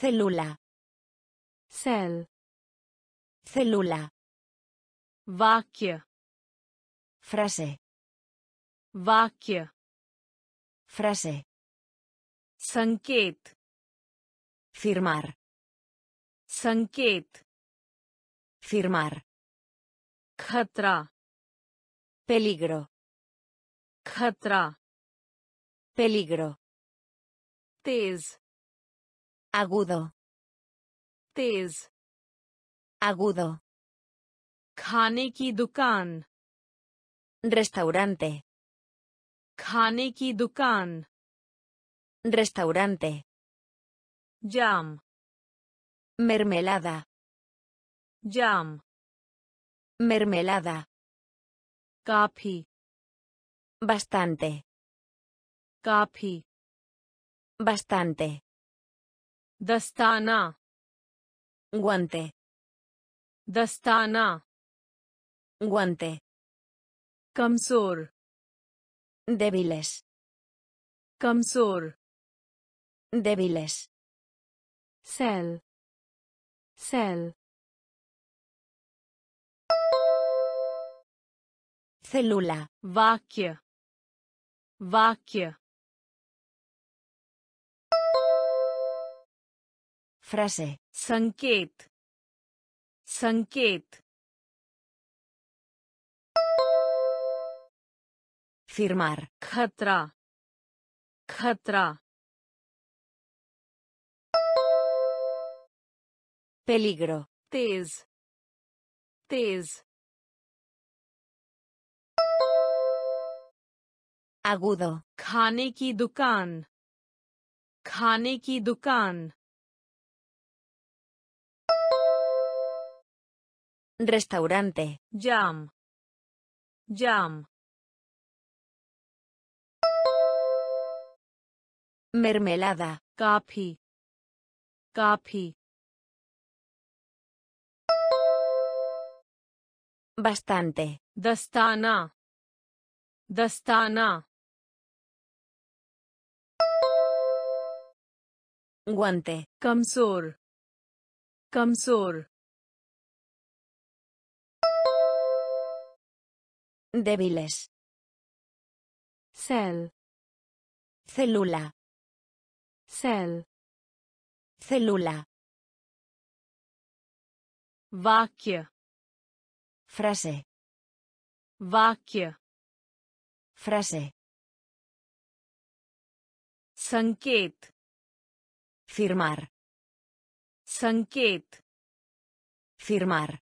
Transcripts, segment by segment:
Célula. Cell. Célula. Vakje. Frase. Vakje. Frase. Sanket. Firmar. Sanket. Firmar. Khatra. Peligro. Khatra. Peligro. Tez Agudo. तेज Agudo. खाने की दुकान Restaurante. खाने की दुकान Restaurante. जाम Mermelada. जाम Mermelada. काफी Bastante. काफी Bastante. Dastana. Guante. Dastana. Guante. Kamsor. Débiles. Kamsor. Débiles. Cell. Cell. Célula. Vakya. Vakya. Frase. संकेत संकेत Firmar. खतरा खतरा Peligro. तेज तेज Agudo. खाने की दुकान खाने की दुकान Restaurante. Jam. Jam. Mermelada. Kapi. Kapi. Bastante. Dastana. Dastana. Guante. Kamsor. Kamsor. Débiles. Cell. Célula. Cell. Célula. Vakje. Frase. Vakje. Frase. Sanket. Firmar. Sanket. Firmar.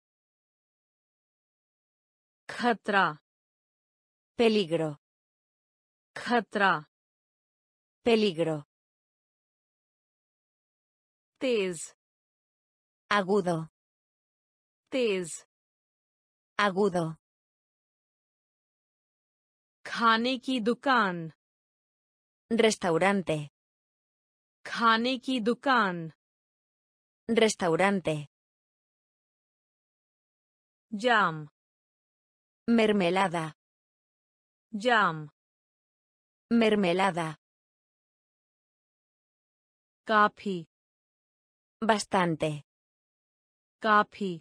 खतरा Peligro. खतरा Peligro. तेज Agudo. तेज Agudo. खाने की दुकान Restaurante. खाने की दुकान Restaurante. जाम Mermelada. Jam. Mermelada. Kafi. Bastante. Kafi.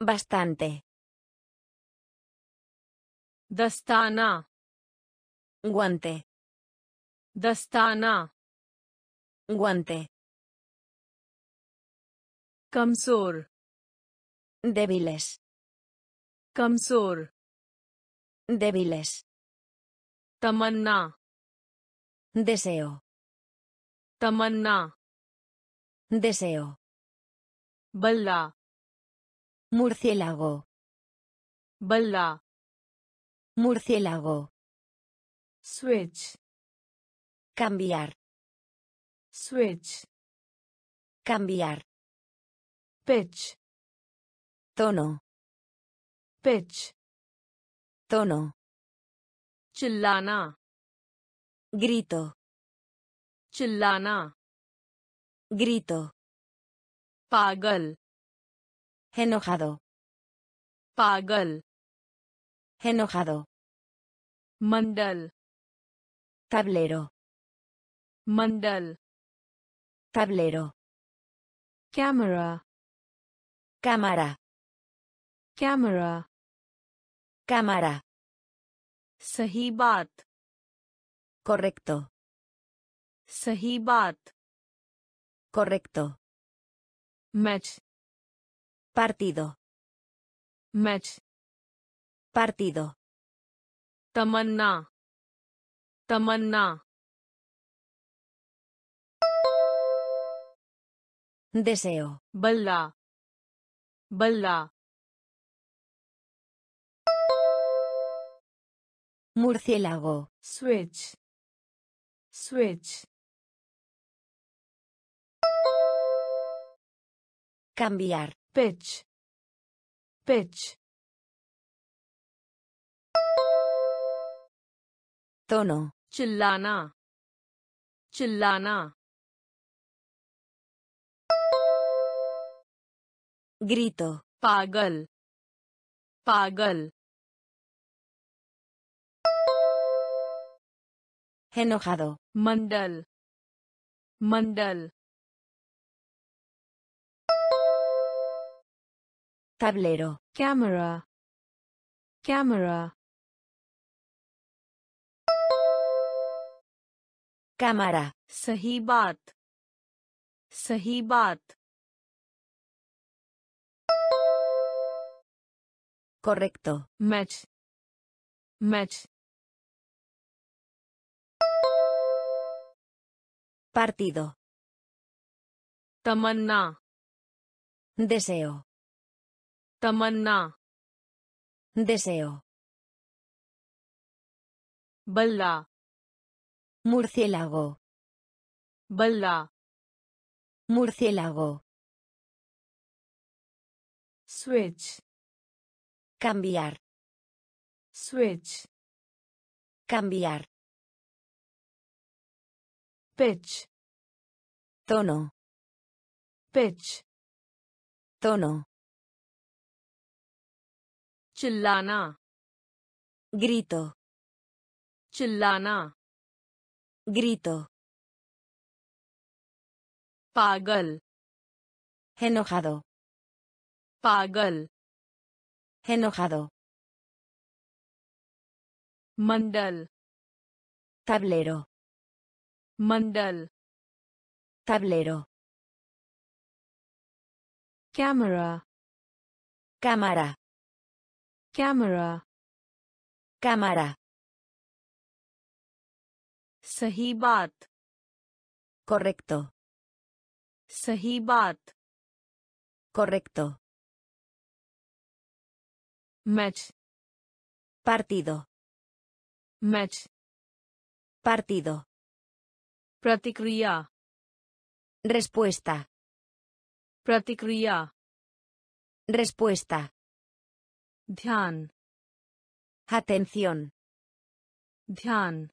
Bastante. Dastana. Guante. Dastana. Guante. Kamsor. Débiles कमजोर Débiles. तमन्ना Deseo. तमन्ना Deseo. बल्ला Murciélago. बल्ला Murciélago. Switch Cambiar. Switch Cambiar. Pitch Tono. Pitch Tono. चिल्लाना Grito. चिल्लाना Grito. पागल Enojado. पागल Enojado. मंडल Tablero. मंडल Tablero. camera Cámara. camera Cámara. सही बात Correcto. सही बात Correcto. Match Partido. Match Partido. तमन्ना तमन्ना Deseo. बल्ला बल्ला Murciélago. Switch. Switch. Cambiar. Pitch. Pitch. Tono. Chillana. Chillana. Grito. Pagal. Pagal. Enojado. मंडल मंडल Tablero. Camera camera Cámara. सही बात सही बात Correcto. Match match Partido. Tamanna. Deseo. Tamanna. Deseo. Balla. Murciélago. Balla. Murciélago. Switch. Cambiar. Switch. Cambiar. Pitch. Tono. Pitch. Tono. Chillana. Grito. Chillana. Grito. Pagal. Enojado. Pagal. Enojado. Mandal. Tablero. मंडल Tablero. Camera Cámara. Camera Cámara. सही बात Correcto. सही बात Correcto. Match Partido. Match Partido. प्रतिक्रिया Respuesta. प्रतिक्रिया Respuesta. ध्यान Atención. ध्यान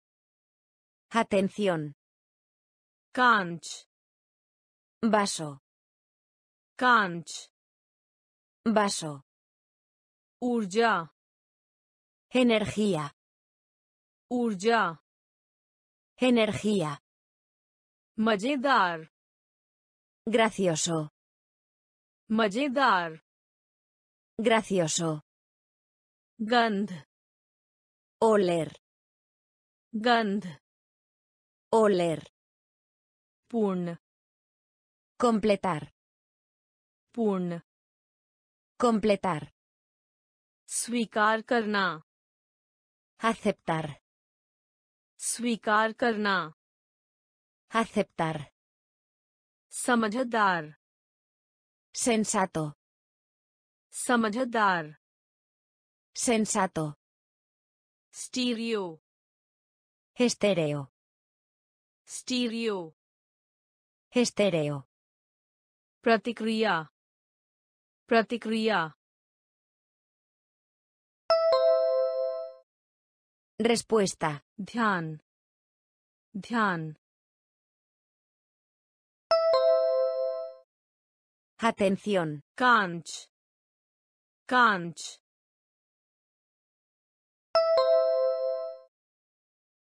Atención. कांच Vaso. कांच Vaso. ऊर्जा Energía. ऊर्जा Energía. मज़ेदार Gracioso. मज़ेदार Gracioso. गंध Oler. गंध Oler. पूर्ण Completar. पूर्ण Completar. स्वीकार करना Aceptar. स्वीकार करना Aceptar. समझदार Sensato. समझदार Sensato. Stereo Estéreo. Stereo Estéreo. प्रतिक्रिया प्रतिक्रिया Respuesta. ध्यान ध्यान Atención. Canch. Canch.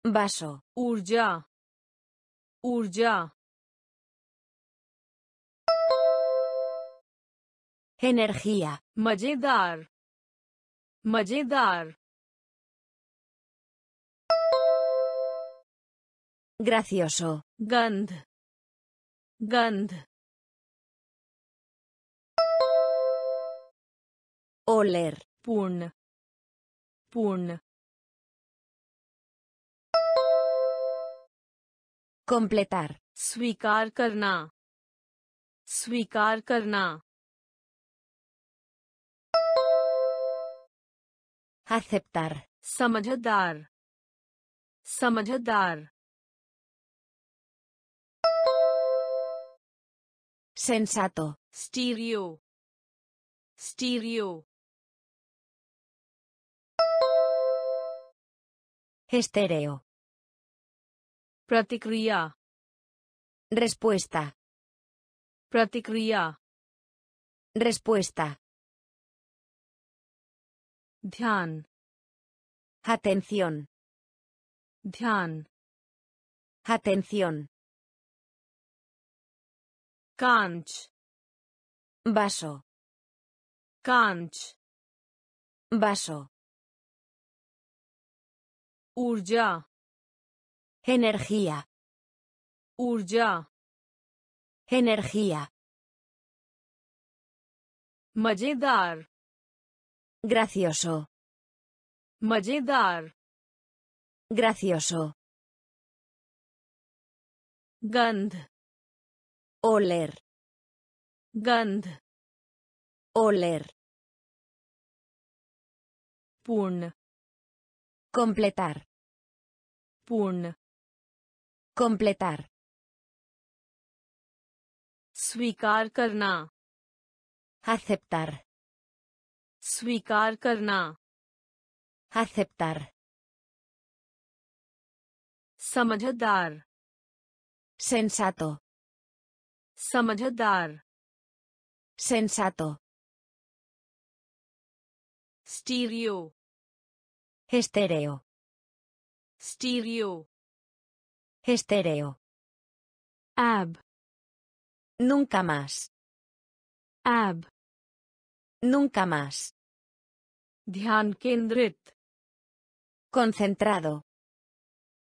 Vaso. Urja. Urja. Energía. Majedar. Majedar. Gracioso. Gand. Gand. Oler. पूर्ण पूर्ण Completar. स्वीकार करना स्वीकार करना Aceptar. समझदार समझदार Sensato. Stereo stereo Estéreo. Pratikriya. Respuesta. Pratikriya. Respuesta. Dhyan. Atención. Dhyan. Atención. Kanch. Vaso. Kanch. Vaso. Urja. Energía. Urja. Energía. Majedar. Gracioso. Majedar. Gracioso. Gand. Oler. Gand. Oler. Purn. Completar. पूर्ण Completar. स्वीकार करना Aceptar. स्वीकार करना Aceptar. समझदार Sensato. समझदार Sensato. Stereo Estéreo. Stereo. Estéreo. Ab. Nunca más. Ab. Nunca más. Dhyan kendrit. Concentrado.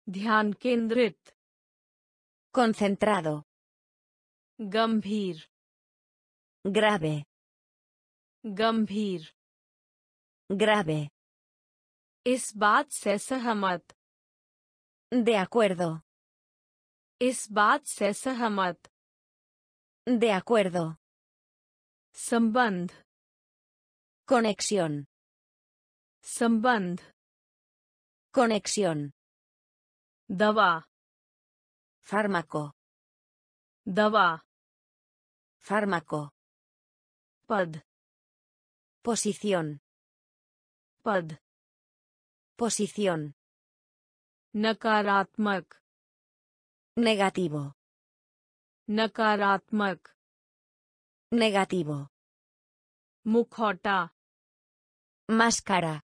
Dhyan kendrit. Concentrado. Gambhir. Grave. Gambhir. Grave. इस बात से सहमत De acuerdo. इस बात से सहमत De acuerdo. संबंध Conexión. संबंध Conexión. दवा Fármaco. दवा Fármaco. पद Posición. पद Posición. Nakaratmak. Negativo. Nakaratmak. Negativo. Mukhota. Máscara.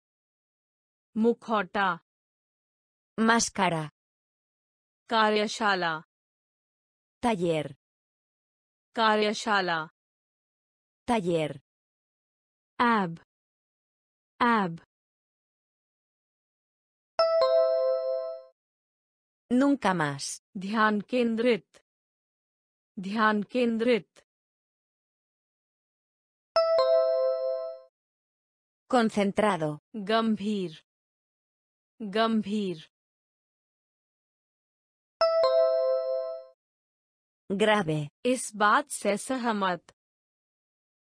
Mukhota. Máscara. Karyashala. Taller. Karyashala. Taller. Ab. Ab. Nunca más. ध्यान केंद्रित ध्यान केंद्रित Concentrado. गंभीर गंभीर Grave. इस बात से सहमत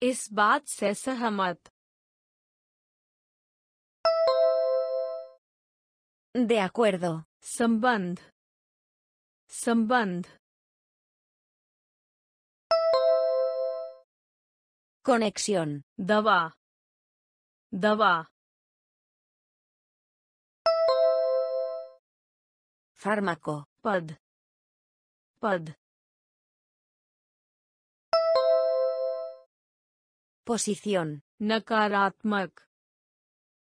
इस बात से सहमत De acuerdo. Samband. Samband. Conexión. Dava. Dava. Fármaco. Pad. Pad. Posición. Nakaratmak.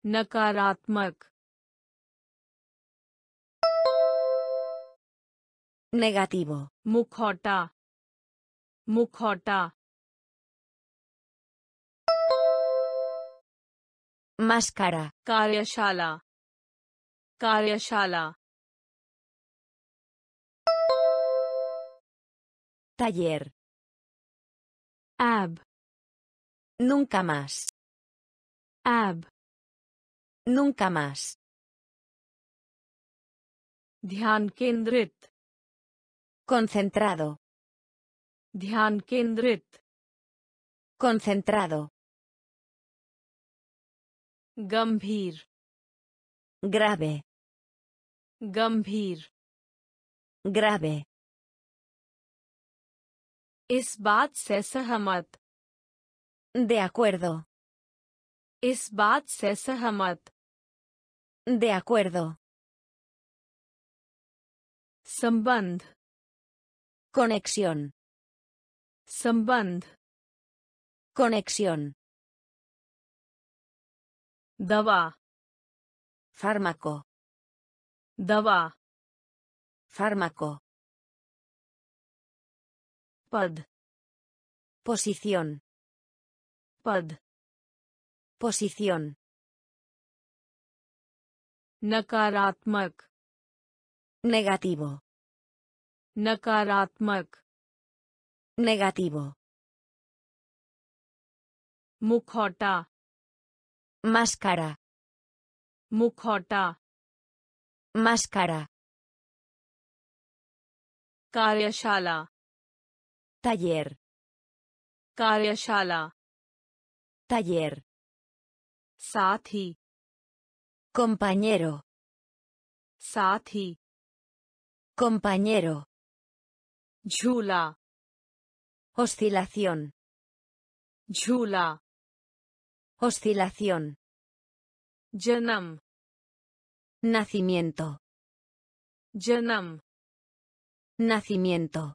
Nakaratmak. Negativo. मुखौटा मुखौटा Máscara. कार्यशाला कार्यशाला Taller. ab Nunca más. ab Nunca más. ध्यान केंद्रित Concentrado. ध्यान केंद्रित Concentrado. गंभीर Grave. गंभीर Grave. इस बात से सहमत De acuerdo. इस बात से सहमत De acuerdo. संबंध Conexión. Samband. Conexión. Dava. Fármaco. Dava. Fármaco. Pad. Posición. Pad. Posición. Nakaratmak. Negativo. नकारात्मक Negativo. मुखौटा Máscara. मुखौटा Máscara. कार्यशाला Taller. कार्यशाला Taller. साथी Compañero. साथी Compañero. झूला Oscilación. झूला Oscilación. जन्म Nacimiento. जन्म Nacimiento.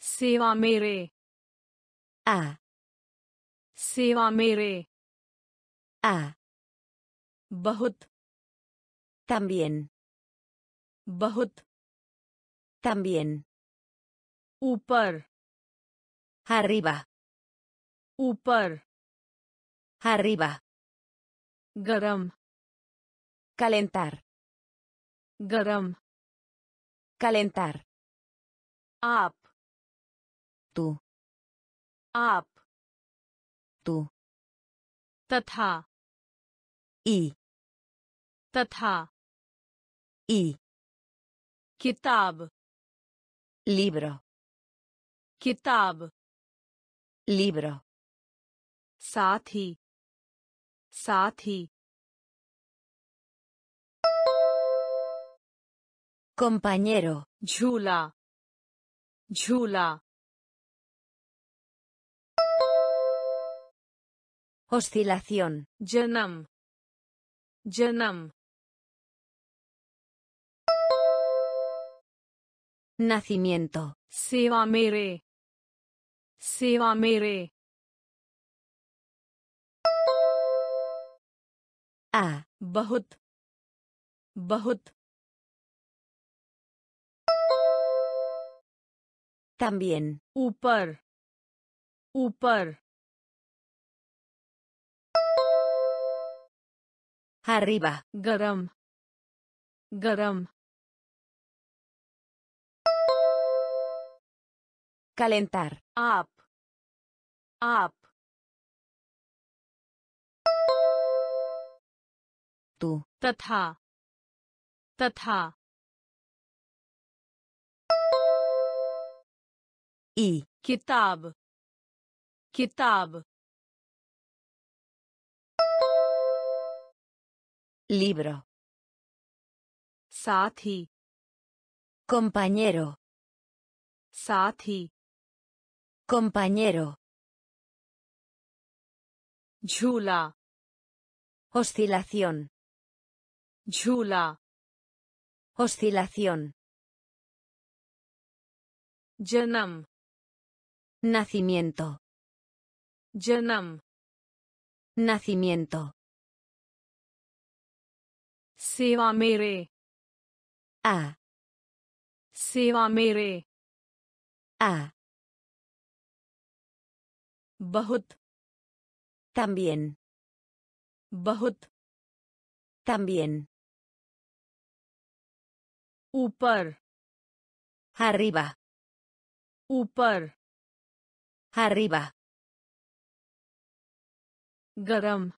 सेवा मेरे A. सेवा मेरे A. बहुत También. बहुत También. ऊपर Arriba. ऊपर Arriba. गरम Calentar. गरम Calentar. आप Tú. आप Tú. तथा Y. तथा Y. किताब Libro. किताब Libro. साथी साथी Compañero. झूला झूला Oscilación. जन्म जन्म Nacimiento. सेवा मेरे सेवा मेरे आ बहुत बहुत También. Upar. Upar. Arriba. Garam. Garam. Calentar. आप आप Tú. तथा तथा Y. किताब किताब Libro. साथी Compañero. साथी Compañero. Chula. Oscilación. Chula. Oscilación. Janam. Nacimiento. Janam. Nacimiento. Seva mere. A. Seva mere. A. बहुत También. बहुत También. ऊपर Arriba. ऊपर Arriba. गरम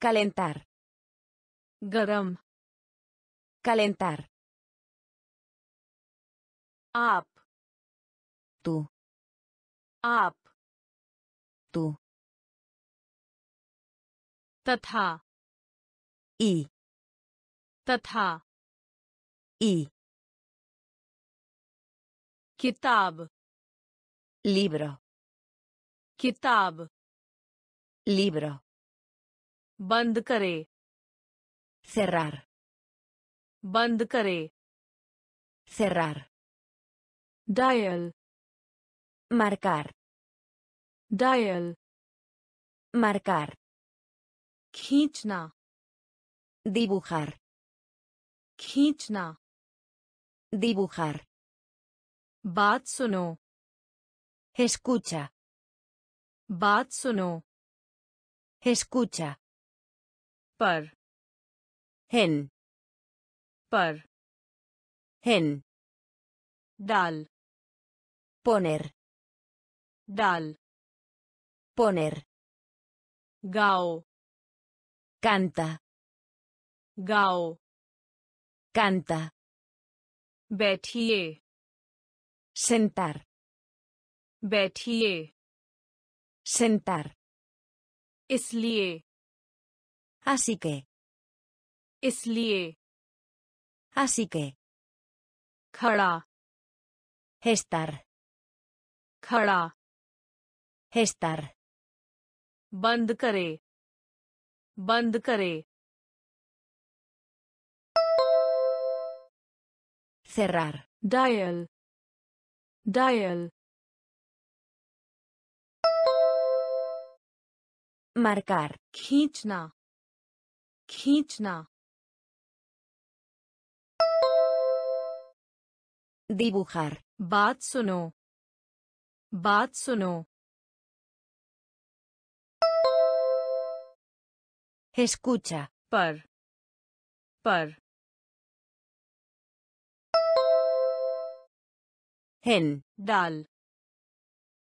Calentar. गरम Calentar. आप Tú. आप तो तथा। ई। तथा। ई। किताब। लिब्रो। किताब। लिब्रो। बंद करे। सेरार। बंद करे। सेरार। डायल। मार्कार। Dial. Marcar. Khicna. Dibujar. Khicna. Dibujar. Baat suno. Escucha. Baat suno. Escucha. Par. En. Par. En. Dal. Poner. Dal. Poner. Gao. Canta. Gao. Canta. Bethier. Sentar. Bethier. Sentar. Isliye. Así que. Isliye. Así que. Khada. Estar. Khada. Estar. बंद करे। बंद करे। Cerrar. Dial dial Marcar. खींचना। खींचना। Dibujar. बात सुनो। बात सुनो। Escucha. Par. Par. En. Dal.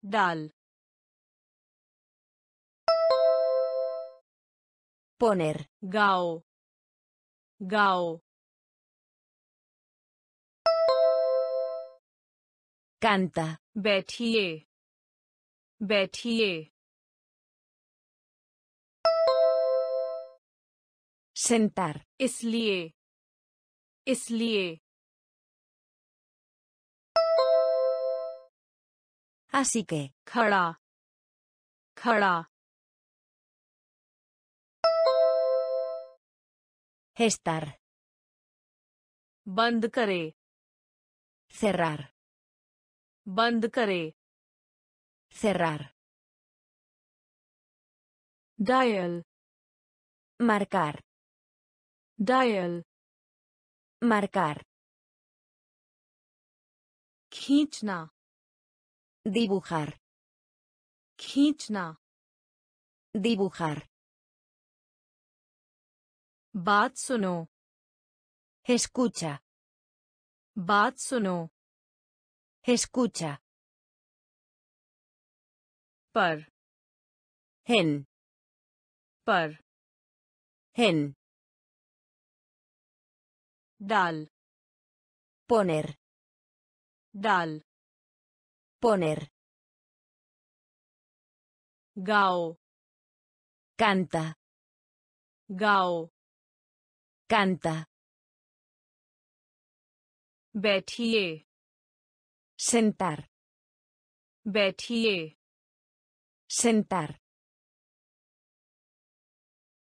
Dal. Poner. Gao. Gao. Canta. Bethiye. Bethiye. Sentar. इसलिए इसलिए Así que. खड़ा खड़ा Estar. बंद करे Cerrar. बंद करे Cerrar. Dial Marcar. Dial. Marcar. Khíchna. Dibujar. Khíchna. Dibujar. Baat. Escucha. Baat. Escucha. Par. En. Par. En. Dal. Poner. Dal. Poner. Gao. Canta. Gao. Canta. Bethiye. Sentar. Bethiye. Sentar.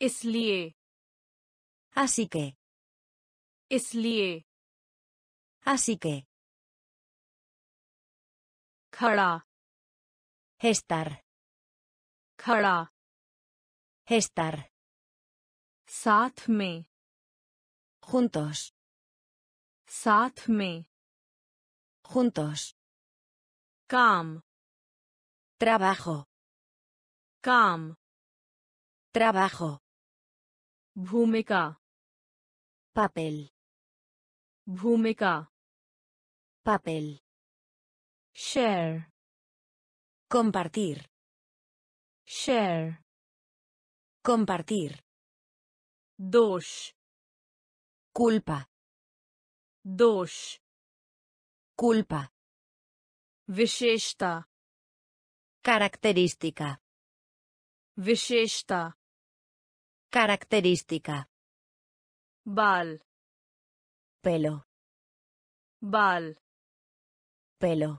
Isliye. Así que. इसलिए Así que. खड़ा Estar. खड़ा Estar. साथ में Juntos. साथ में Juntos. काम Trabajo. काम Trabajo. भूमिका papel भूमिका papel share compartir share compartir दोष culpa दोष culpa विशेषता característica विशेषता característica बाल Pelo बाल pelo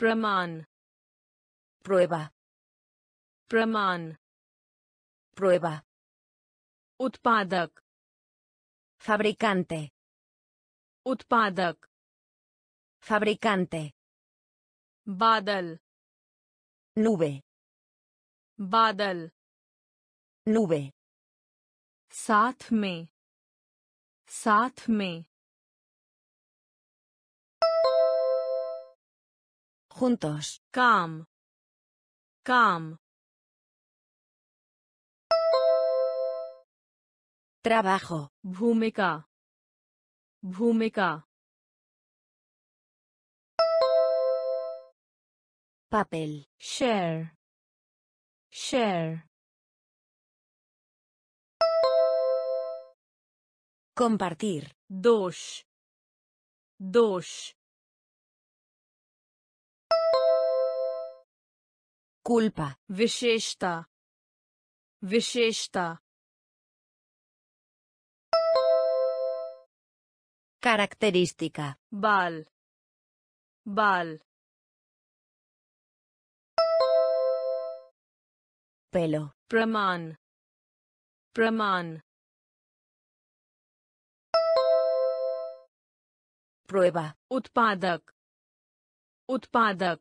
प्रमाण prueba प्रमाण prueba उत्पादक fabricante उत्पादक fabricante बादल nube बादल nube साथ में साथ में juntos काम काम trabajo भूमिका भूमिका papel share share Compartir. Dos. Dos. Culpa. Visheshta. Visheshta. Característica. Bal. Bal. Pelo. Praman. Praman. prueba उत्पादक उत्पादक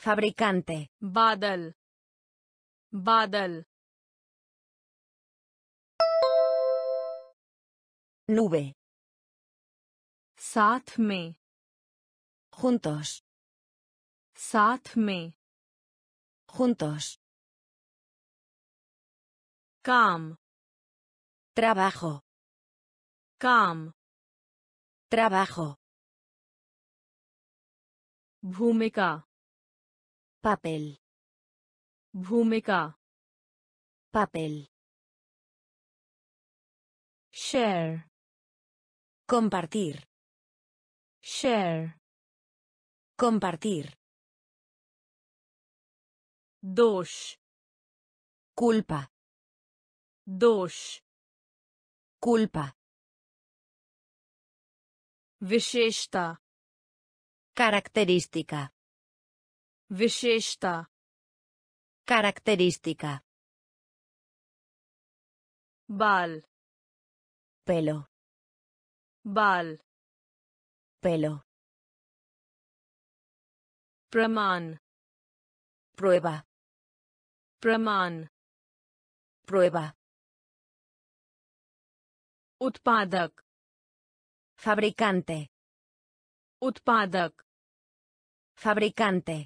fabricante बादल बादल nube साथ में juntos साथ में juntos काम Trabajo. Cam. Trabajo. Bhumika. Papel. Bhumika. Papel. Share. Compartir. Share. Compartir. Dosh. Culpa. Dosh culpa विशेषता característica विशेषता característica बाल pelo बाल pelo प्रमाण prueba प्रमाण prueba उत्पादक fabricante उत्पादक fabricante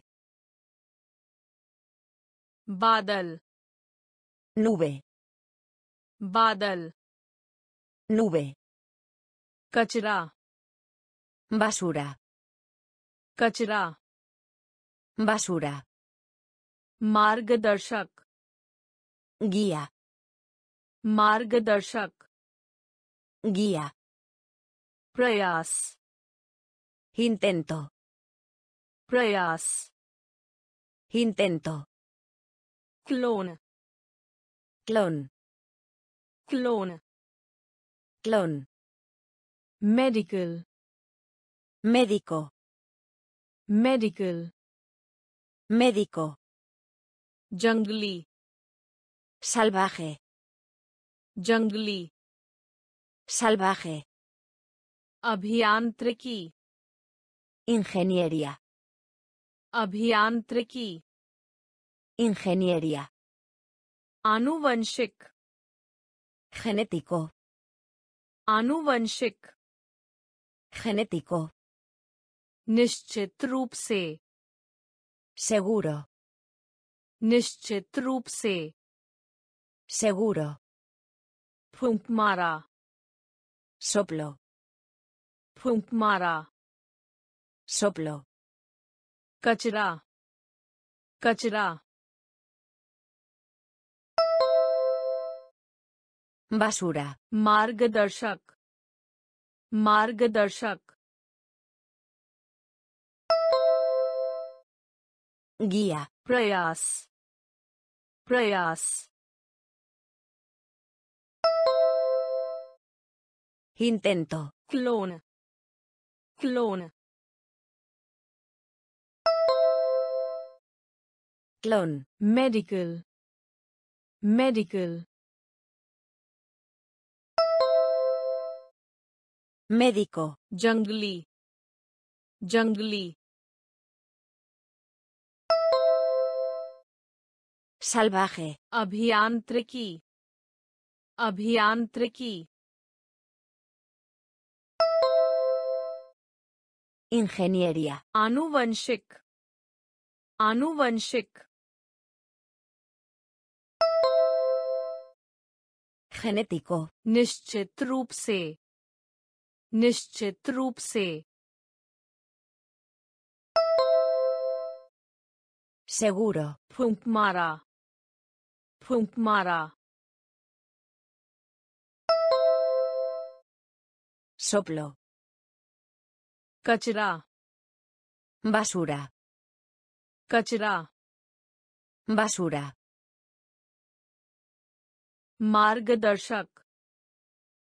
बादल nube बादल nube कचरा basura कचरा basura मार्गदर्शक guía मार्गदर्शक guía. Prayas intento. Prayas intento. Clon. Clon. Clon. Clon. Medical. Médico. Medical. Médico. Jungly salvaje. Jungly salvaje अभियांत्रिकी ingeniería अभियांत्रिकी ingeniería आनुवंशिक genético आनुवंशिक genético निश्चित रूप से seguro निश्चित रूप से seguro फूंक मारा soplo फूंक मारा soplo कचरा कचरा basura मार्गदर्शक मार्गदर्शक guía प्रयास प्रयास Intento. Clone. Clone. Clone. Medical. Medical. médico jungli jungli salvaje Abhiantriki. Abhiantriki. ingeniería आनुवंशिक आनुवंशिक genético निश्चित रूप से निश्चित रूप से seguro फूंक मारा फूंक मारा soplo कचरा basura कचरा basura मार्गदर्शक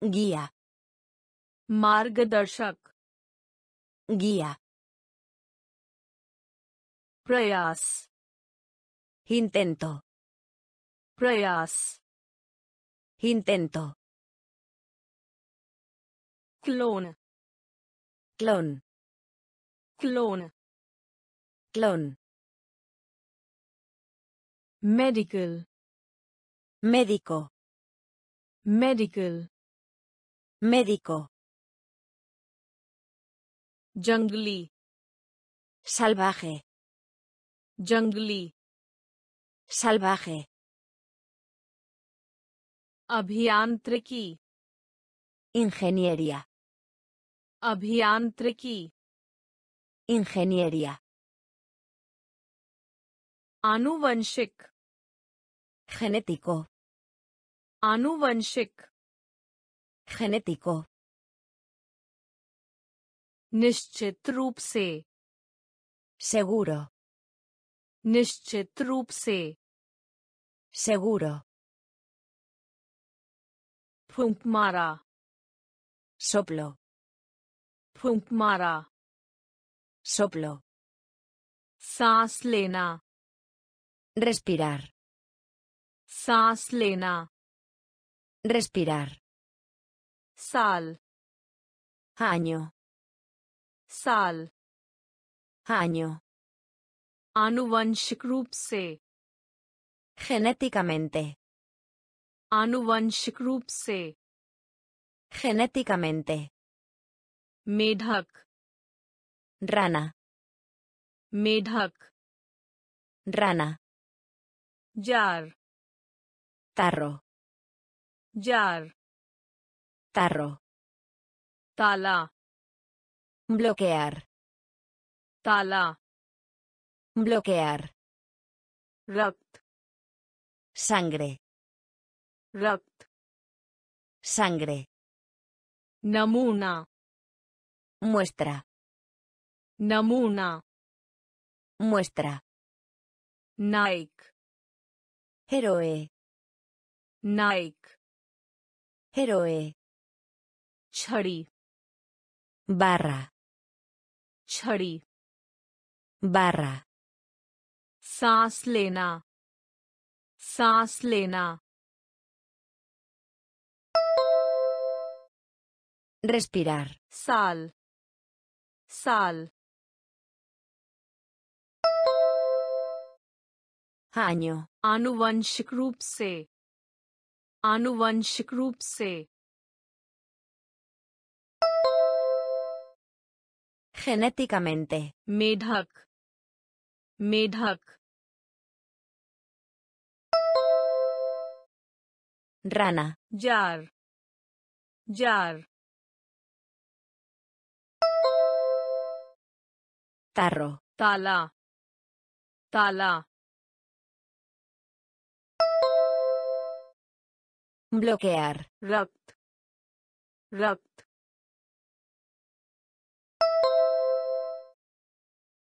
guía मार्गदर्शक guía प्रयास intento प्रयास intento clone clone clone clone Medical. Médico. Medical. Médico. jungly Salvaje. jungly Salvaje. अभियांत्रिकी इंजीनियरिया अभियांत्रिकी ingeniería आनुवंशिक genético आनुवंशिक genético निश्चित रूप से seguro निश्चित रूप से seguro फूंक मारा soplo फूंक मारा soplo सांस लेना respirar सांस लेना respirar साल año साल año आनुवंशिक रूप से genéticamente आनुवंशिक रूप से genéticamente मेढक ड्राना मेढक ड्राना जार तारो जार तारो ताला ब्लॉकेयर ताला ब्लॉकेयर रक्त सांग्रे रक्त सांग्रे नमूना muestra नमूना muestra नाइक héroe नाइक héroe छड़ी barra छड़ी barra सांस लेना सांस लेना respirar साल साल Año. आनुवंशिक रूप से आनुवंशिक रूप से genéticamente मेढक मेढक rana jar jar tarro. Tala. Tala. Bloquear. Rakt rakt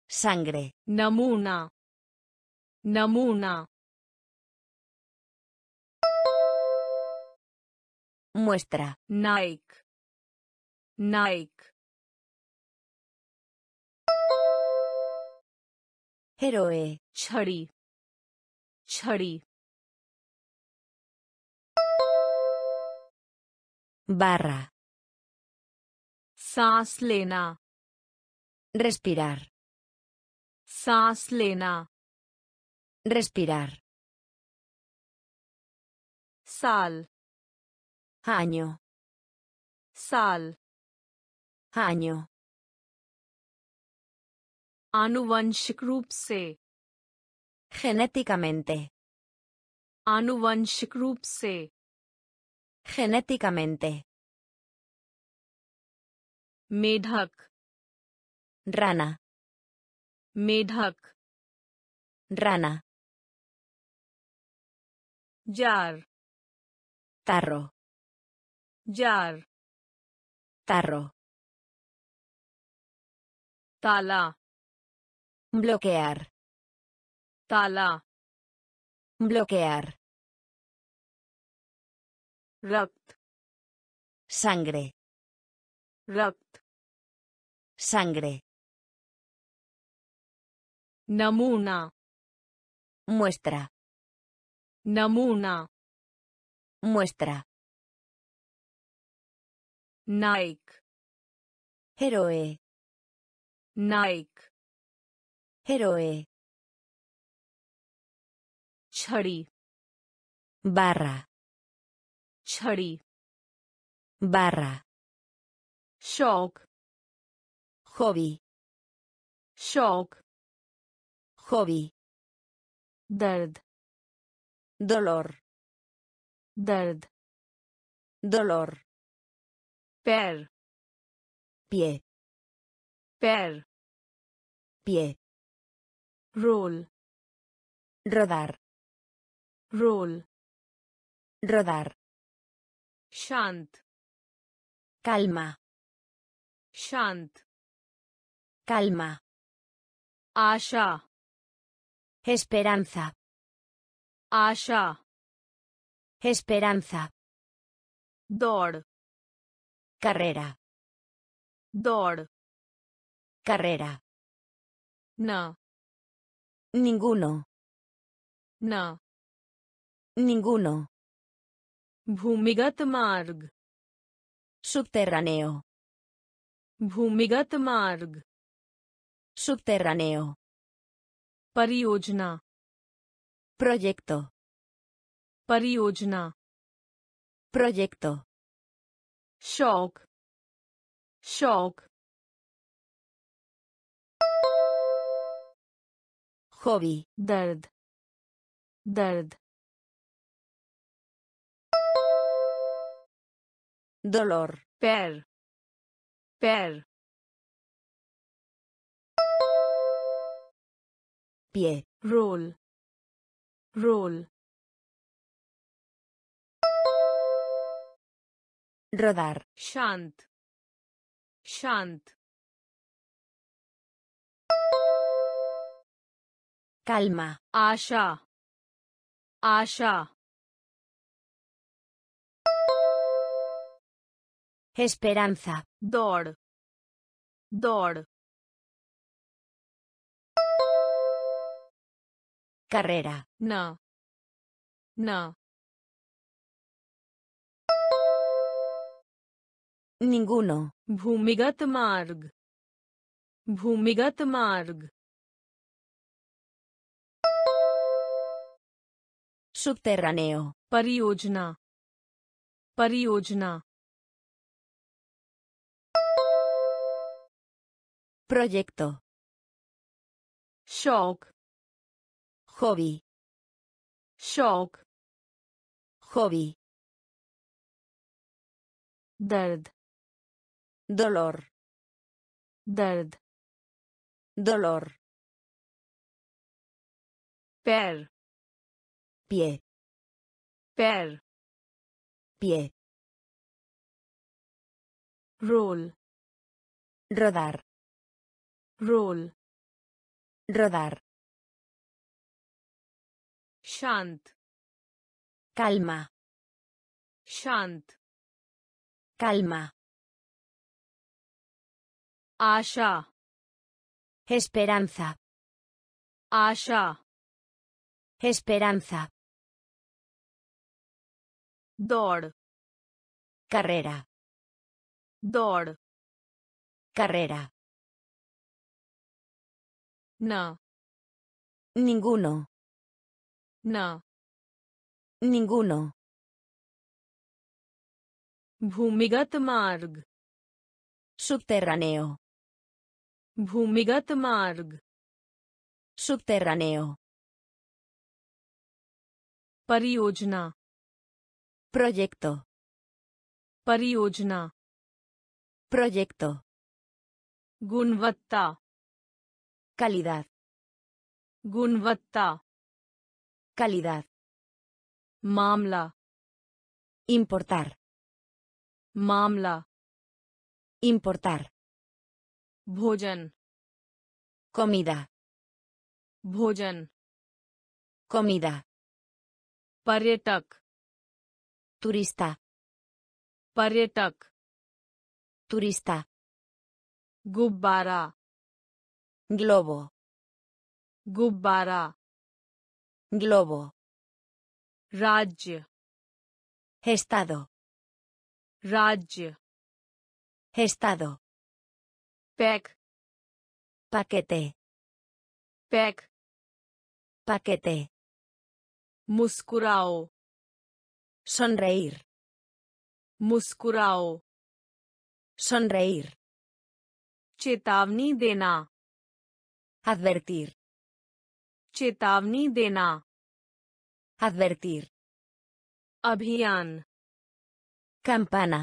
sangre. Namuna. Namuna. Muestra. Nike. Nike. Héroe. Eh, Chari. Chari. Barra. Saas lena. Respirar. Saas lena. Respirar. Sal. Año. Sal. Año. आनुवंशिक रूप से genéticamente, आनुवंशिक रूप से genéticamente, मेढक rana, मेढक rana, jar tarro, jar tarro, ताला Bloquear. Tala. Bloquear. Rakt. Sangre. Rakt. Sangre. Namuna. Muestra. Namuna. Muestra. Nike. Héroe. Nike. Héroe. Chari. Barra. Chari. Barra. Shock. Hobby. Shock. Hobby. Dard. Dolor. Dard. Dolor. Per. Pie. Per. Pie. Roll. Rodar. Roll. Rodar. Shant. Calma. Shant. Calma. Asha. Esperanza. Asha. Esperanza. Dor. Carrera. Dor. Carrera. No. Ninguno, न ninguno, भूमिगत मार्ग subterráneo, भूमिगत मार्ग subterráneo, परियोजना proyecto, परियोजना proyecto, शौक शौक hobby, दर्द दर्द dolor, पैर पैर pie, रोल रोल rodar, शांत शांत Calma. Asha. Asha. Esperanza. Dor. Dor. Carrera. No. No. Ninguno. Bhumigat Marg. Bhumigat Marg. subterráneo, परियोजना परियोजना proyecto, शौक hobby, शौक hobby, दर्द dolor, दर्द dolor, पैर pie. Per. Pie. Roll. Rodar. Roll. Rodar. Shant calma. Shant calma. Asha. Esperanza. Asha. Esperanza. दौड़ carrera, दौड़ carrera, न ninguno, न ninguno, भूमिगत मार्ग subterráneo, भूमिगत मार्ग subterráneo, परियोजना proyecto, परियोजना proyecto, गुणवत्ता calidad, गुणवत्ता calidad, मामला importar, मामला importar, भोजन comida, भोजन comida, पर्यटक Turista. Paryetak. Turista. Gubbara. Globo. Gubbara. Globo. Rajya. Estado. Rajya. Estado. Pack. Paquete. Pack. Paquete. Muskurao. Sonreír, मुस्कुराओ sonreír, चेतावनी देना advertir, चेतावनी देना advertir, अभियान campana,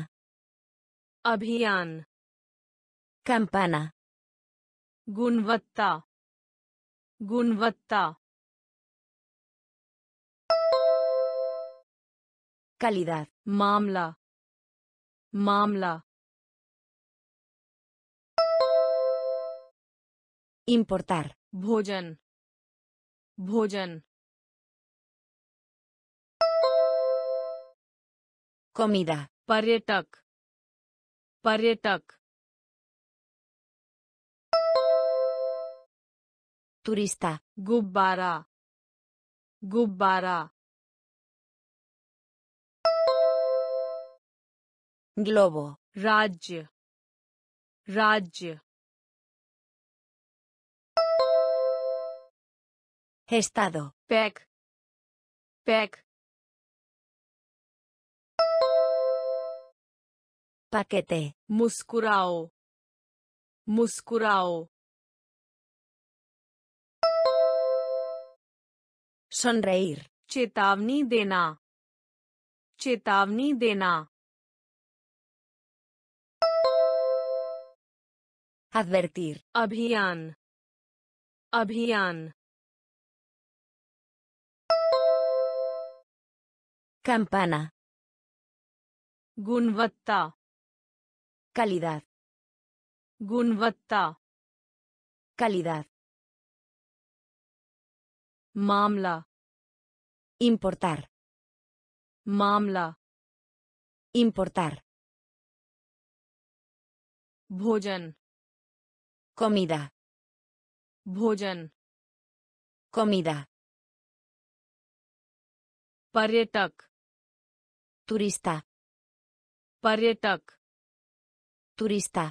अभियान campana, गुणवत्ता गुणवत्ता calidad, मामला मामला importar, भोजन भोजन comida, पर्यटक पर्यटक turista, गुब्बारा गुब्बारा globo, राज्य। राज्य। Estado, pack. पैक। Paquete, मुस्कुराओ। मुस्कुराओ। Sonreír, चेतावनी देना। चेतावनी देना। Advertir. Abhiyan. Abhiyan. Campana. Gunvatta. Calidad. Gunvatta. Calidad. Mamla. Importar. Mamla. Importar. Bhojan. Comida. Bhojan. Comida. Paryetak. Turista. Paryetak. Turista.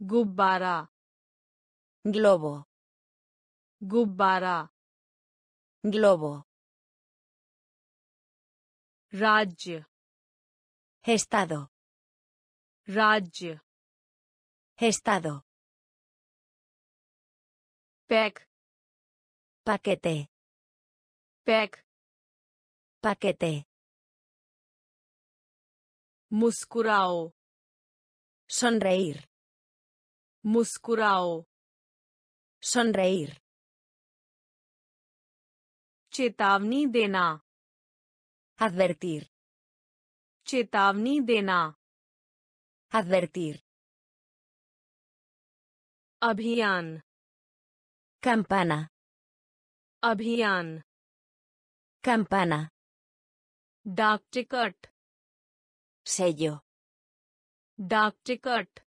Gubbara. Globo. Gubbara. Globo. Raj. Estado. Raj. estado, pack paquete, pack paquete, मुस्कुराओ sonreír मुस्कुराओ sonreír चेतावनी देना advertir चेतावनी देना advertir अभियान। कंपना अभियान। कंपना डाक टिकट। सेयो डाक टिकट।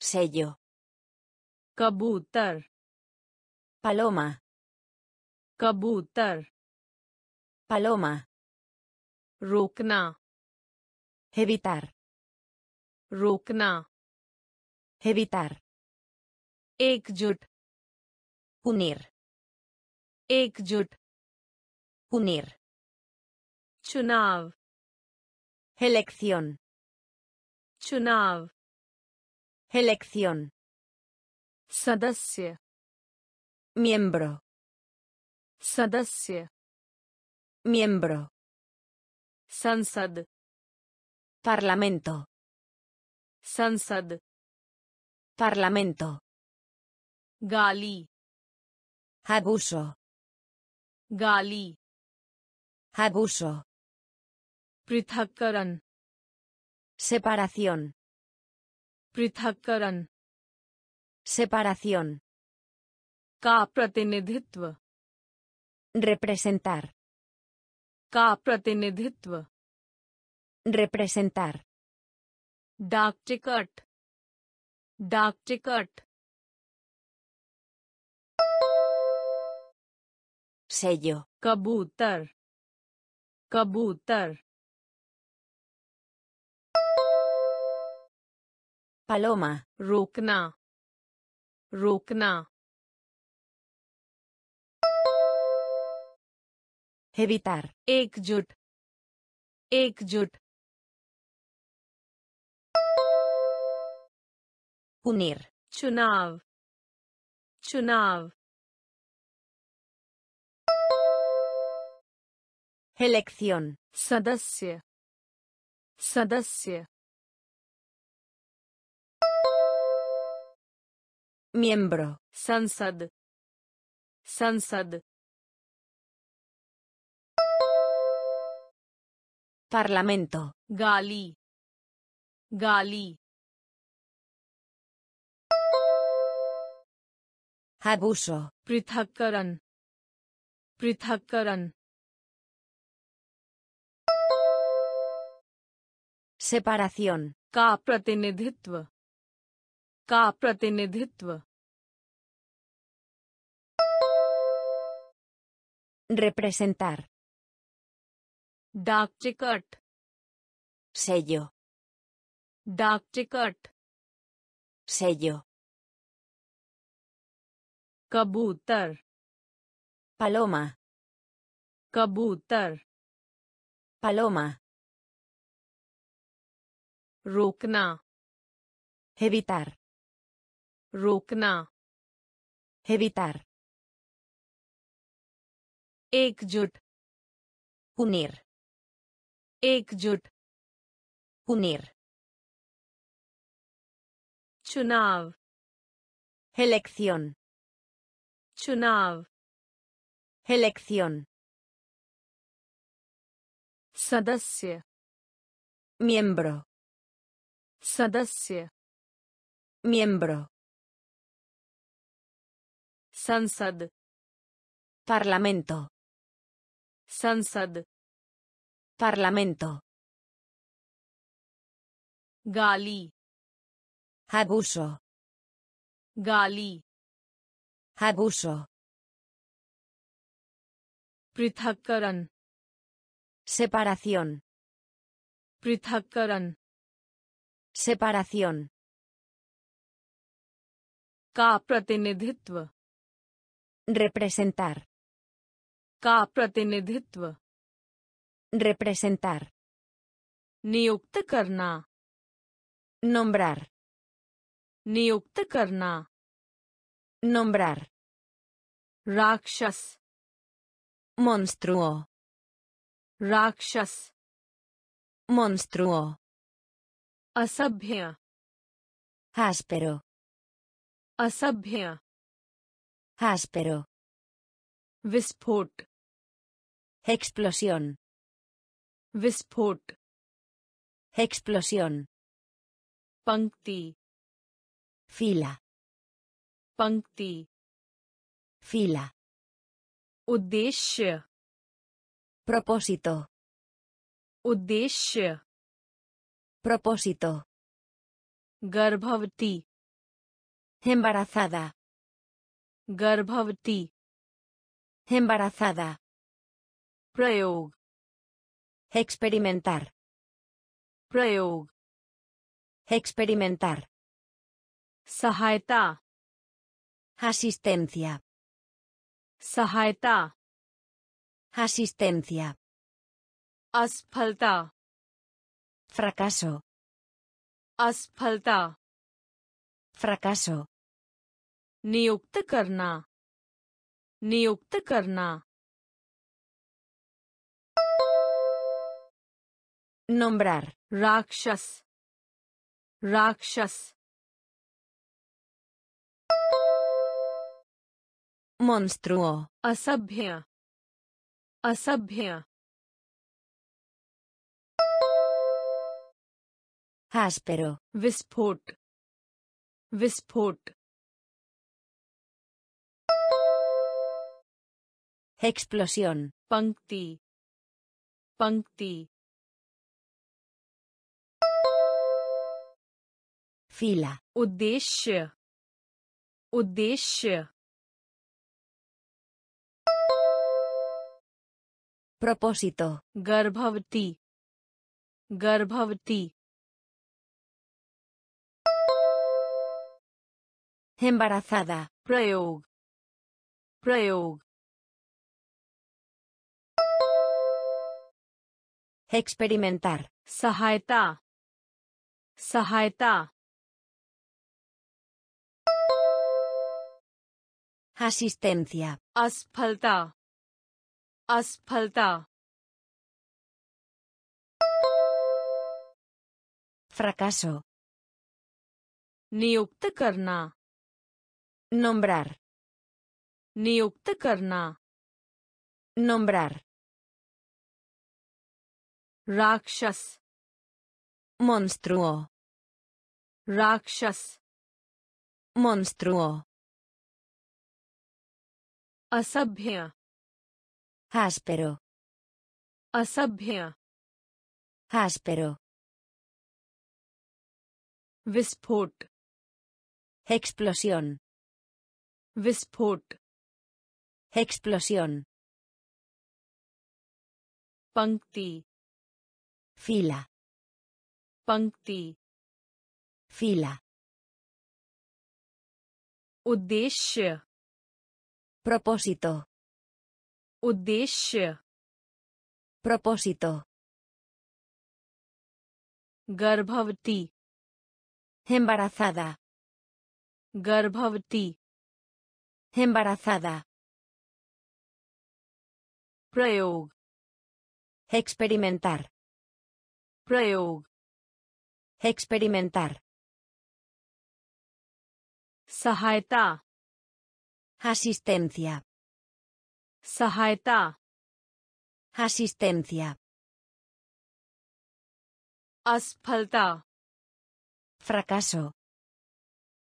सेयो कबूतर। पलोमा कबूतर। पलोमा रोकना। हेवितार रोकना। हेवितार एकजुट unir एकजुट unir चुनाव elección चुनाव elección सदस्य miembro सदस्य miembro संसद parlamento संसद parlamento Gali. Abuso. Gali. Abuso. Prithakkaran. Separación. Prithakkaran. Separación. Ka pratinidhitva. Representar. Ka pratinidhitva. Representar. डाक टिकट डाक टिकट sello कबूतर कबूतर paloma रोकना रोकना evitar एकजुट एकजुट unir चुनाव चुनाव Elección. Sadasya. Sadasya. Miembro. Sansad. Sansad. Parlamento. Gali. Gali. Abuso. Prithakaran. Prithakaran. separación का प्रतिनिधित्व का प्रतिनिधित्व representar डाक टिकट sello डाक टिकट sello कबूतर paloma कबूतर paloma रोकना evitar रोकना evitar एकजुट unir एकजुट unir चुनाव elección चुनाव elección सदस्य miembro सदस्य miembro संसद parlamento संसद parlamento गाली abuso गाली abuso पृथक्करण separación पृथक्करण separación का प्रतिनिधित्व representar का प्रतिनिधित्व representar नियुक्त करना nombrar नियुक्त करना nombrar राक्षस monstruo राक्षस monstruo असभ्य áspero, असभ्य áspero, विस्फोट explosión, विस्फोट explosión, पंक्ति fila, पंक्ति fila, उद्देश्य propósito, उद्देश्य Propósito. Garbhavati. Embarazada. Garbhavati. Embarazada. Prayog. Experimentar. Prayog. Experimentar. Sahaeta. Asistencia. Sahaeta. Asistencia. Asfalta. Fracaso, असफलता fracaso, नियुक्त करना नियुक्त करना nombrar, राक्षस राक्षस monstruo, असभ्य असभ्य áspero, विस्फोट। विस्फोट। Explosión, पंक्ति। पंक्ति। Fila, उद्देश्य। उद्देश्य। Propósito, गर्भवती। गर्भवती। embarazada, प्रयोग प्रयोग experimentar, सहायता सहायता asistencia, असफलता असफलता fracaso, नियुक्त करना nombrar, नियुक्त करना nombrar, राक्षस monstruo, राक्षस monstruo, असभ्य áspero, असभ्य áspero, विस्फोट explosión, विस्फोट explosión, पंक्ति fila, पंक्ति fila, उद्देश्य propósito, उद्देश्य propósito, गर्भवती embarazada, गर्भवती Embarazada. Prayog. Experimentar. Prayog. Experimentar. Sahaeta. Asistencia. Sahaeta. Asistencia. Asfalta. Fracaso.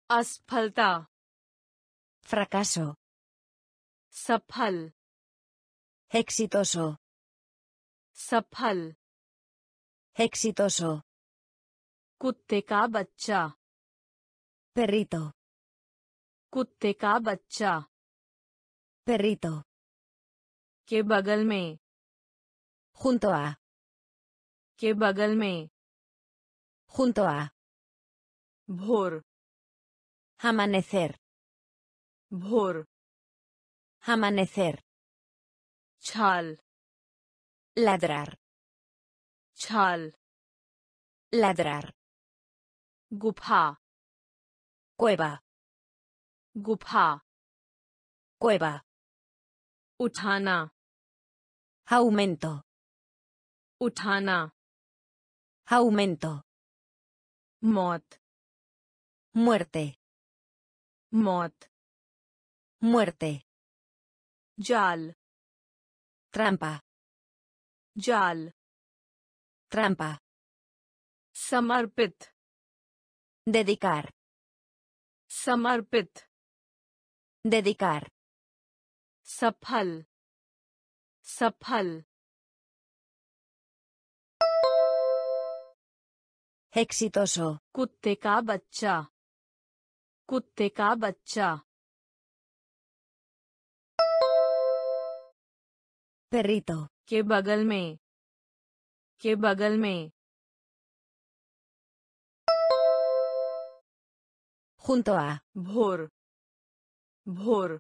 Asfalta. fracaso, सफल exitoso, सफल exitoso, कुत्ते का बच्चा perrito, कुत्ते का बच्चा perrito, के बगल में junto a, के बगल में junto a, भोर amanecer, Bhor. Amanecer. Chal. Ladrar. Chal. Ladrar. Gupha. Cueva. Gupha. Cueva. Uthana. Aumento. Uthana. Aumento. Mot. Muerte. Mot. muerte, जाल trampa, जाल trampa, समर्पित dedicar, समर्पित dedicar, सफल सफल exitoso, कुत्ते का बच्चा कुत्ते का बच्चा perrito, के बगल में के बगल में junto a, भोर भोर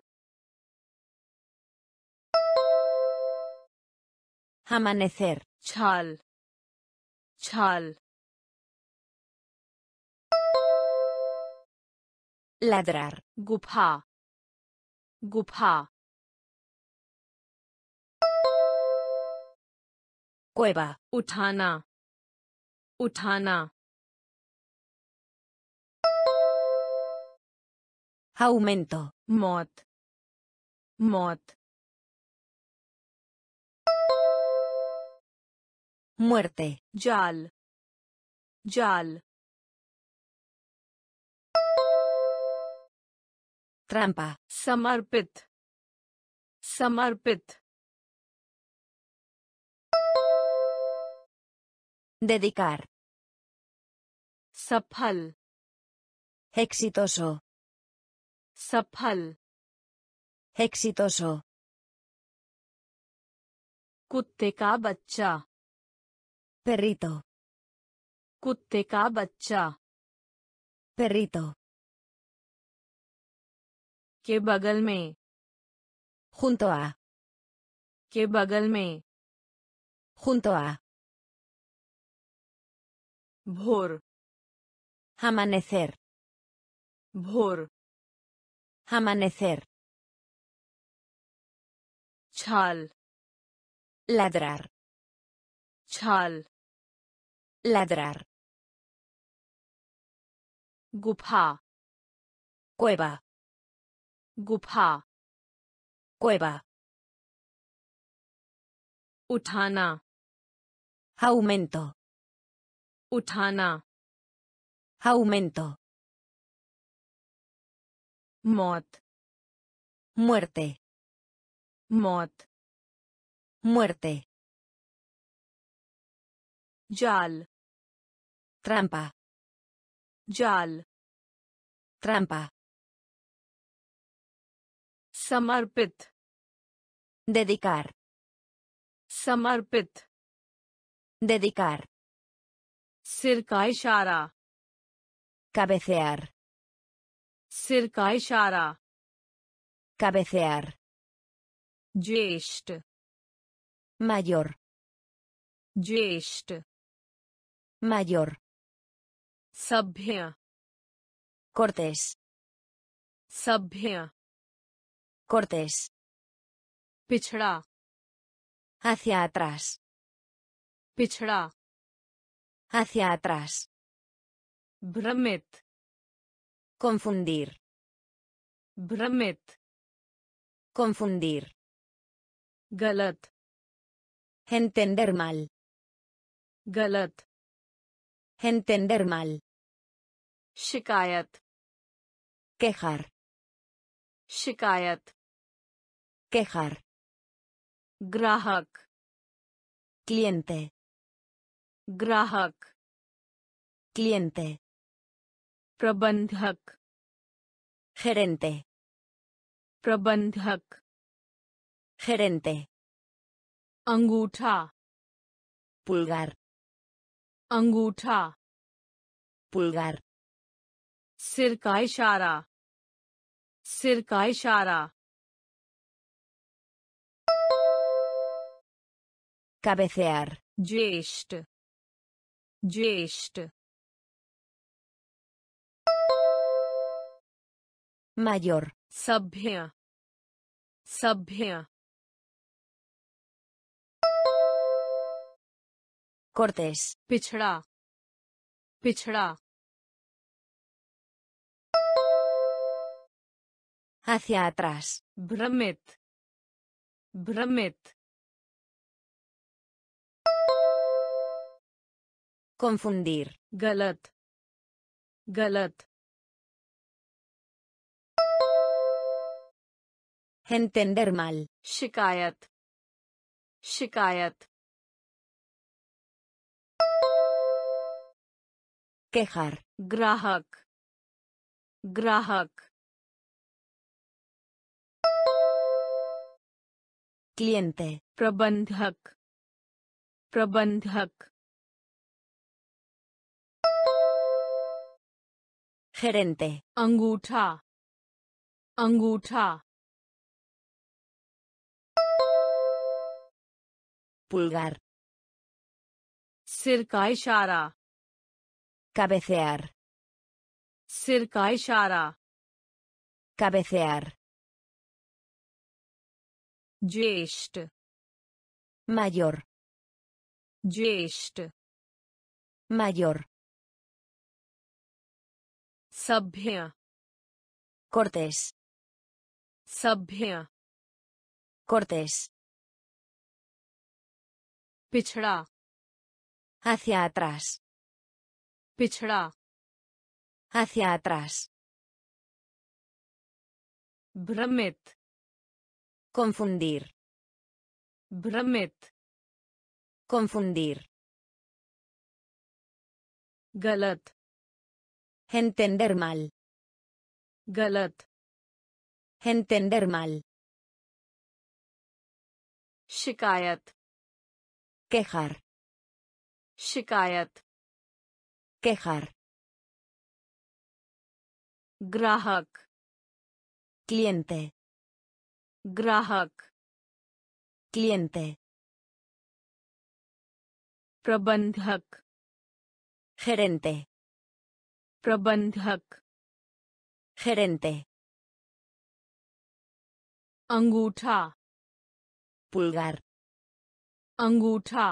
amanecer, छाल छाल ladrar, गुफा गुफा cueva, uthana, uthana. Aumento, mod, mod. Muerte, jal, jal. Trampa, samarpit, samarpit. Dedicar, सफल exitoso, सफल exitoso, कुत्ते का बच्चा perrito, कुत्ते का बच्चा perrito, के बगल में junto a, के बगल में junto a, Bhor. Amanecer. Amanecer. Chal. Ladrar. Chal. Ladrar. Gupha. Cueva. Gupha. Cueva. Utana. Aumento. Uthana. Aumento. Mot. Muerte. Mot. Muerte. Jal. Trampa. Jal. Trampa. Samarpit. Dedicar. Samarpit. Dedicar. सिर का इशारा cabecear, सिर का इशारा cabecear, ज्येष्ठ mayor, ज्येष्ठ mayor, सभ्य cortés, सभ्य cortés, पिछड़ा hacia atrás, पिछड़ा Hacia atrás. Bramet. Confundir. Bramit. Confundir. Galat. Entender mal. Galat. Entender mal. Shikayat. Quejar. Shikayat. Quejar. Grahak. Cliente. ग्राहक क्लिएंटे प्रबंधक जेरेंटे प्रबंधक जेरेंटे अंगूठा पुलगार अंगूठा पुलगार सिर का इशारा सिर का इशारा कबेसेर ज्येष्ठ ज्येष्ठ मायोर सभ्य सभ्य कोर्टेस पिछड़ा पिछड़ा hacia atrás. भ्रमित भ्रमित Confundir. गलत गलत Entender mal. शिकायत शिकायत Quejar. ग्राहक ग्राहक Cliente. प्रबंधक प्रबंधक Gerente. अंगूठा अंगूठा Pulgar. सिर का इशारा Cabecear. सिर का इशारा Cabecear. ज्येष्ठ Mayor. ज्येष्ठ Mayor. सभ्य Cortés. सभ्य Cortés. पिछड़ा Hacia atrás. पिछड़ा Hacia atrás. भ्रमित Confundir. भ्रमित Confundir. गलत Entender mal. गलत Entender mal. शिकायत Quejar. शिकायत Quejar. ग्राहक Cliente. ग्राहक Cliente. प्रबंधक Gerente. प्रबंधक Gerente. अंगूठा Pulgar. अंगूठा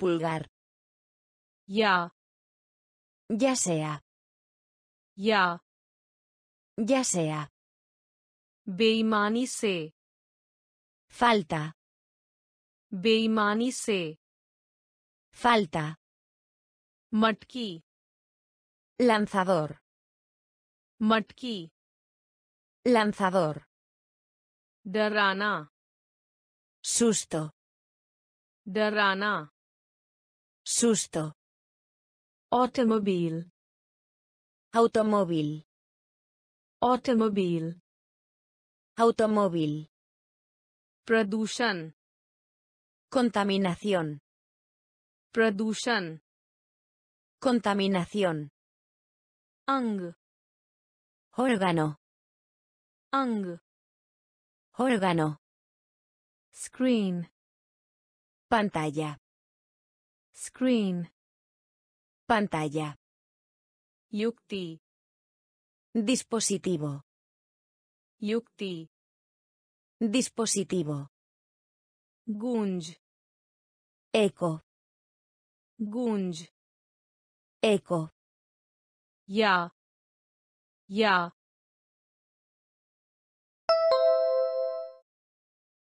Pulgar. या Ya sea. या Ya sea. बेईमानी से Falta. बेईमानी से Falta. मटकी Lanzador. Matki. Lanzador. Darana. Susto. Darana. Susto. automóvil, Automóvil. automóvil, Automóvil. Production. Contaminación. Production. Contaminación. Ang. Órgano. Ang. Órgano. Screen. Pantalla. Screen. Pantalla. Yukti. Dispositivo. Yukti. Dispositivo. Gunj. Eco. Gunj. Eco. या या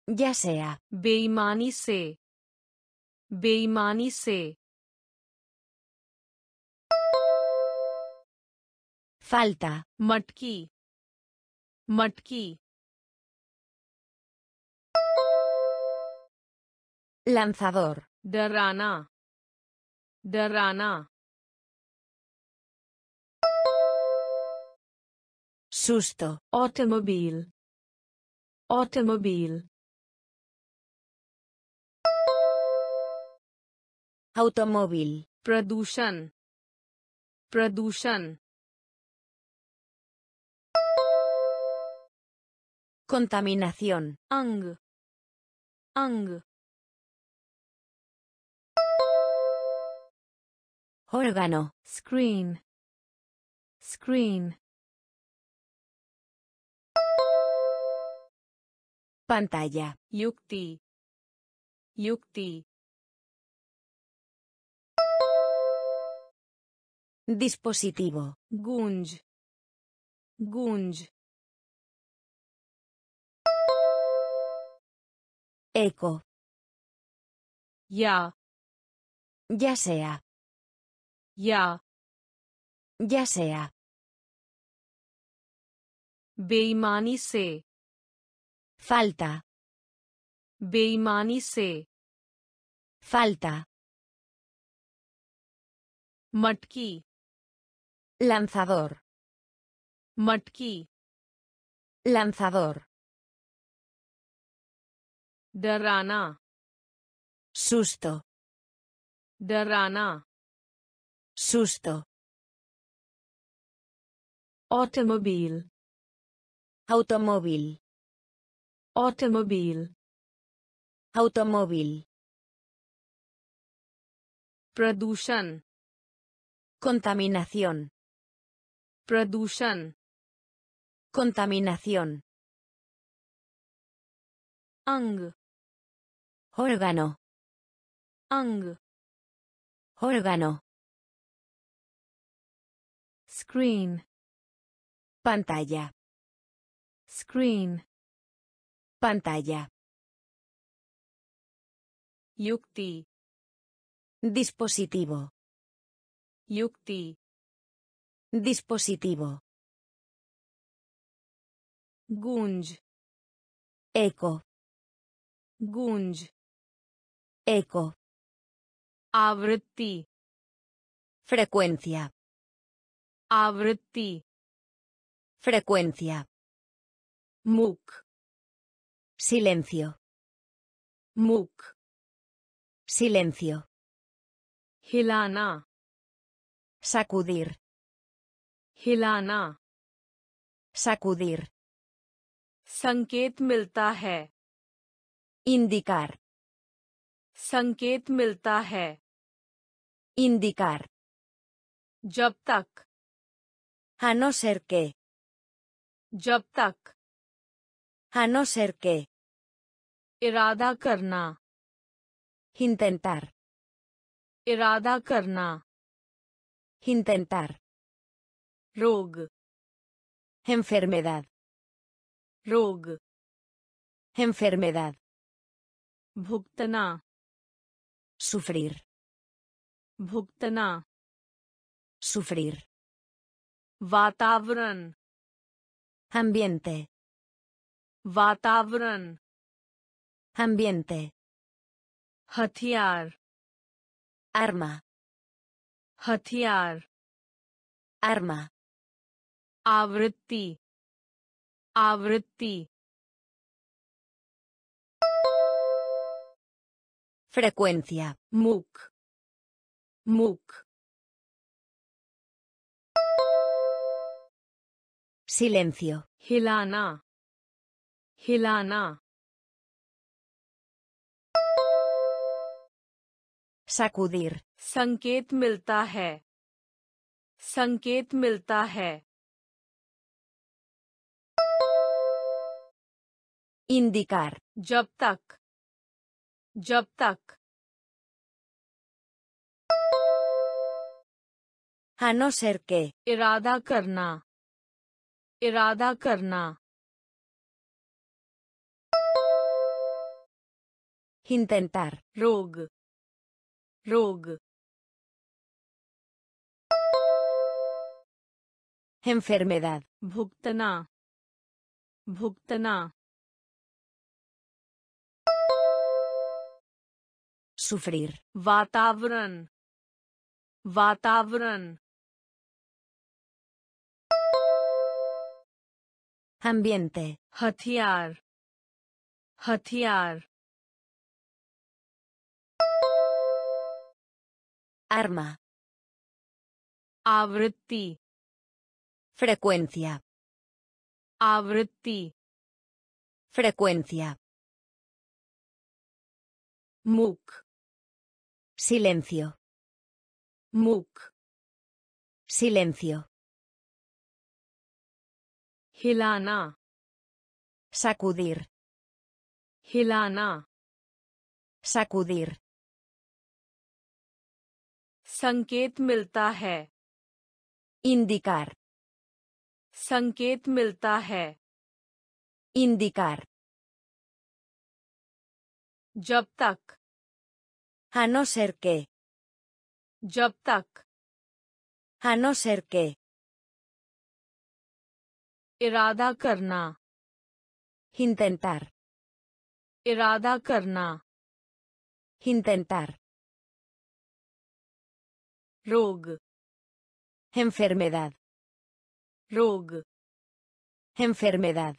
Ya sea. बेईमानी से बेईमानी से Falta. मटकी मटकी Lanzador. डराना डराना Susto. Automobil. Automobil. Automóvil. Production. Production. Contaminación. Ang. Ang. Órgano. Screen. Screen. Pantalla. Yukti. Yukti. Dispositivo. Gunj. Gunj. Eco. Ya. Ya sea. Ya. Ya sea. बेईमानी से falta, बेईमानी से falta, मटकी lanzador, मटकी lanzador, डराना susto, डराना susto, automobile automóvil, Automobil. Automóvil. Producción. Contaminación. Producción. Contaminación. Ang. Órgano. Ang. Órgano. Screen. Pantalla. Screen. Pantalla. Yukti. Dispositivo. Yukti. Dispositivo. Gunj. Eco. Gunj. Eco. Avritti. Frecuencia. Avritti. Frecuencia. Muk. silencio, मूक silencio, हिलाना sacudir, हिलाना sacudir, संकेत मिलता है indicar, संकेत मिलता है indicar, जब तक a no ser que, जब तक a no ser que, इरादा करना intentar, इरादा करना intentar, रोग enfermedad, रोग enfermedad, भुगतना sufrir, भुगतना sufrir, वातावरण ambiente, वातावरण ambiente, हथियार arma, हथियार arma, आवृत्ति आवृत्ति frecuencia, मूक मूक silencio, हिलाना हिलाना। Sacudir, संकेत मिलता है। संकेत मिलता है। Indicar, जब तक। जब तक। A no ser que, इरादा करना। इरादा करना। Intentar. Rog. Rog. Enfermedad. Bhuktana. Bhuktana. Sufrir. Vatavran. Vatavran. Ambiente. Hatiar. Hatiar. Arma. Avritti. Frecuencia. Avritti. Frecuencia. Muk. Silencio. Muk. Silencio. Hilana. Sacudir. Hilana. Sacudir. संकेत मिलता है। इंदिकार संकेत मिलता है। इंदिकार जब तक। हनो सर के जब तक। हनो सर के इरादा करना। हिंतेंतर इरादा करना। हिंतेंतर Rog. Enfermedad. rug Enfermedad.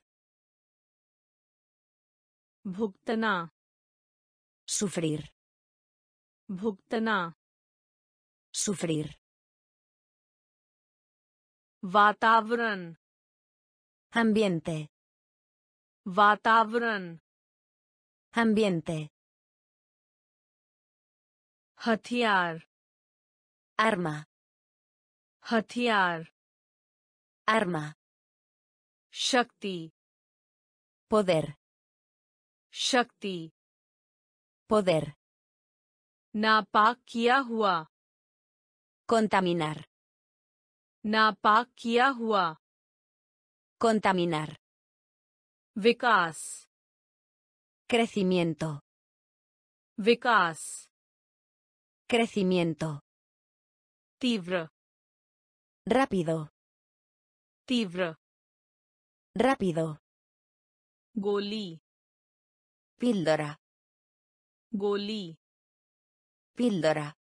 Bhuktana. Sufrir. Bhuktana. Sufrir. Vatavran. Ambiente. Vatavran. Ambiente. Hatiar Arma. हथियार Arma. शक्ति Poder. शक्ति Poder. नापाक किया हुआ Contaminar. नापाक किया हुआ Contaminar. विकास Crecimiento. विकास Crecimiento. Tigre. Rápido. Tibro Rápido. Goli. Píldora. Goli. Píldora.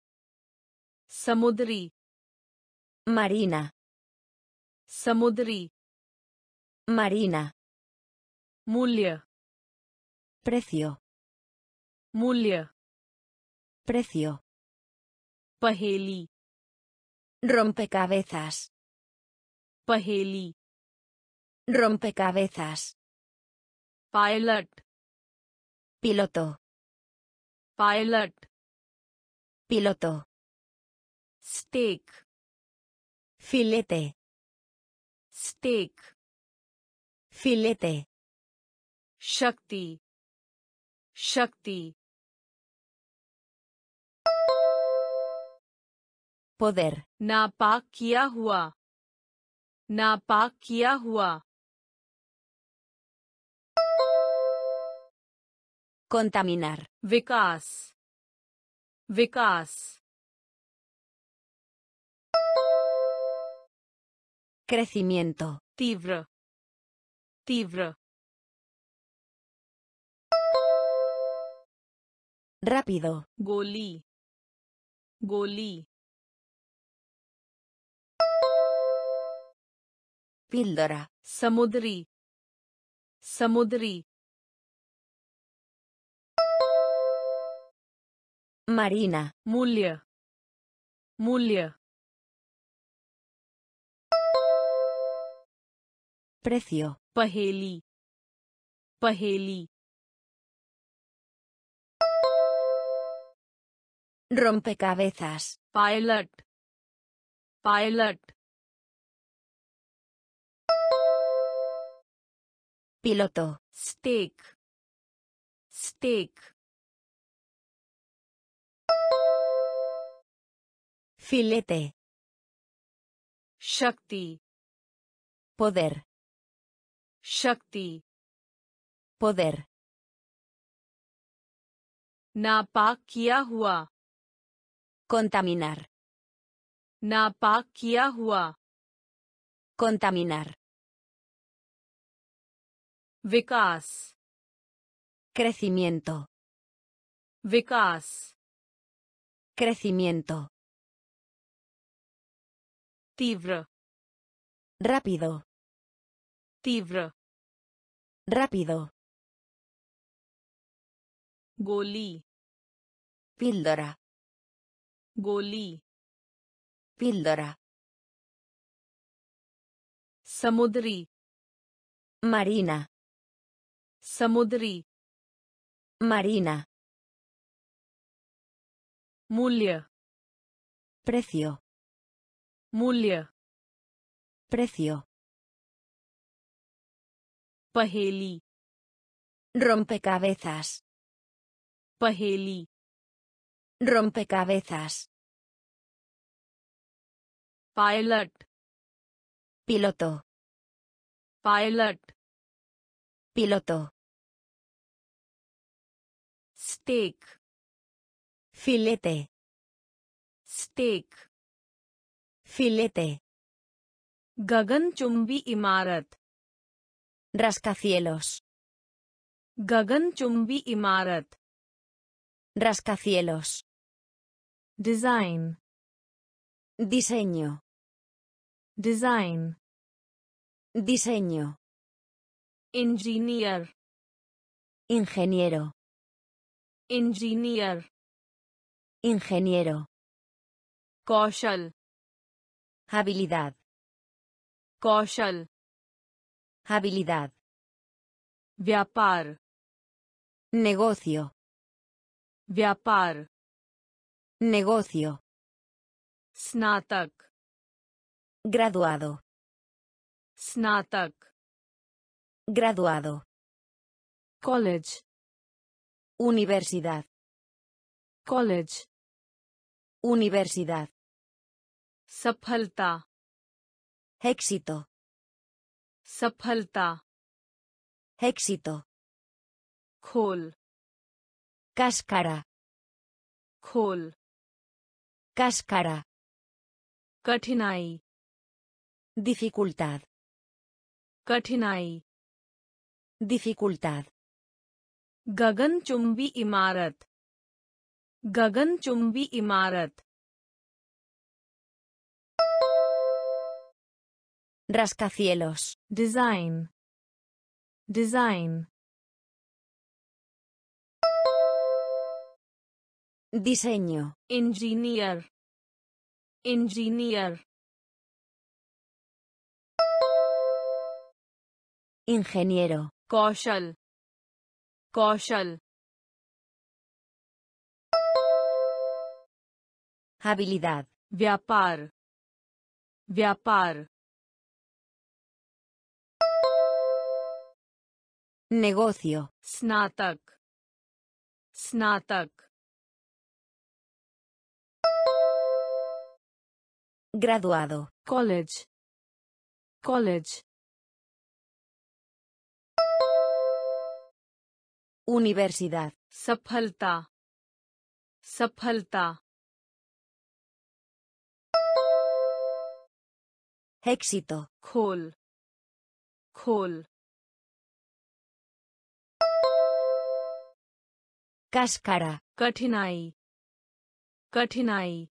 Samudri. Marina. Samudri. Marina. Mulya. Precio. Mulya. Precio. Paheli. Rompecabezas. Paheli. Rompecabezas. Pilot. Piloto. Pilot. Piloto. Steak. Filete. Steak. Filete. Shakti. Shakti. Poder. नापाक किया हुआ नापाक किया हुआ Contaminar. विकास विकास Crecimiento. तीव्र तीव्र Rápido. गोली गोली Píldora. समुद्री समुद्री Marina. मूल्य मूल्य Precio. पहेली पहेली Rompecabezas. Pilot pilot Piloto. Stake stake Filete. शक्ति Poder. शक्ति Poder. नापाक किया हुआ Contaminar. नापाक किया हुआ Contaminar. विकास Crecimiento. विकास Crecimiento. तीव्र Rápido. तीव्र Rápido. गोली Píldora. गोली Píldora. समुद्री Marina. समुद्री Marina. मूल्य Precio. मूल्य Precio. पहेली Rompecabezas. पहेली Rompecabezas. Pilot Piloto. Pilot Piloto. steak filete, steak filete, गगनचुंबी इमारत rascacielos, गगनचुंबी इमारत rascacielos, design diseño, design diseño, engineer ingeniero, Engineer. Ingeniero. Kaushal. Habilidad. Kaushal. Habilidad. Vyapar. Negocio. Vyapar. Negocio. Snatak. Graduado. Snatak. Graduado. College. Universidad. College. Universidad. Saphalta. Éxito. Saphalta. Éxito. Khol. Cáscara. Khol. Cáscara. Katinai. Dificultad. Katinai. Dificultad. गगनचुंबी इमारत गगनचुंबी इमारत rascacielos, design design diseño, engineer engineer ingeniero, कौशल कौशल habilidad, व्यापार व्यापार negocio, स्नातक स्नातक graduado, college college universidad, सफलता सफलता éxito, खोल खोल cáscara, कठिनाई कठिनाई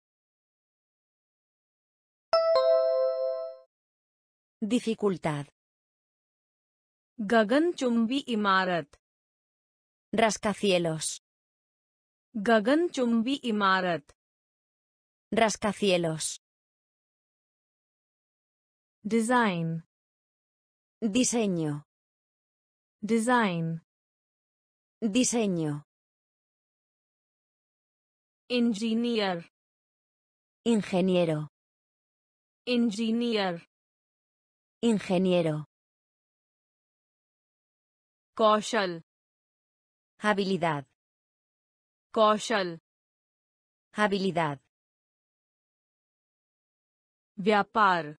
dificultad, गगनचुंबी इमारत Rascacielos. Gagan chumbi imarat. Rascacielos. Design. Diseño. Design. Diseño. Engineer. Ingeniero. Engineer. Ingeniero. Kaushal. Habilidad. Kaushal. Habilidad. Vyapar.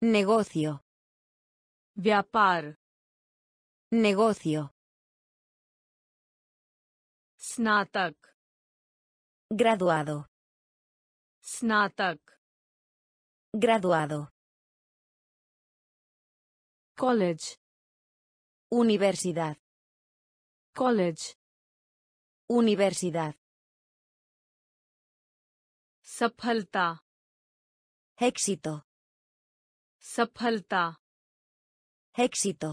Negocio. Vyapar. Negocio. Snatak. Graduado. Snatak. Graduado. College. Universidad. College universidad, सफलता éxito, सफलता éxito,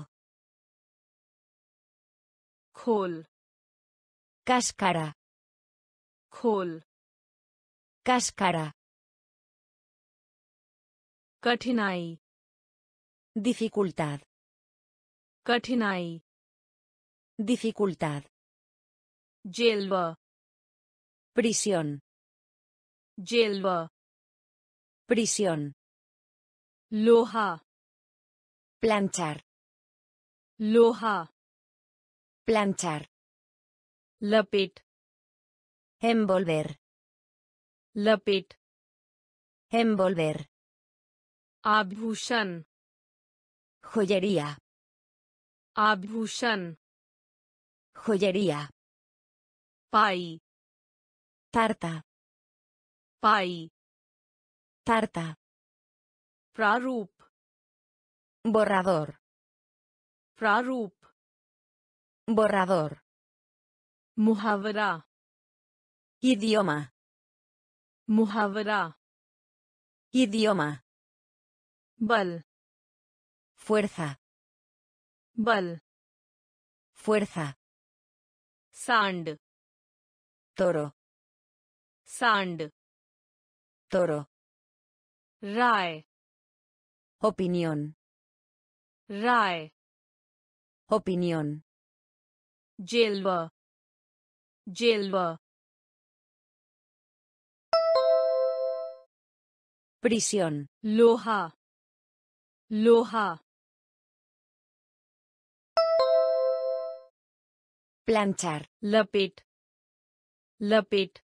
खोल cáscara, खोल cáscara, कठिनाई dificultad, कठिनाई Dificultad. Yelva. Prisión. Yelva. Prisión. Loja. Planchar. Loja. Planchar. Lapit. Envolver. Lapit. Envolver. Abhushan. Joyería. Abhushan. Joyería. Pai. Tarta. Pai. Tarta. Prarup. Borrador. Prarup. Borrador. Muhavra. Idioma. Muhavra. Idioma. Bal. Fuerza. Bal. Fuerza. सांड तोरो सांड तोरो राय ओपिनियन राय ओपिनियन जेलवा जेलवा प्रिशन लोहा लोहा planchar लपेट लपेट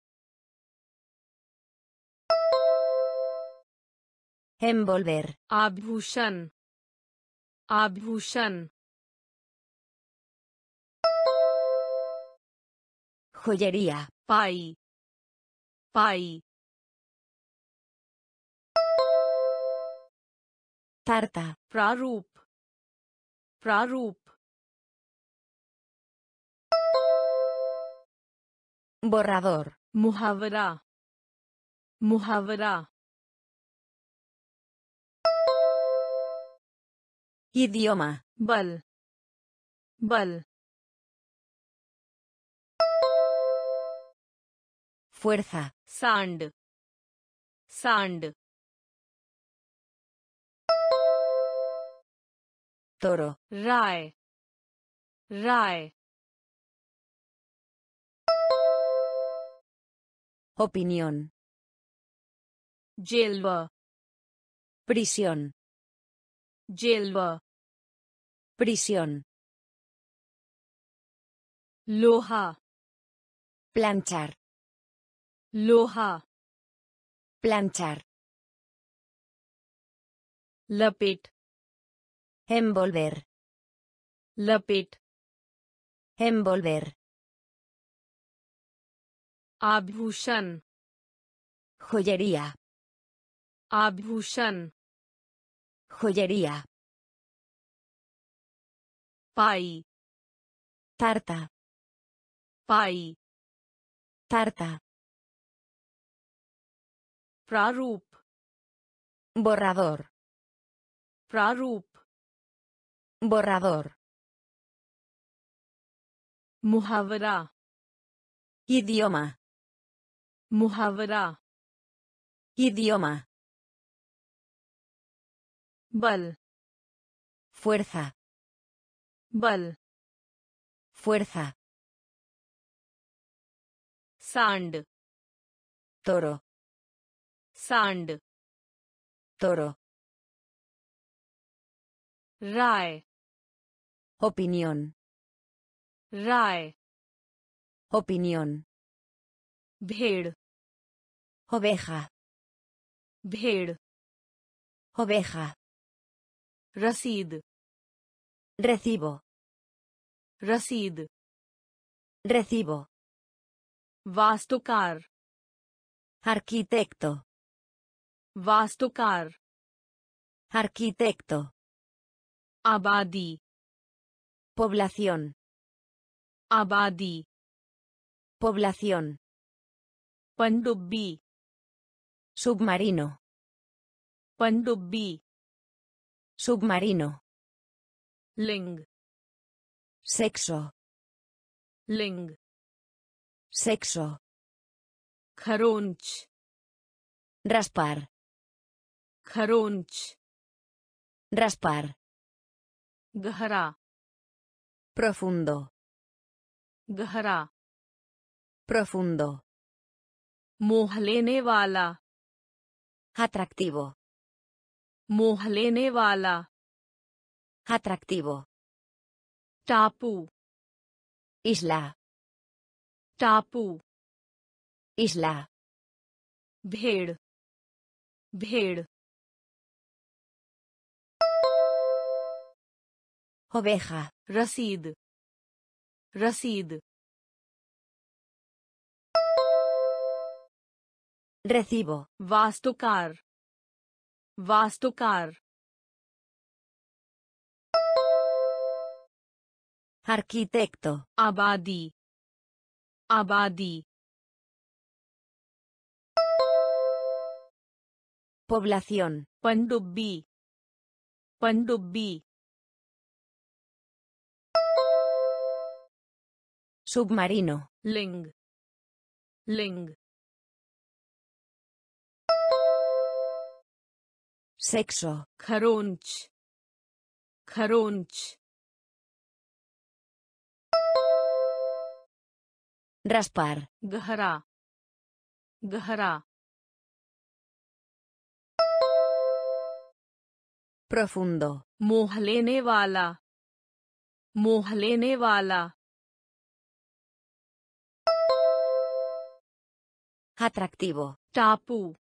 envolver आभूषण आभूषण joyería पाई पाई tarta प्रारूप प्रारूप borrador. Muhavara muhavara idioma. Bal. Bal. Fuerza. Sand. Sand. Toro. Rae rae Opinión. Yelva. Prisión. Yelva. Prisión. Loja. Planchar. Loja. Planchar. Lapit. Envolver. Lapit. Envolver. आभूषण joyería आभूषण joyería पाई tarta पाई tarta प्रारूप borrador प्रारूप borrador मुहावरा idioma मुहावरा idioma बल fuerza बल fuerza सांड toro सांड toro राय opinión राय opinión भेड़ oveja भेड़ oveja रसीद recibo रसीद recibo वास्तुकार arquitecto वास्तुकार arquitecto आबादी población आबादी población पनडुब्बी submarino पनडुब्बी submarino लिंग sexo लिंग sexo खरोंच raspar खरोंच raspar गहरा profundo गहरा profundo मोह लेने वाला atractivo मोह लेने वाला atractivo टापू isla टापू isla भेड़ भेड़ oveja रसीद रसीद Recibo. Vas tocar. Vas tocar. Arquitecto. Abadi. Abadi. Población. Pandubbi. Pandubbi. Submarino. Ling. Ling. Sexo. Karunç. Karunç. Raspar. Gahara. Gahara. Profundo. Moh lene wala moh lene wala Atractivo. Tapu.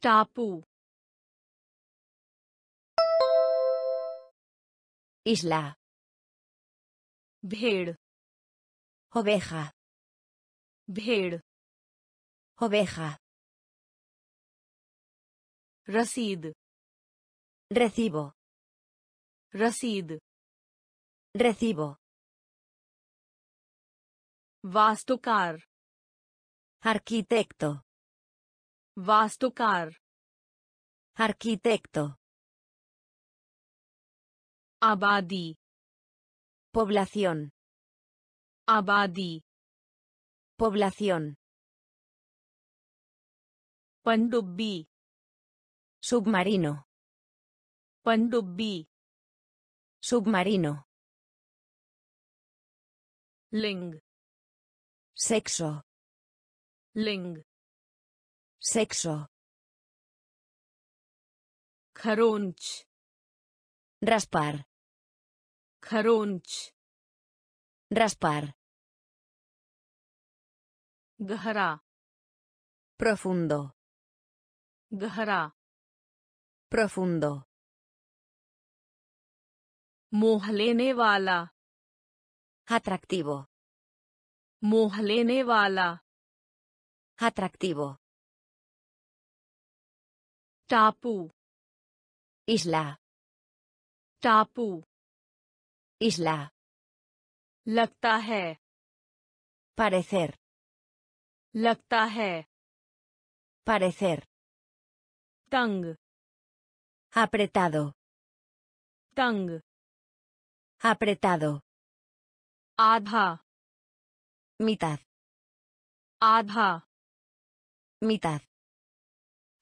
Tapu. Isla. Bhed. Oveja. Bhed. Oveja. Rasid. Recibo. Rasid. Recibo. Vastokar. Arquitecto. Vastokar. Arquitecto. Abadi. Población. Abadi. Población. Pandubbi. Submarino. Pandubbi. Submarino. Ling. Sexo. Ling. Sexo. Kharunch. Raspar. खरोंच रस्पार गहरा प्रफुंडो गहरा प्रफुंडो मोह लेने वाला अट्रैक्टिवो मोह लेने वाला अट्रैक्टिवो टापू इस्ला टापू Isla. लगता है Parecer. लगता है Parecer. तंग Apretado. तंग Apretado. आधा Mitad. आधा Mitad.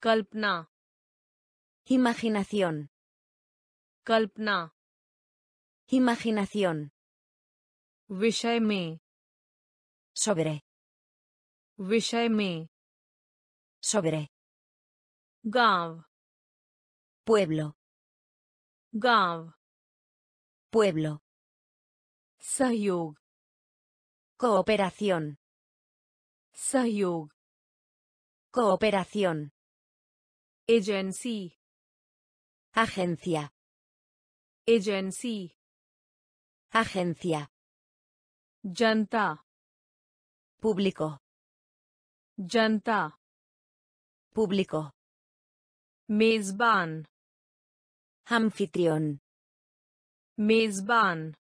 कल्पना Imaginación. कल्पना Imaginación. विषय में Sobre. विषय में Sobre. गांव Pueblo. गांव Pueblo. सहयोग Cooperación. सहयोग Cooperación. Agency Agencia. Agency Agencia. जनता Público. जनता Público. मेजबान Anfitrión. मेजबान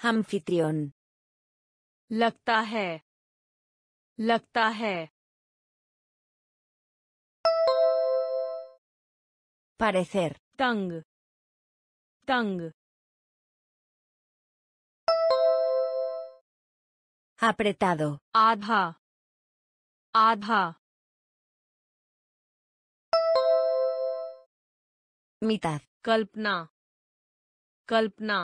Anfitrión. लगता है लगता है Parecer. तंग तंग Apretado. आधा आधा Mitad. कल्पना कल्पना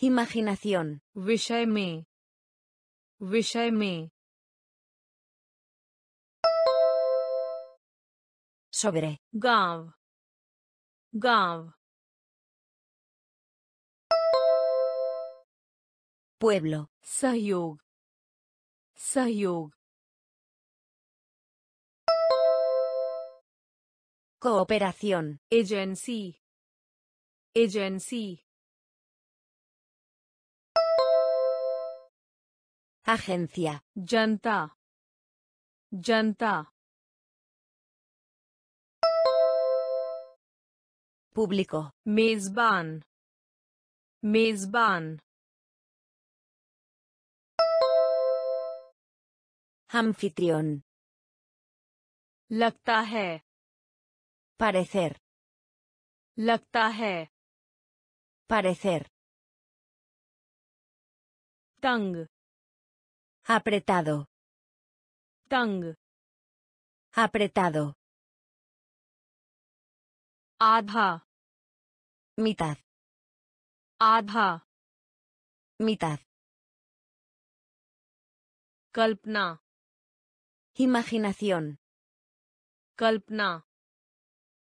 Imaginación. विषय में विषय में Sobre. गांव गांव Pueblo. Sahyog. Sahyog. Cooperación. Agency. Agency. Agencia. Janta. Janta. Público. Mezban. Mezban. Anfitrión. लगता है Parecer. लगता है Parecer. तंग Apretado. तंग Apretado. आधा Mitad. आधा Mitad. कल्पना Imaginación. कल्पना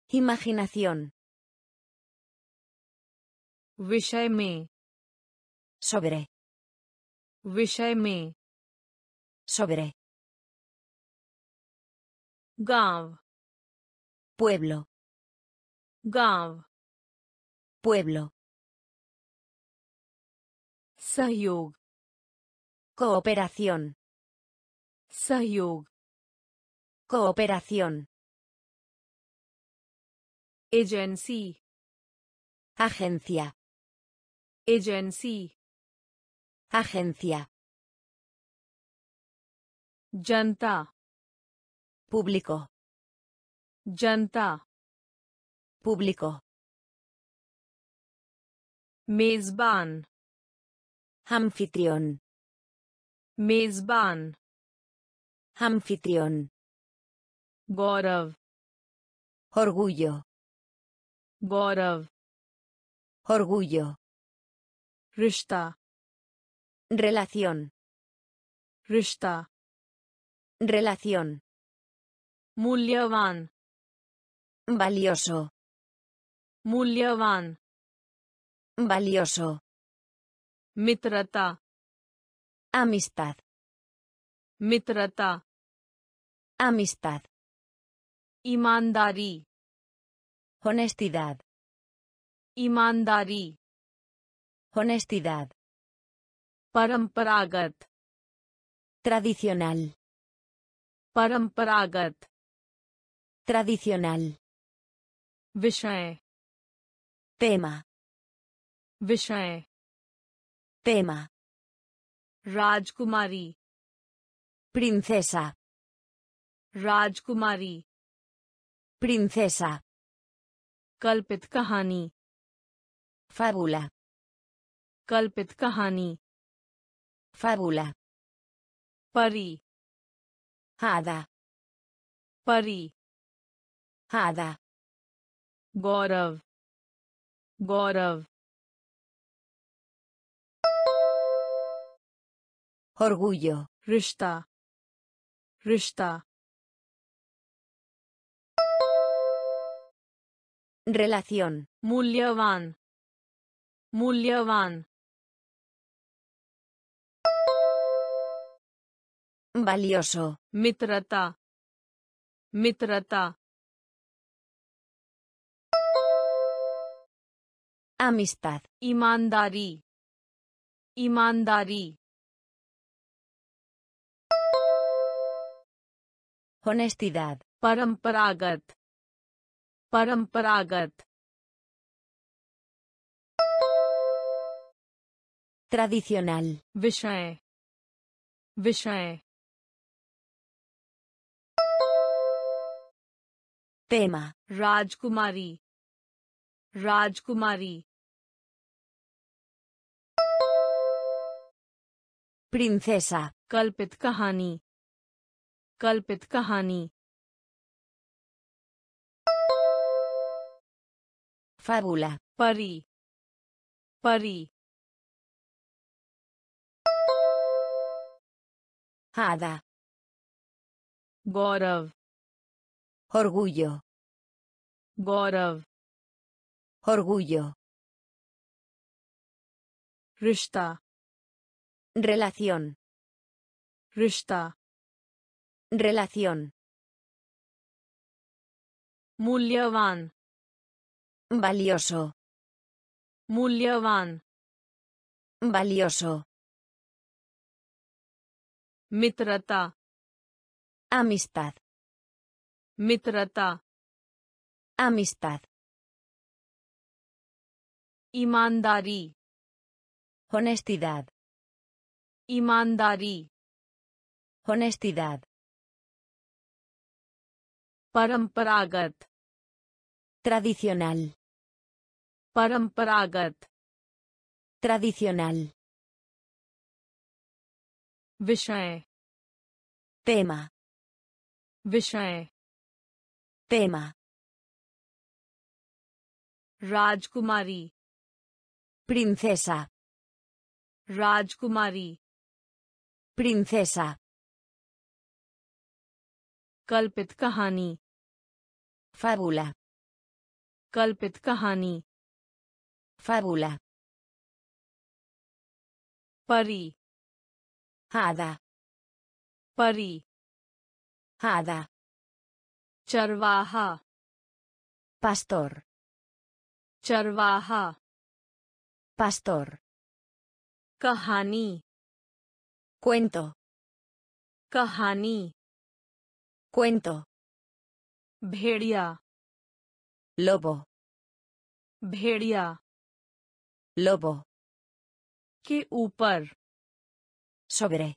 Imaginación. विषय में Sobre. विषय में Sobre. गांव Pueblo. गांव Pueblo. सहयोग Cooperación. सहयोग Cooperación. Agency. Agencia. Agency. Agencia. Janta. Público. Janta. Público. Mezban. Anfitrión. Mezban. Anfitrión. Gorav. Orgullo. Gorav. Orgullo. Rishta. Relación. Rishta. Relación. Mulyavan. Valioso. Mulyavan. Valioso. Mitrata. Amistad. Mitrata. Amistad. Imandari. Honestidad. Imandari. Honestidad. Paramparagat. Tradicional. Paramparagat. Tradicional. Vishay. Tema. Vishay. Tema. Rajkumari. Princesa. Rajkumari. Princesa. कल्पित कहानी Fábula. कल्पित कहानी Fábula. परी Hada. परी Hada. गौरव गौरव Orgullo. रिश्ता रिश्ता Relación. Mulyavan. Mulyavan. Valioso. Mitrata. Mitrata. Amistad. Imandari. Imandari. Honestidad. Paramparagat. परंपरागत। Tradicional. विषय। विषय। Tema. राजकुमारी। राजकुमारी। Princesa. कल्पित कहानी। कल्पित कहानी। Fábula. परी परी Hada. गौरव Orgullo. गौरव Orgullo. रिश्ता Relación. रिश्ता Relación. मूल्यवान Valioso. Mulyavan. Valioso. Mitrata. Amistad. Mitrata. Amistad. Imandari. Honestidad. Imandari. Honestidad. Paramparagat. Tradicional. परंपरागत ट्रेडिशनल विषय तेमा विषय तेमा राजकुमारी प्रिंसेसा राजकुमारी प्रिंसेसा कल्पित कहानी फैबुला कल्पित कहानी Fábula. Pari. Hada. Pari. Hada. Charvaha. Pastor. Charvaha. Pastor. Kahani. Cuento. Kahani. Cuento. Bhedia. Lobo. Bhedia Lobo. के ऊपर Sobre.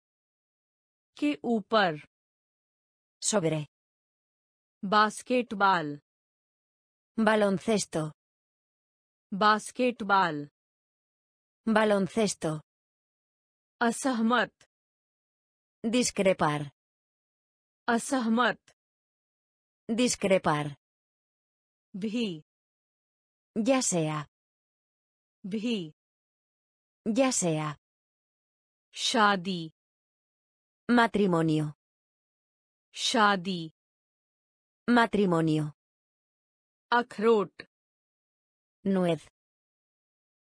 के ऊपर Sobre. Basketball Baloncesto. Basketball Baloncesto. असहमत Discrepar. असहमत Discrepar. भी Ya sea. भी Ya sea. शादी Matrimonio. शादी Matrimonio. अखरोट Nuez.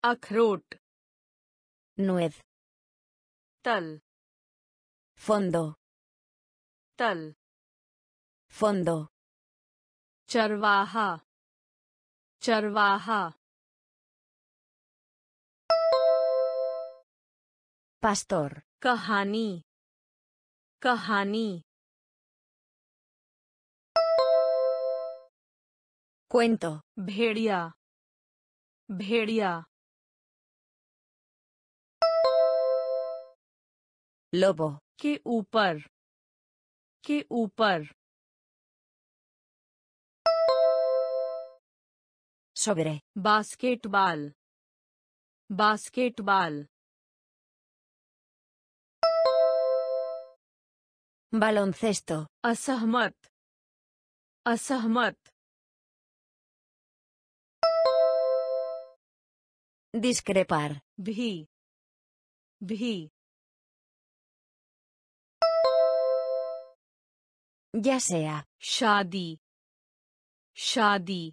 अखरोट Nuez. तल Fondo. तल Fondo. चरवाहा चरवाहा Pastor. कहानी कहानी Cuento. भेड़िया भेड़िया Lobo. के ऊपर के ऊपर Sobre. Basketball basketball Baloncesto. Asahmat. Asahmat. Discrepar. Bhi. Bhi. Ya sea. Shadi. Shadi.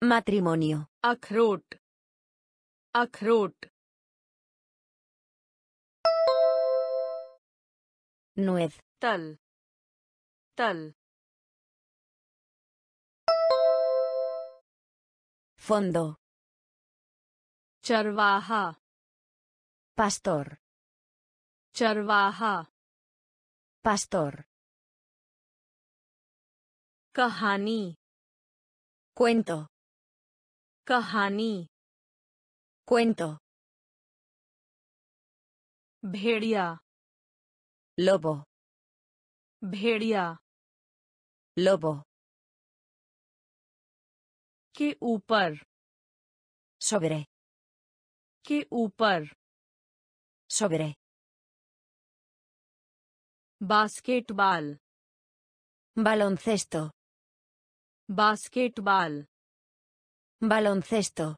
Matrimonio. Akhroot. Akhroot. Nuez. Tal. Tal. Fondo. Charvaja. Pastor. Charvaja. Pastor. Kahani. Cuento. Kahani. Cuento. Lobo. भेड़िया Lobo. के ऊपर Sobre. के ऊपर Sobre. Basketball Baloncesto. Basketball Baloncesto.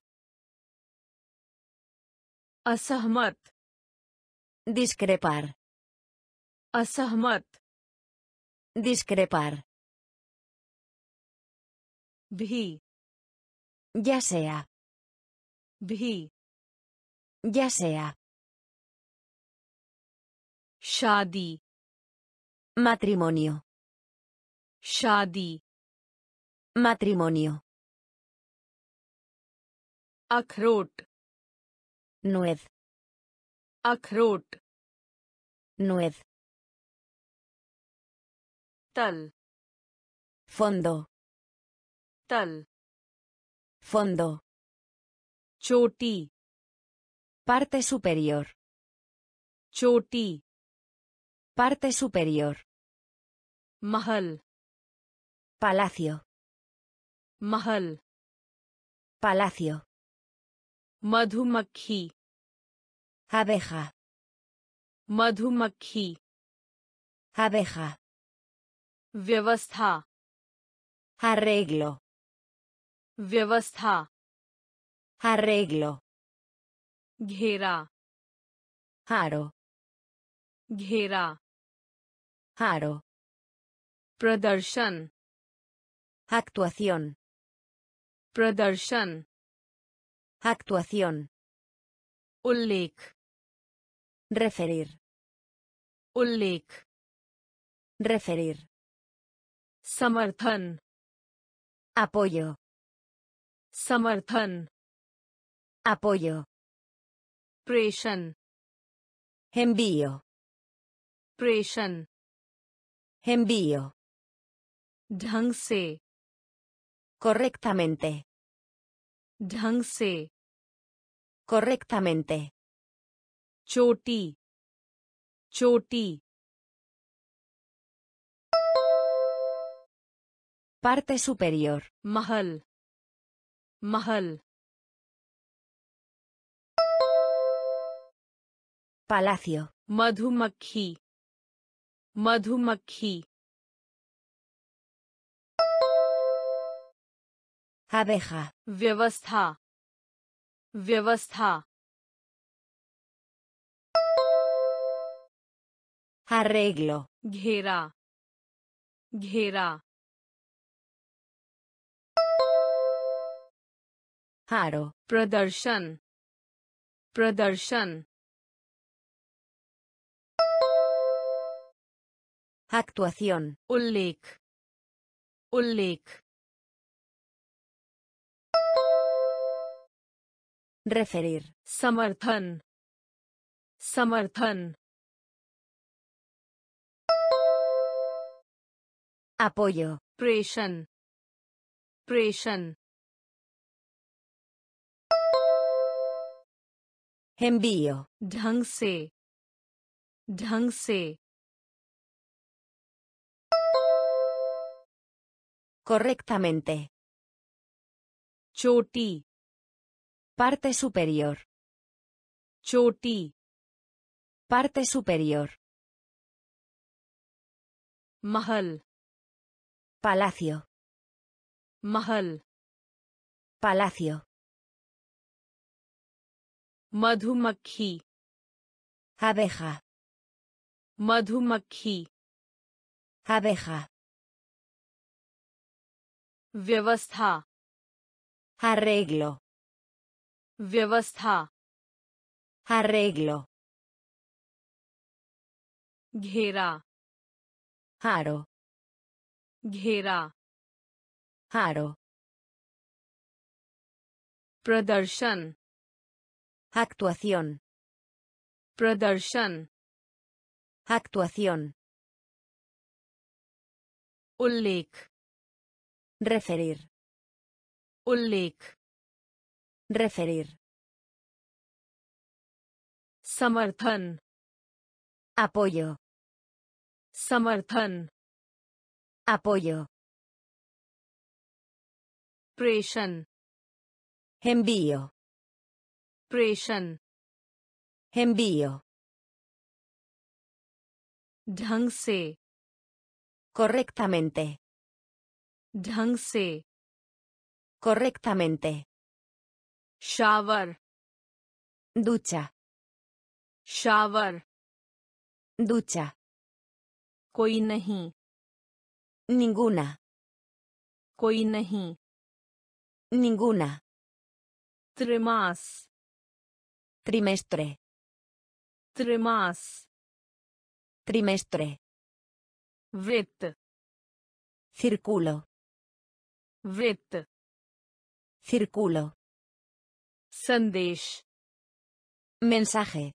असहमत Discrepar. असहमत Discrepar. भी Ya sea. भी Ya sea. शादी Matrimonio. शादी Matrimonio. अखरोट Nuez. अखरोट nuez, Tal. Fondo. Tal. Fondo. Choti. Parte superior. Choti. Parte superior. Mahal. Palacio. Mahal. Palacio. Madhumakhi. Abeja. Madhumakhi. Abeja. व्यवस्था arreglo, व्यवस्था arreglo, घेरा aro, घेरा aro, प्रदर्शन actuación, प्रदर्शन actuación, उल्लेख referir, उल्लेख referir, समर्थन apoyo, समर्थन apoyo, प्रेषण envío, प्रेषण envío, ढंग से correctamente, ढंग से correctamente, चोटी चोटी Parte superior. Mahal. Mahal. Palacio. Madhumakhi. Madhumakhi. Abeja. Vyavastha. Vyavastha. Arreglo. Ghera. Ghera. aro, प्रदर्शन प्रदर्शन actuación, उल्लेख उल्लेख referir, समर्थन समर्थन apoyo, प्रेषण प्रेषण envío, ढंग से ढंग से correctamente, चोटी parte superior, चोटी parte superior, महल palacio, महल palacio, मधुमक्खी। Abeja, मधुमक्खी। Abeja, व्यवस्था। Arreglo, व्यवस्था। Arreglo, घेरा। Aro, घेरा। Aro, प्रदर्शन। Actuación. Pradarshan. Actuación. Ullek. Referir. Ullek. Referir. Samarthan. Apoyo. Samarthan. Apoyo. Pression. Envío. प्रेषण envío, ढंग से correctamente, ढंग से correctamente, shower ducha, shower ducha, कोई नहीं ninguna, कोई नहीं ninguna, त्रिमास trimestre, त्रिमास trimestre, वृत्त círculo, वृत्त círculo, संदेश mensaje,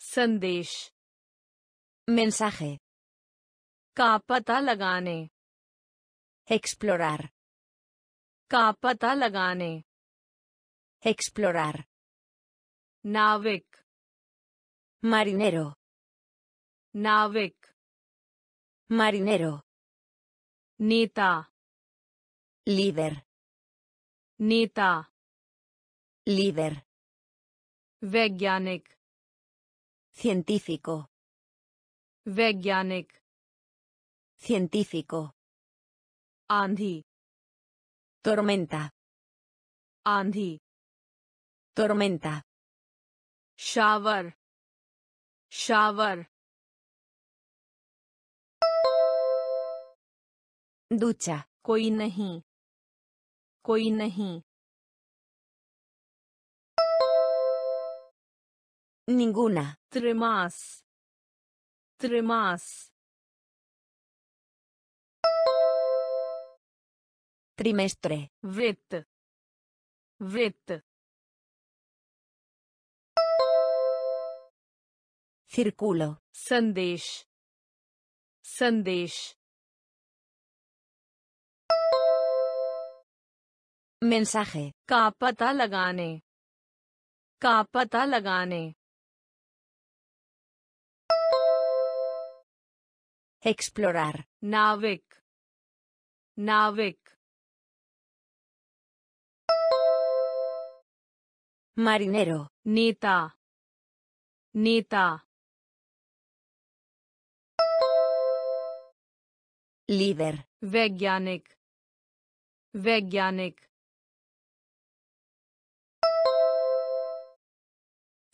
संदेश mensaje का पता लगाने explorar का पता लगाने explorar Navic. Marinero. Navic. Marinero. Nita. Líder. Nita. Líder. Vegyanik. Científico. Vegyanik. Científico. andi, Tormenta. andi, Tormenta. Shower shower ducha. कोई नहीं। कोई नहीं। Ninguna. त्रिमास त्रिमास trimestre. वृत्त वृत्त círculo संदेश संदेश mensaje का पता लगाने का पता लगाने explorar नाविक नाविक marinero नेता नेता líder वैज्ञानिक वैज्ञानिक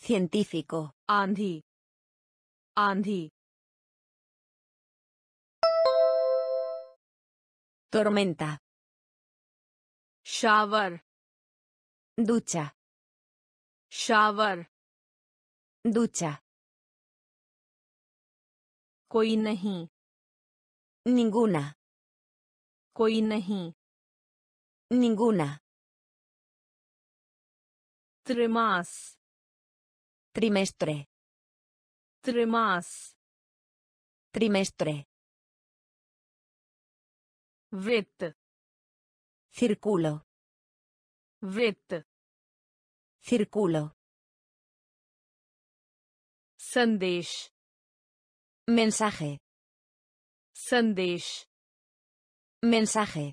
científico आंधी आंधी tormenta shower ducha shower ducha कोई नहीं Ninguna. Koi nahi. Ninguna. Trimas. Trimestre. Trimas. Trimestre. Vrit. Círculo. Vrit. Círculo. Sandesh. Mensaje. संदेश mensaje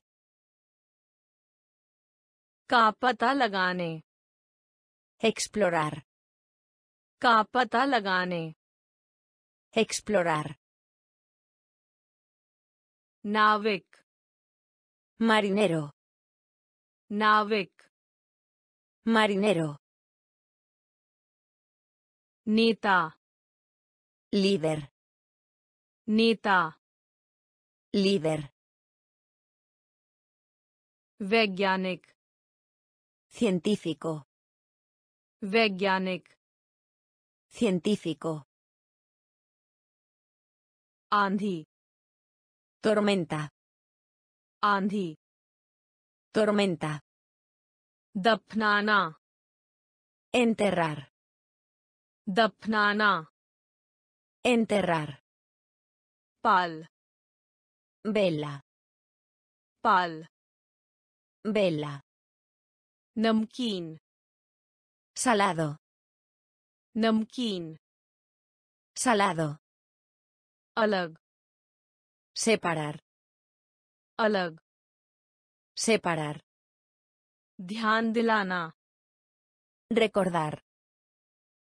का पता लगाने explorar का पता लगाने explorar नाविक marinero नाविक marinero नेता líder नेता Líder. Vegyanik. Científico. Vegyanik. Científico. Andhi. Tormenta. Andhi. Tormenta. Dapnana. Enterrar. Dapnana. Enterrar. Pal. Vela. Pal. Vela. Namkin. Salado. Namkin. Salado. Alag. Separar. Alag. Separar. Dhyan dilana. Recordar.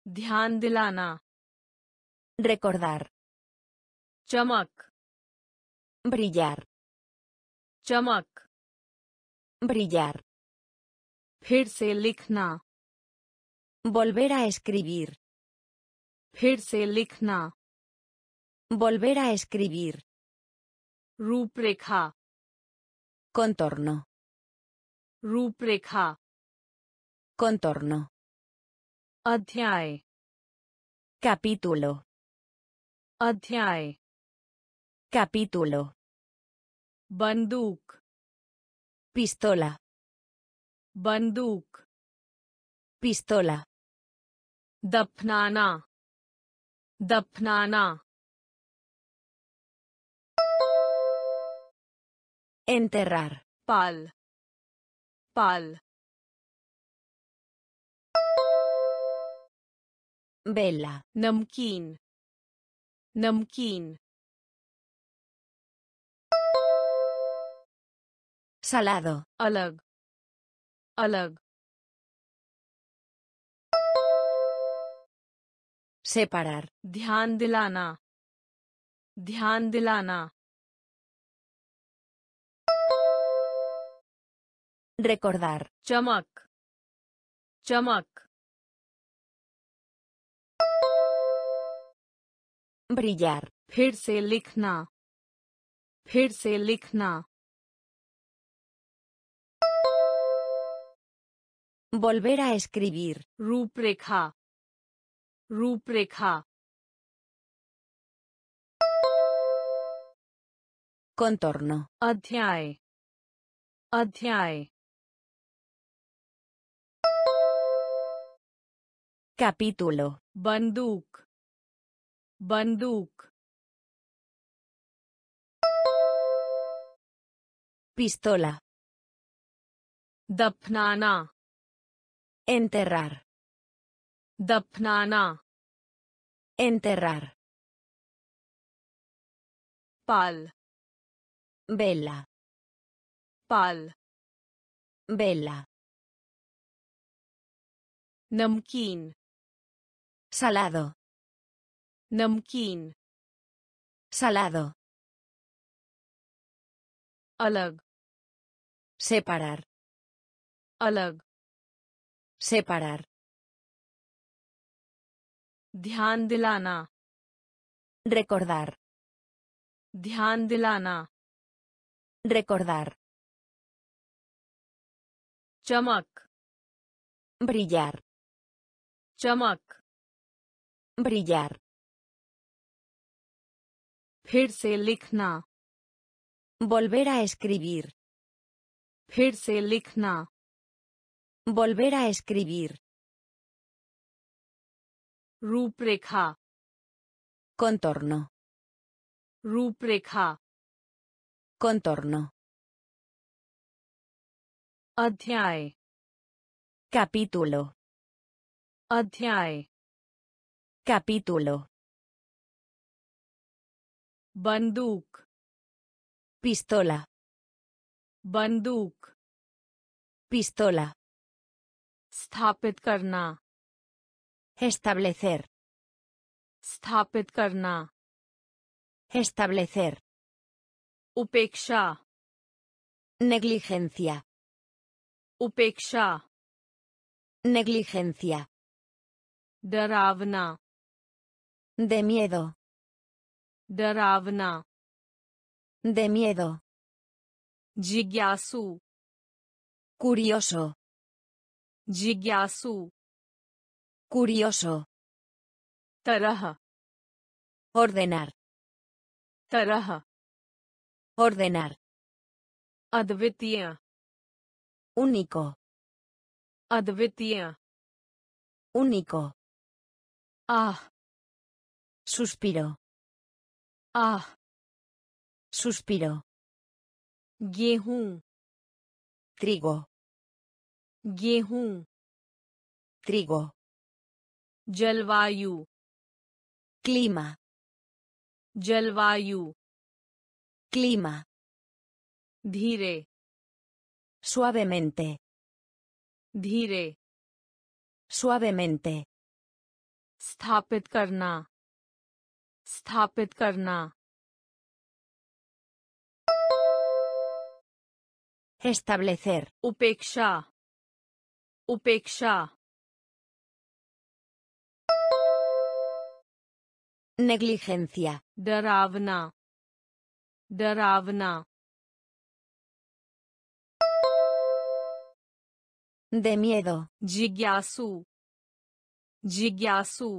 Dhyan dilana. Recordar. Chamak. brillar चमक brillar फिर से लिखना volver a escribir फिर से लिखना volver a escribir रूपरेखा contorno रूपरेखा contorno अध्याय capítulo अध्याय Capítulo. Banduk. Pistola. Banduk. Pistola. Dapnana. Dapnana. Enterrar. Pal. Pal. Vela. Namkin. Namkin. Salado. अलग अलग Separar. ध्यान दिलाना ध्यान दिलाना Recordar. चमक चमक Brillar. फिर से लिखना फिर से लिखना Volver a escribir. Ruprekha. Ruprekha. Contorno. Adhyay. Adhyay. Capítulo. Banduk. Banduk. Pistola. Dapnana. Enterrar. Dapnana. Enterrar. Pal. Vela. Pal. Vela. Namkin. Salado. Namkin. Salado. Alag. Separar. Alag. Separar. ध्यान दिलाना Recordar. ध्यान दिलाना Recordar. चमक Brillar. चमक Brillar. फिर से लिखना Volver a escribir. फिर से लिखना Volver a escribir. Ruprekha. Contorno. Ruprekha. Contorno. Adhyay. Capítulo. Adhyay. Capítulo. Banduk. Pistola. Banduk. Pistola. स्थापित करना Establecer. स्थापित करना Establecer. उपेक्षा Negligencia. उपेक्षा Negligencia. डरावना De miedo. डरावना De miedo. जिज्ञासु Curioso. Jigyasu. Curioso. Taraja. Ordenar. Taraja. Ordenar. Advitiya. Único. Advitiya. Único. Ah. Suspiro. Ah. Suspiro. Trigo. गेहूँ त्रिगो जलवायु क्लीमा जलवायु क्लीमा धीरे स्वाभिमेंते धीरे स्वाभिमेंते स्थापित करना स्थापित करना। Establecer. upeksha उपेक्षा Negligencia. डरावना डरावना De miedo. जिज्ञासु जिज्ञासु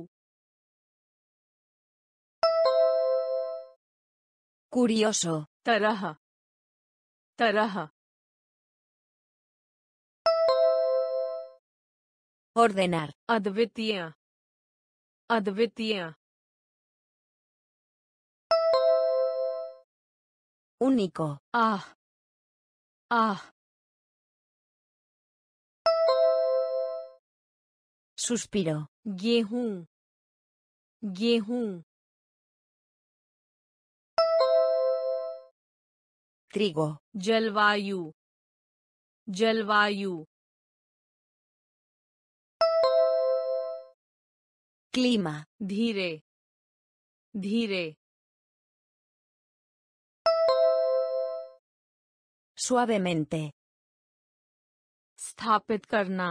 Curioso. तरह तरह Ordenar. Advitiya. Advitiya. Único. Ah. Ah. Suspiro. Gehun. Gehun. Trigo. Jalvayu. Jalvayu. Clima. धीरे धीरे Suavemente. स्थापित करना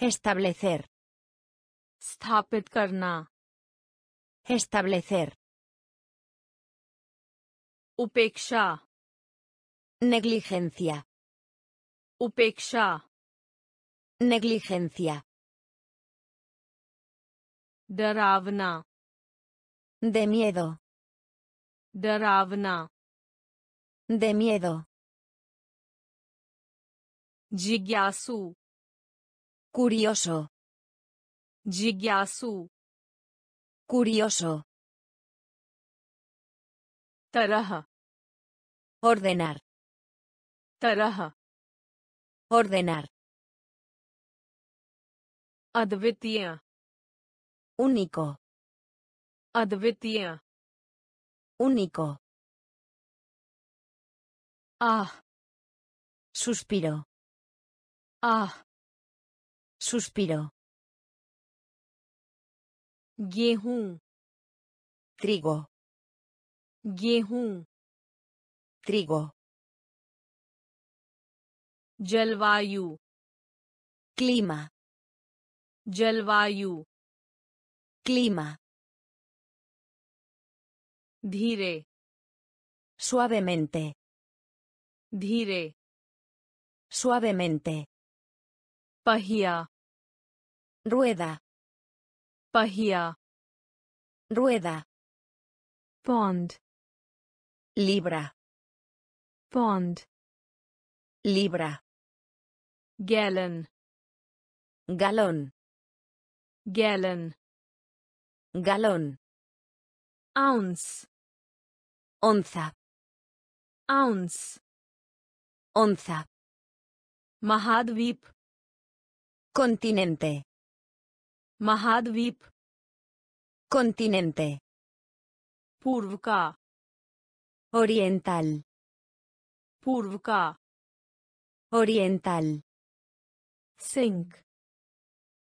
Establecer. स्थापित करना Establecer. उपेक्षा Negligencia. उपेक्षा Negligencia. Daravna. De miedo. Daravna. De miedo. Jigyasu. Curioso. Jigyasu. Curioso. Taraja. Ordenar. Taraja. Ordenar. Advitia. Único. Advitya. Único. Ah. Suspiro. Ah. Suspiro. Gehun. Trigo. Gehun. Trigo. Jalvayu. Clima. Jalvayu. Clima. Dhire. Suavemente. Dhire. Suavemente. Pajía. Rueda. Pajía. Rueda. Pond. Libra. Pond. Libra. Gallon. Galón. Gallon galón. Ounce. Onza. Ounce. Onza. Mahadvip continente. Mahadvip continente. Purvka. Oriental. Purvka. Oriental. Sink.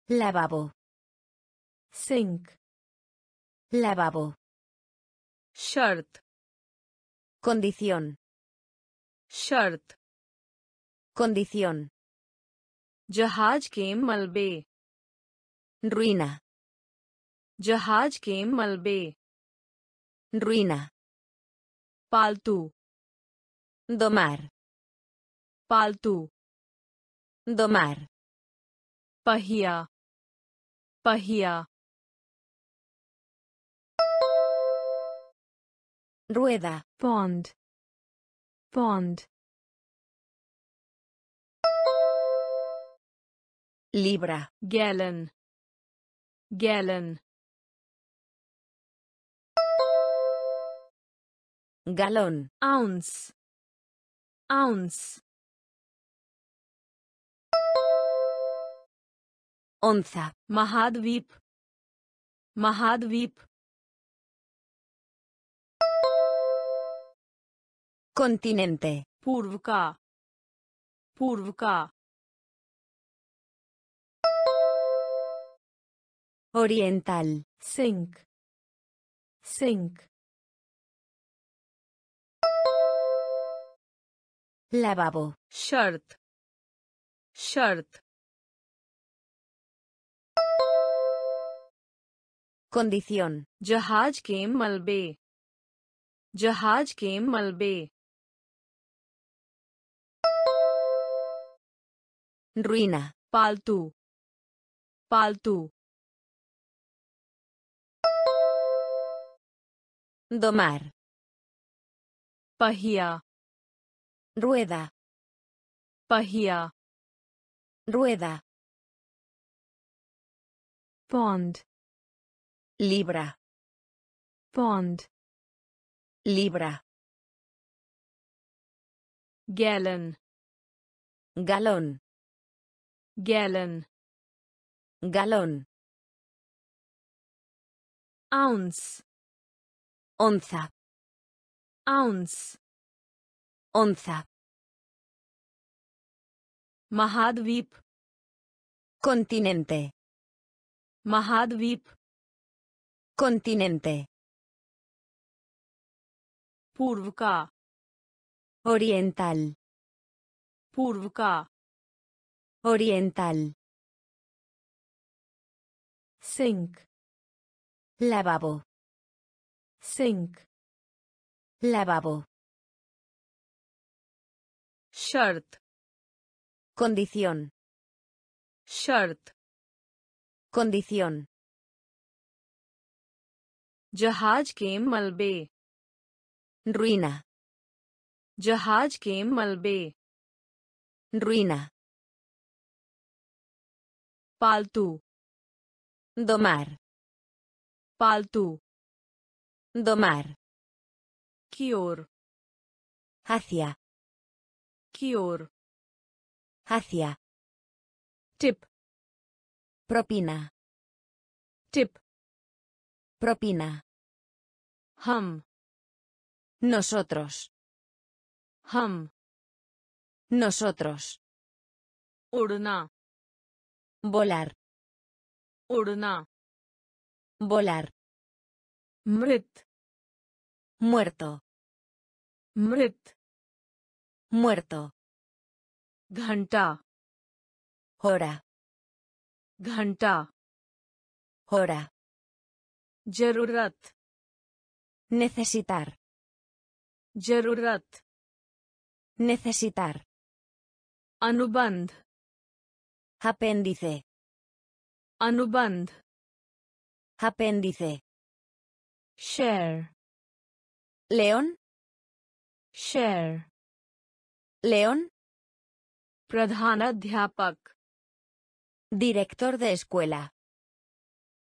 Lavabo. Sink. Lavabo. शर्त Condición. शर्त Condición. जहाज के मलबे Ruina. जहाज के मलबे Ruina. पालतू Domar. पालतू Domar. पहिया पहिया rueda. Pond. Pond. Libra. Gallon gallon galón. Ounce. Ounce. Onza. Mahadvip. Mahadvip. Continente. Purvka. Purvka. Oriental. Sink. Sink. Lavabo. Shirt. Shirt. Condición. Jahaj ke malbe. Jahaj ke malbe. ruina. Paltu. Paltu. Domar. Pahia. Rueda. Pahia. Rueda. Pond. Libra. Pond. Libra. Gallon galón. Gallon. Galón. Ounce. Onza. Ounce. Onza. Mahadvip. Continente. Mahadvip. Continente. Purvka. Oriental. Purvka. oriental sink lavabo sink lavabo शर्त condición शर्त condición जहाज के मलबे ruina जहाज के मलबे ruina Paltu. Domar. Paltu. Domar. Kior. Hacia. Kior. Hacia. Tip. Propina. Tip. Propina. Ham. Nosotros. Ham. Nosotros. Urna. Volar. Urna. Volar. Mrit. Muerto. Mrit. Muerto. Ghanta. Hora. Ghanta. Hora. Jerurat. Necesitar. Jerurat. Necesitar. Anuband. apéndice अनुबंध apéndice share león share león प्रधानाध्यापक director de escuela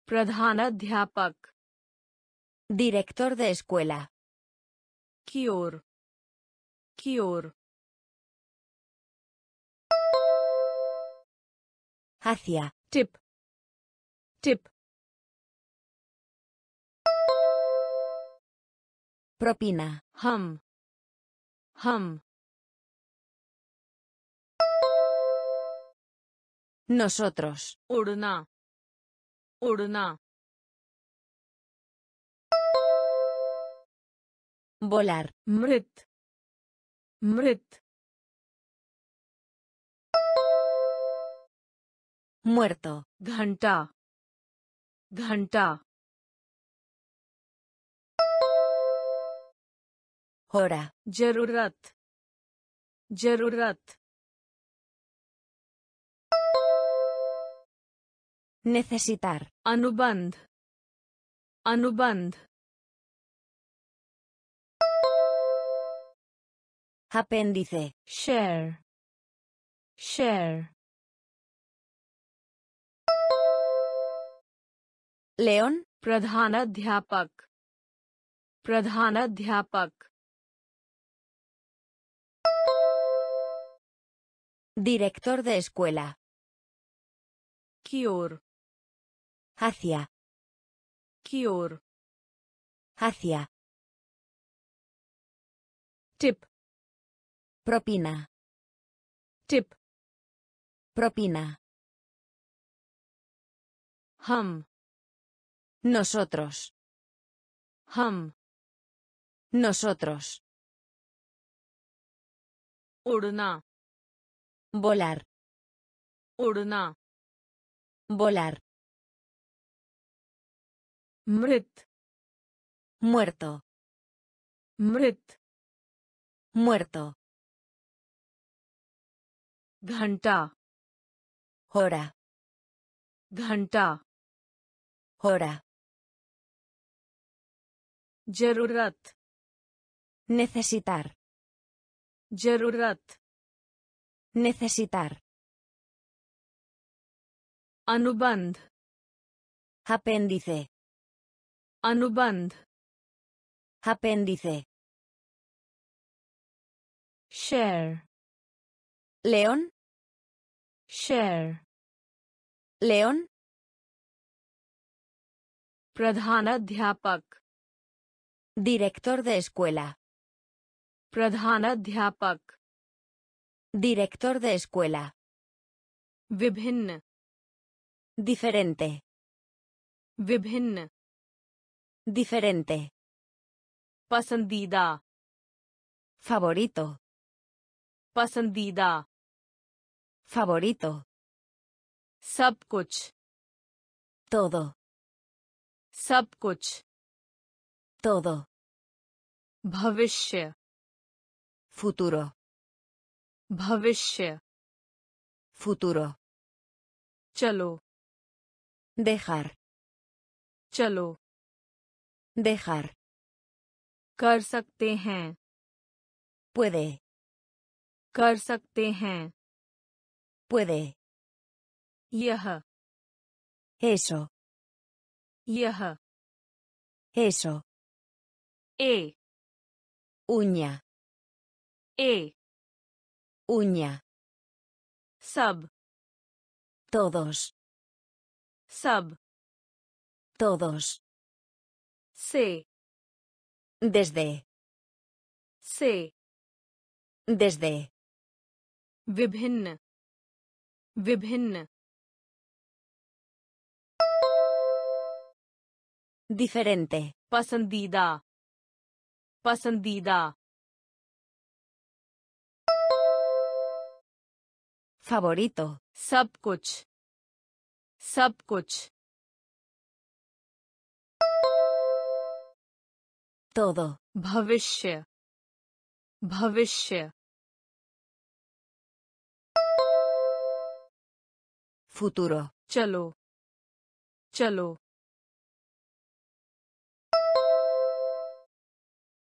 प्रधानाध्यापक director de escuela की ओर Hacia. Tip. Tip. Propina. Hum. Hum. Nosotros. Urna. Urna. Volar. Mrit. Mrit. muerto घंटा घंटा hora जरूरत जरूरत necesitar अनुबंध अनुबंध apéndice शेयर शेयर लेन प्रधानाध्यापक प्रधानाध्यापक Director de escuela. Kior. Hacia. Kior. Hacia. Tip. Propina. Tip. Propina. Hum. Nosotros. Hum. Nosotros. Urna. Volar. Urna. Volar. Mrit. Muerto. Mrit. Muerto. Ghanta. Hora. Ghanta. Hora. ज़रूरत necesitar ज़रूरत necesitar अनुबंध apéndice अनुबंध apéndice share León. share León. प्रधानाध्यापक Director de escuela. Pradhanadhyapak. Director de escuela. Vibhinna. Diferente. Vibhinna. Diferente. Pasandida. Favorito. Pasandida. Favorito. Sab kuch. Todo. Sab kuch. Todo. भविष्य फुतुरो भविष्य फुतुरो चलो देखार चलो देखार कर सकते हैं पुदे कर सकते हैं पुदे यह एसो यह एसो ए Uña. E. Uña. Sub. Todos. Sub. Todos. Se. Desde. Se. Desde. Vibhinna. Vibhinna. Diferente. Pasandida. पसंदीदा। Favorito. सब कुछ। सब कुछ। Todo. भविष्य। भविष्य। Futuro. चलो। चलो।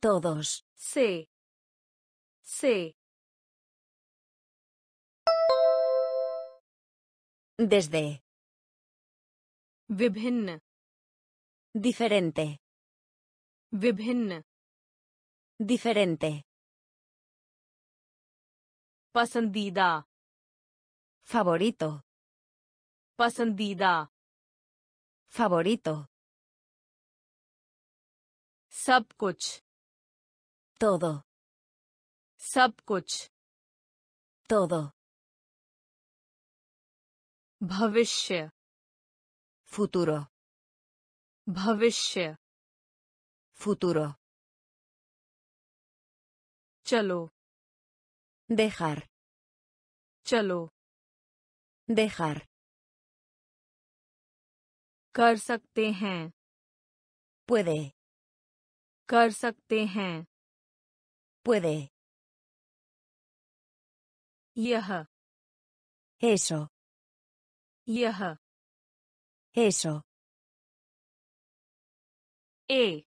Todos. Sí. Sí. Desde. Vibhinna. Diferente. Vibhinna. Diferente. Pasandida. Favorito. Pasandida. Favorito. Sab. Todo. सब कुछ Todo. भविष्य Futuro. भविष्य Futuro. चलो Dejar. चलो Dejar. कर सकते हैं Puede. कर सकते हैं Puede. Yaha. Eso. Yaha. Eso. E.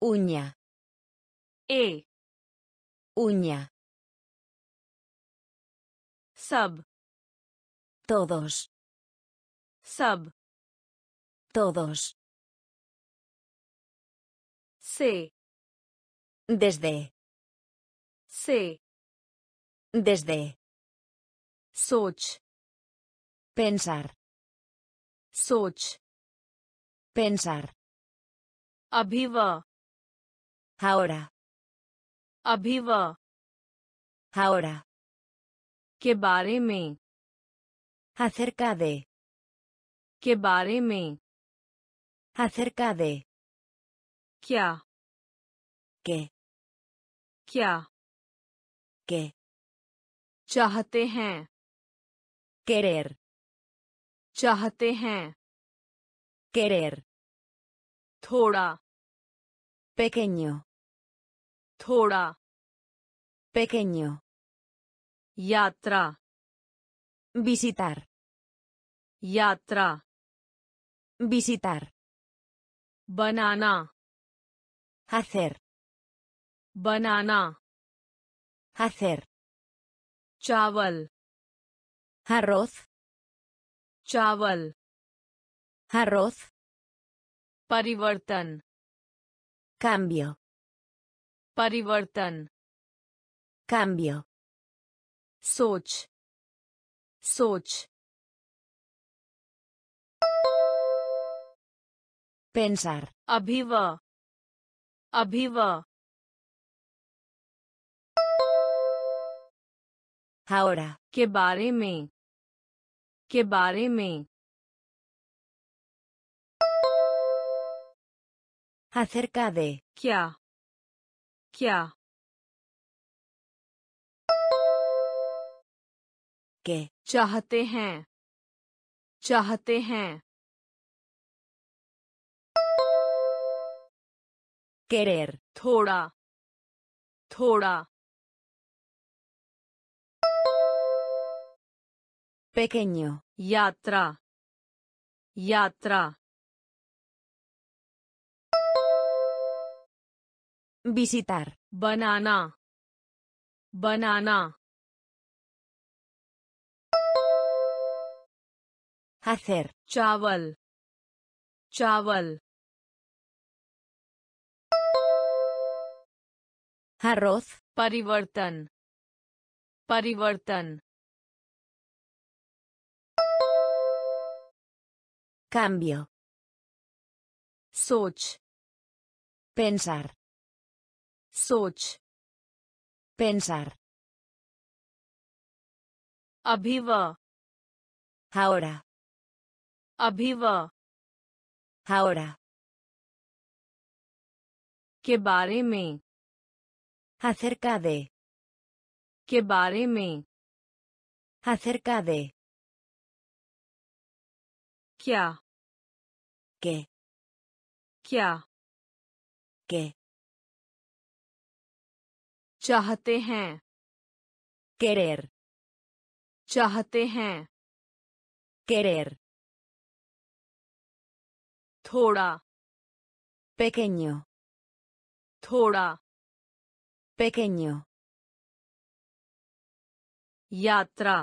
Uña. E. Uña. Sub. Todos. Sub. Todos. Se. Desde. से Desde. सोच Pensar. सोच Pensar. अभिव Ahora. अभिव Ahora. के बारे में Acerca de. के बारे में Acerca de. क्या Que. क्या? के। चाहते हैं। केरेर चाहते हैं। केरेर थोड़ा। पेकेन्यो थोड़ा। पेकेन्यो यात्रा। विजिटर यात्रा। विजिटर बनाना। हाथर बनाना Hacer. चावल Arroz. चावल Arroz. परिवर्तन Cambio. परिवर्तन Cambio. सोच सोच Pensar. अभिव अभिव Ahora. के बारे में के बारे में Acerca de. क्या क्या Que. चाहते हैं चाहते हैं Querer. थोड़ा थोड़ा Pequeño. यात्रा यात्रा Visitar. बनाना बनाना Hacer. चावल चावल Arroz. परिवर्तन परिवर्तन Cambio. सोच Pensar. सोच Pensar. अभिव Ahora. अभिव Ahora. के बारे में Acerca de. के बारे में Acerca de. क्या के क्या के चाहते हैं केरेर चाहते हैं केरेर थोड़ा पेकेन्यो थोड़ा पेकेन्यो यात्रा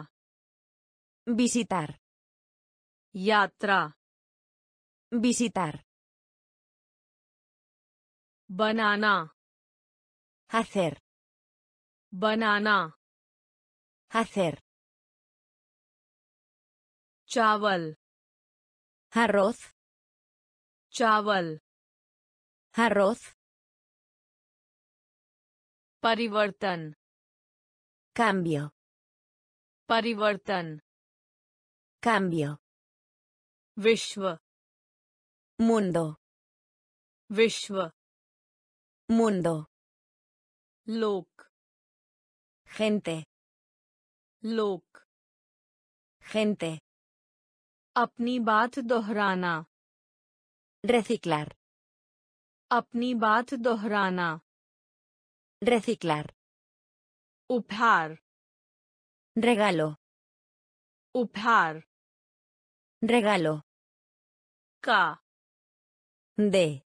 विजिटर यात्रा Visitar. Banana. Hacer. Banana. Hacer. Chawal. Arroz. Chawal. Arroz. Parivartan. Cambio. Parivartan. Cambio. Vishwa. मुंडो विश्व। मुंडो लोक। जेंते लोक। जेंते अपनी बात दोहराना। रेसिक्लार अपनी बात दोहराना। रेसिक्लार उपहार। रेगालो उपहार। रेगालो का। De.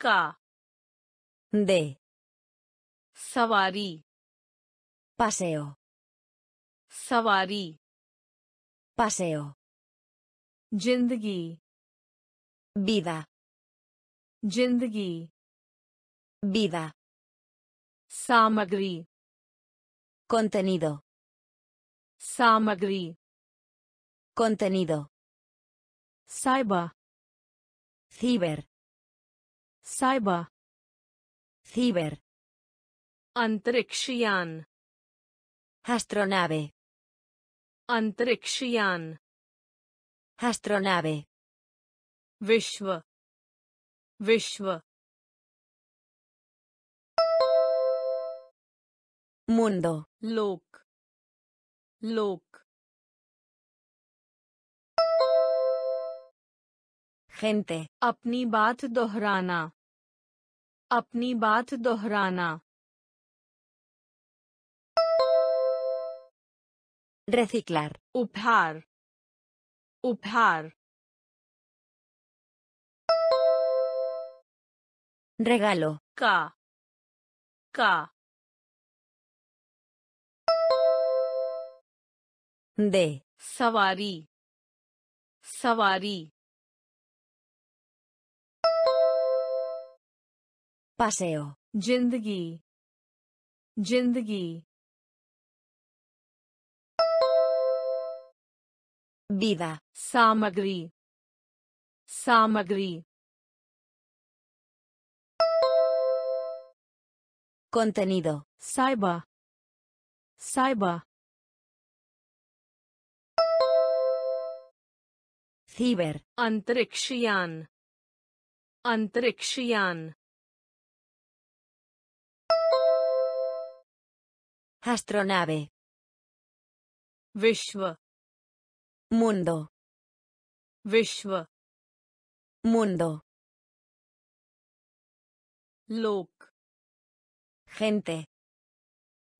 का De. सवारी Paseo. सवारी Paseo. जिंदगी Vida. जिंदगी Vida. सामग्री Contenido. सामग्री Contenido. Cyber Ciber. Cyber Ciber. अंतरिक्षयान Astronave. अंतरिक्षयान Astronave. विश्व विश्व Mundo. लोक लोक gente अपनी बात दोहराना। अपनी बात दोहराना। Reciclar. उपहार उपहार regalo. का का de. सवारी सवारी paseo, जिंदगी जिंदगी vida, सामग्री सामग्री contenido, साइबर साइबर ciber, अंतरिक्षयान अंतरिक्षयान astronave, विश्व mundo, विश्व mundo, लोक gente,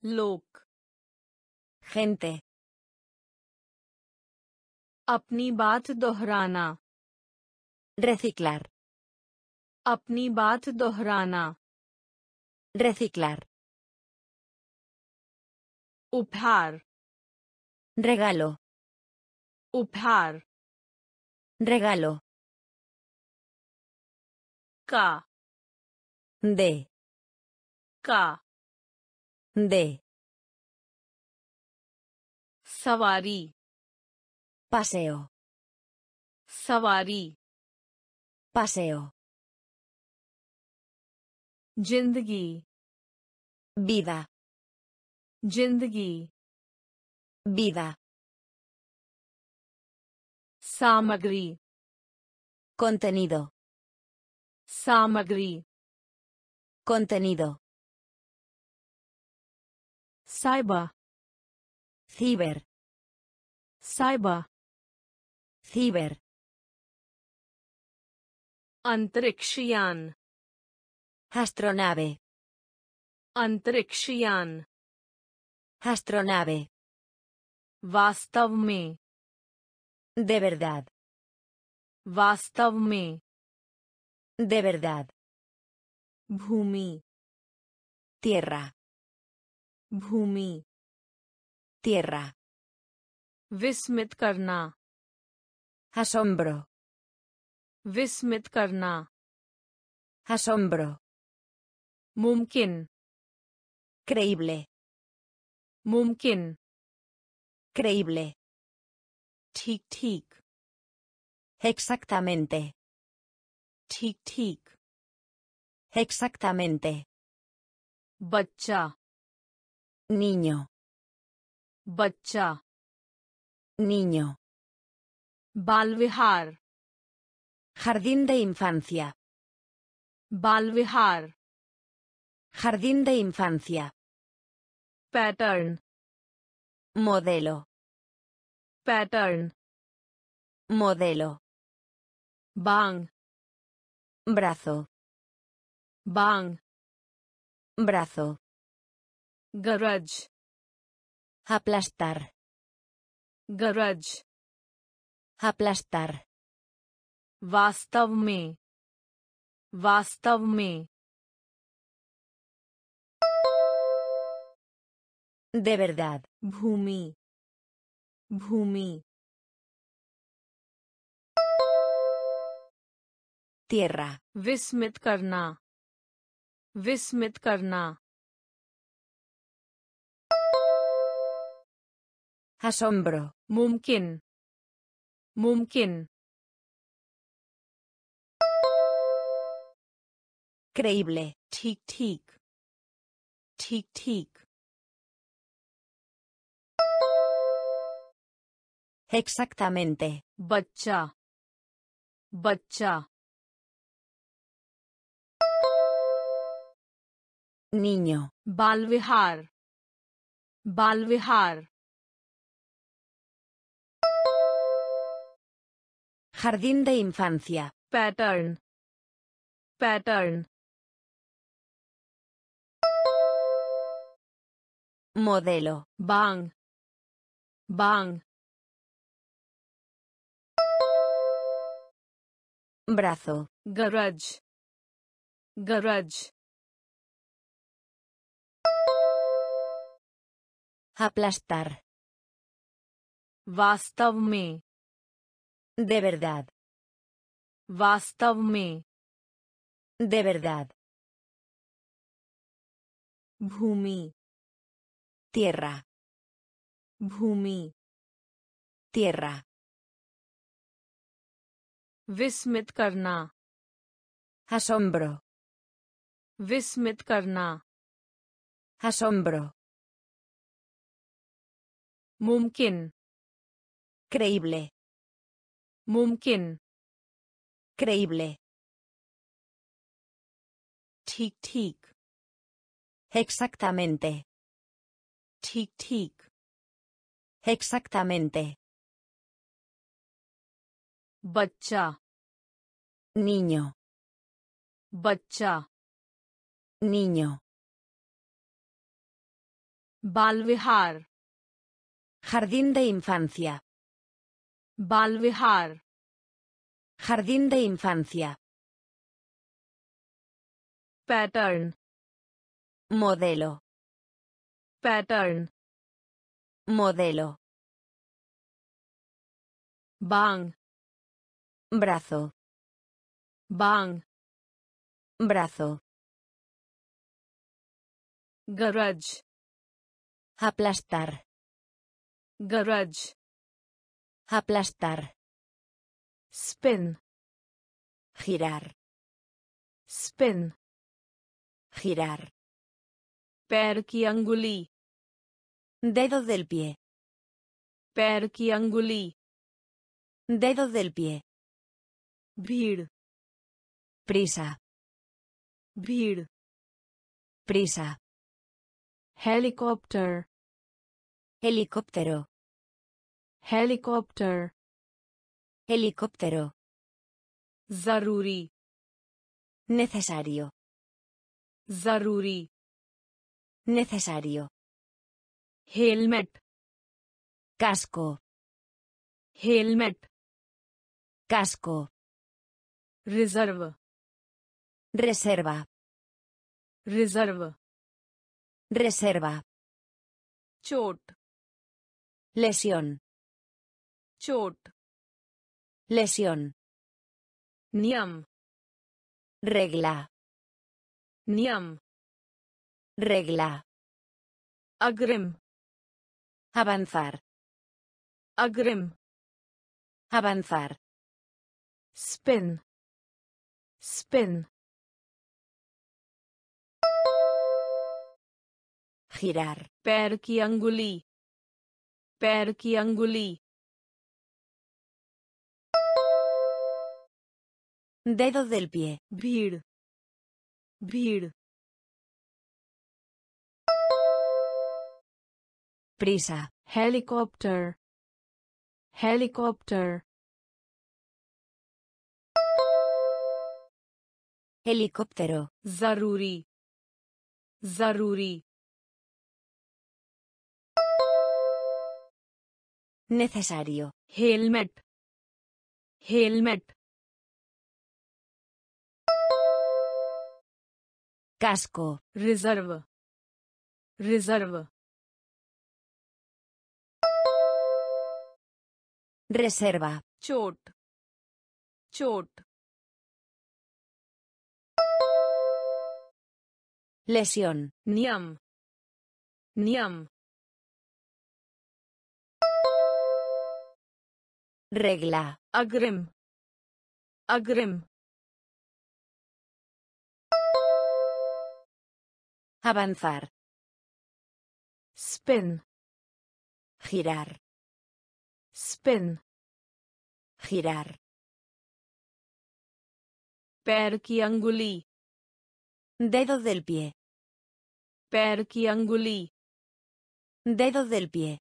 लोक gente, अपनी बात दोहराना reciclar, अपनी बात दोहराना reciclar, Upar. Regalo. Upar. Regalo. K. De. K. De. Savari. Paseo. Savari. Paseo. Jindagi. Vida. जिंदगी vida, सामग्री contenido, सामग्री contenido, cyber ciber, cyber ciber, अंतरिक्षयान astronave, अंतरिक्षयान astronave, वास्तव में de verdad, वास्तव में de verdad, भूमि tierra, भूमि tierra, विस्मित करना asombro, विस्मित करना asombro, मुमकिन creíble, mumkin creíble tic tic exactamente tic tic exactamente bacha niño bacha niño balvihar jardín de infancia balvihar jardín de infancia pattern modelo, pattern modelo, बांग brazo, बांग brazo, गरज aplastar, गरज aplastar, वास्तव में वास्तव में De verdad. Bhumi. Bhumi. Tierra. Vismit karna. Vismit karna. Asombro. Mumkin. Mumkin. Creíble. Tic tic. Tic tic. Exactamente. Bacha. Bacha. Niño. Balvihar. Balvihar. Jardín de infancia. Pattern. Pattern. Modelo. Bang. Bang. brazo, गरज गरज aplastar, वास्तव में de verdad, वास्तव में de verdad, भूमि tierra, भूमि tierra, विस्मित करना asombro, विस्मित करना asombro, मुमकिन creíble, मुमकिन creíble, ठीक ठीक exactamente, ठीक ठीक exactamente, Bachcha. Niño. Bachcha. Niño. Balvihar. Jardín de infancia. Balvihar. Jardín de infancia. Pattern. Modelo. Pattern. Modelo. Bang brazo. Bang brazo. Garage. Aplastar. Garage. Aplastar. Spin. Girar. Spin. Girar. Perkianguli dedo del pie. Perkianguli dedo del pie. भीड़ prisa, भीड़ prisa, helicopter helicóptero, helicopter helicóptero, जरूरी necesario, जरूरी necesario, helmet casco, helmet casco, Reserva. Reserva. Reserva. Reserva. Chot. Lesión. Chot. Lesión. Niam. Regla. Niam. Regla. Agrim. Avanzar. Agrim. Avanzar. Spin. Spin. Girar. Perkianguli. Perkianguli. Dedo del pie. Bir. Bir. Prisa. Helicopter. Helicopter. Helicopter helicóptero, जरूरी जरूरी necesario, helmet helmet casco, reserve reserve reserva, चोट चोट Lesión. Niam. Niam. Regla. Agrim. Agrim. Avanzar. Spin. Girar. Spin. Girar. Perkianguli. Dedo del pie. Per ki anguli. Dedo del pie.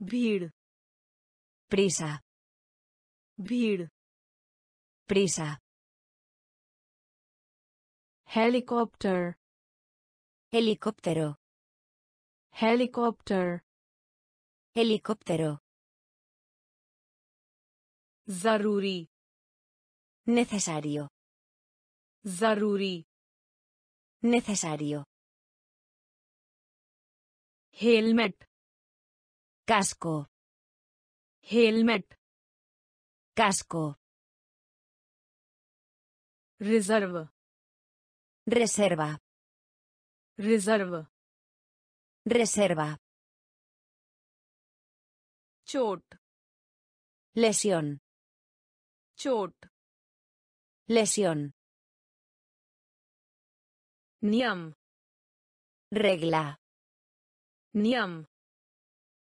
Bid. Prisa. Bid. Prisa. Helicopter. Helicóptero. Helicopter. Helicóptero. Zaruri. Necesario. Zaruri. Necesario. Helmet. Casco. Helmet. Casco. Reserva. Reserva. Reserva. Reserva. Chot. Lesión. Chot. Lesión. Niam. Regla. Niam.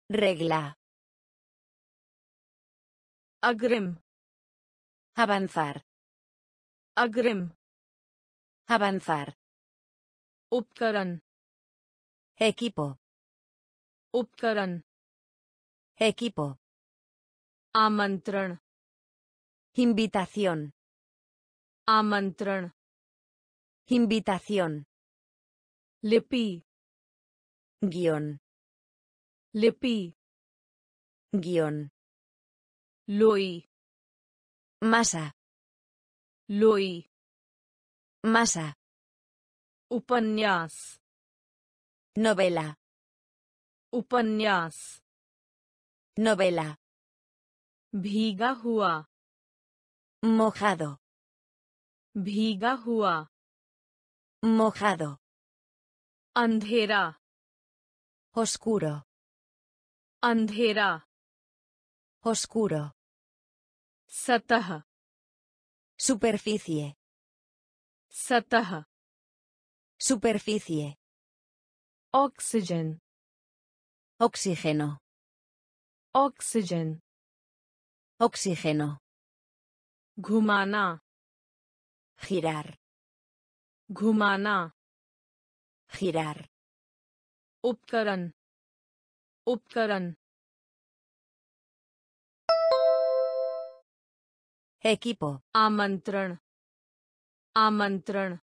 Regla. Agrim. Avanzar. Agrim. Avanzar. Upkaran. Equipo. Upkaran. Equipo. Amantran. Invitación. Amantran. Invitación. लिपि Guión. लिपि Guión. लोई Masa. लोई Masa. उपन्यास Novela. उपन्यास Novela. भीगा हुआ Mojado. भीगा हुआ Mojado. Andhera. Oscuro. Andhera. Oscuro. Satah. Superficie. Satah. Superficie. Oxygen. Oxígeno. Oxygen. Oxígeno. Gumana. Girar. घुमाना Girar. उपकरण उपकरण Equipo. आमंत्रण आमंत्रण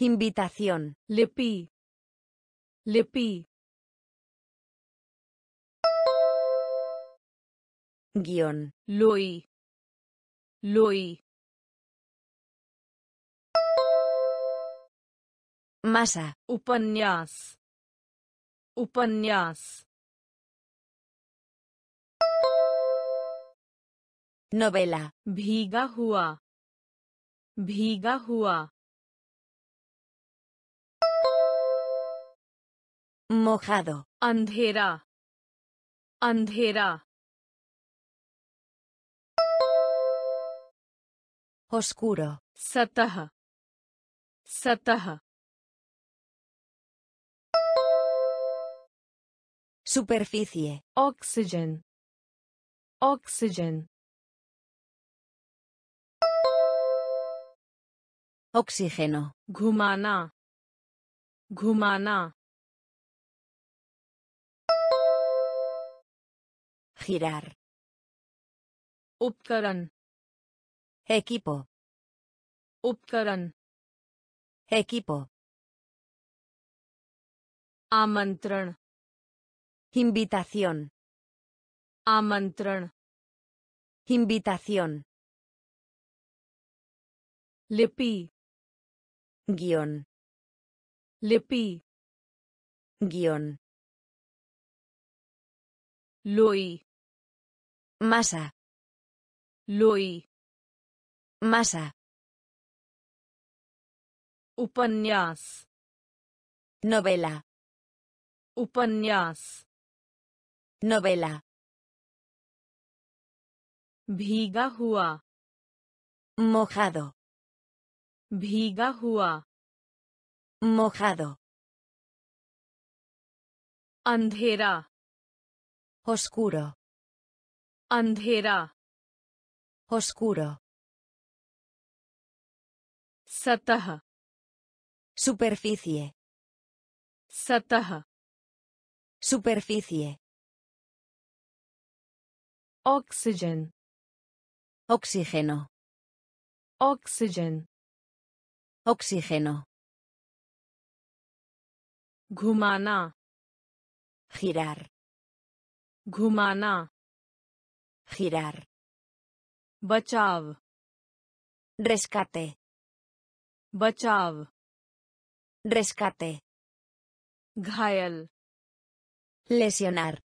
Invitación. लिपि लिपि Guión. लोई Lui. Masa. Upanyas. Upanyas. Novela. Bhiga hua. Mojado. Andhera. Andhera. oscuro. Satah satah superficie. Oxygen. Oxygen. Oxígeno. Ghumana ghumana girar. Upkaran Equipo. Upkaran. Equipo. Amantran. Invitación. Amantran. Invitación. Lepi. Guión. Lepi. Guión. Masa. Loi. Masa. उपन्यास Novela. उपन्यास Novela. भीगा हुआ Mojado. भीगा हुआ Mojado. अंधेरा Oscuro. अंधेरा Oscuro. Sataha. Superficie. Sataha. Superficie. Oxygen. Oxígeno. Oxygen. Oxígeno. Gumana. Girar. Gumana. Girar. Bachav. Rescate. बचाव रेस्काते घायल लेसियोनार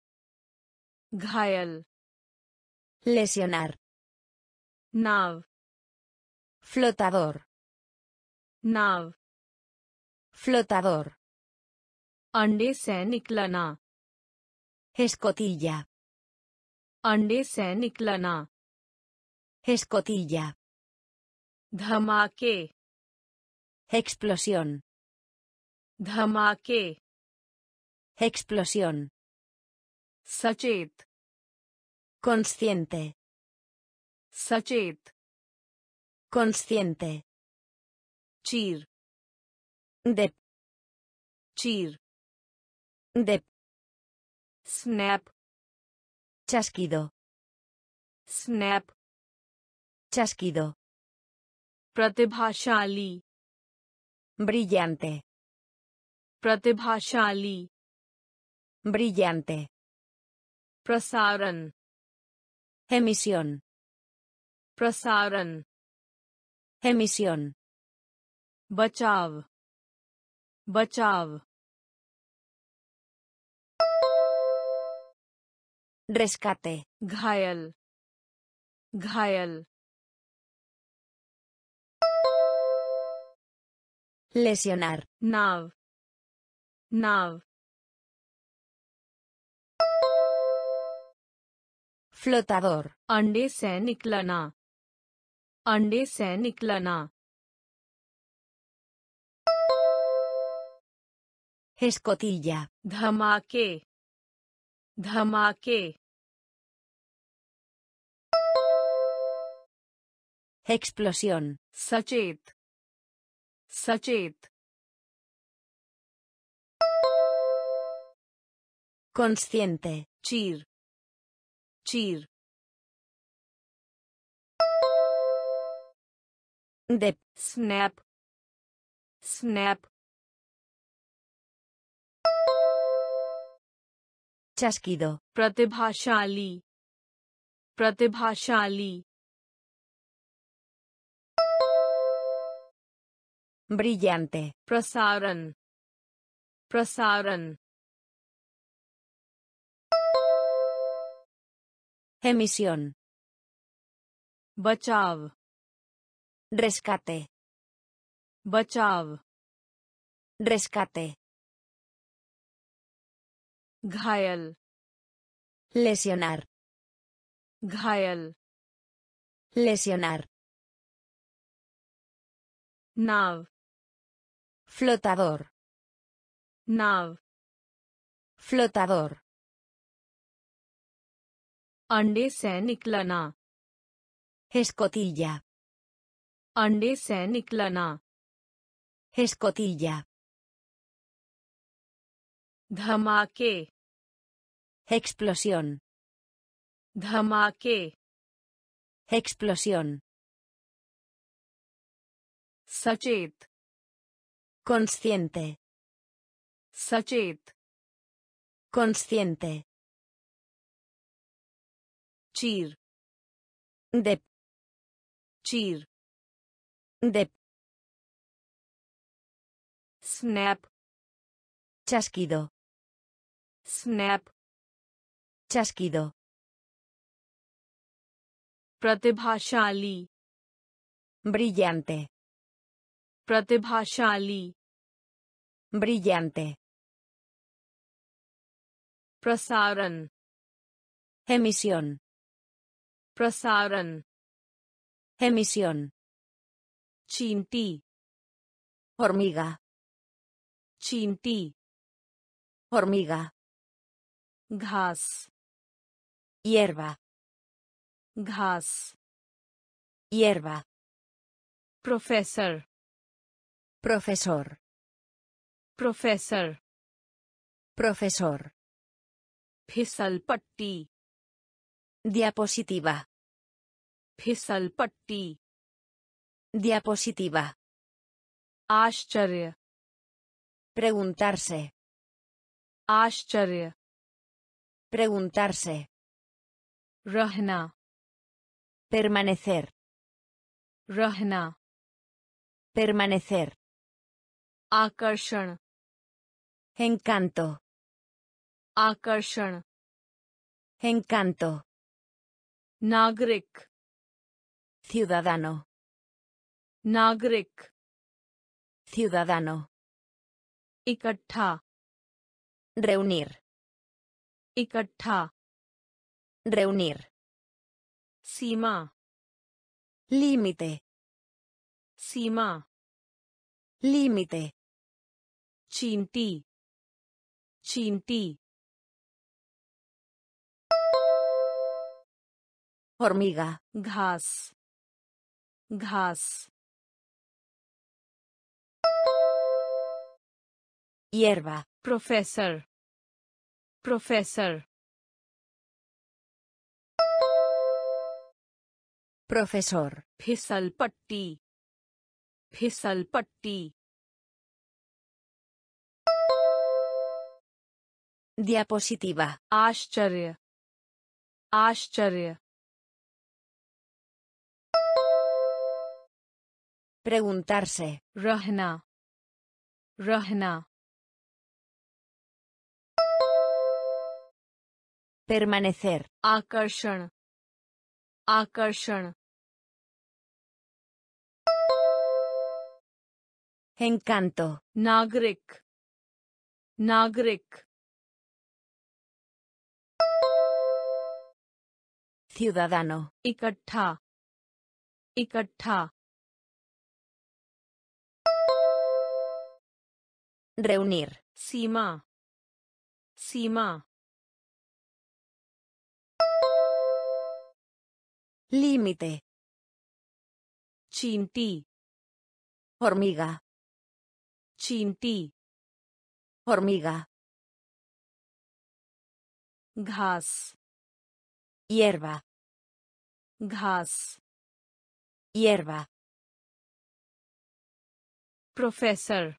घायल लेसियोनार नाव फ्लोटादोर नाव फ्लोटादोर अंडे से निकलना हेस्कोटिल्ला अंडे से निकलना हेस्कोटिल्ला धमाके Explosión. Dhamake. Explosión. Sachet. Consciente. Sachet. Consciente. Chir. Dep. Chir. Dep. Snap. Chasquido. Snap. Chasquido. Pratibhashali. brillante प्रतिभाशाली brillante प्रसारण emisión प्रसारण emisión बचाव बचाव rescate घायल घायल Lesionar नाव नाव flotador अंडे से निकलना अंडे से निकलना escotilla धमाके धमाके explosión सचेत सचेत consciente chir chir dep snap snap chasquido प्रतिभाशाली प्रतिभाशाली brillante प्रसारण प्रसारण emisión बचाव rescate बचाव rescate घायल lesionar घायल lesionar नाव flotador नाव flotador अंडे से निकलना escotilla अंडे से निकलना escotilla धमाके explosión धमाके explosión सचेत Consciente. Sachet. Consciente. Chir. Dep. Chir. Dep. Snap. Chasquido. Snap. Chasquido. Pratibhashali. Brillante. Pratibhashali. Brillante. Prasaran. Emisión. Prasaran. Emisión. Chinti. Hormiga. Chinti. Hormiga. Gas. Hierba. Gas. Hierba. Profesor. profesor professor profesor फिसल पट्टी diapositiva फिसल पट्टी diapositiva आश्चर्य preguntarse आश्चर्य Preguntarse. रहना Permanecer. रहना Permanecer. आकर्षण Encanto. आकर्षण Encanto. नागरिक Ciudadano. नागरिक Ciudadano. इकट्ठा Reunir. इकट्ठा Reunir. सीमा Límite. सीमा Límite. चींटी चींटी Hormiga. घास घास Hierba. Professor professor Profesor. फिसल पट्टी Diapositiva. Ascharya. Ascharya. Preguntarse. Rahna. Rahna. Permanecer. Akarshan. Akarshan. Encanto. Nagrik. Nagrik. ciudadano, ikattha, ikattha. Reunir. Sima. Sima. Límite. Chinti. Hormiga. Chinti. Hormiga. Gas. Hierba. Gas. Hierba. Professor.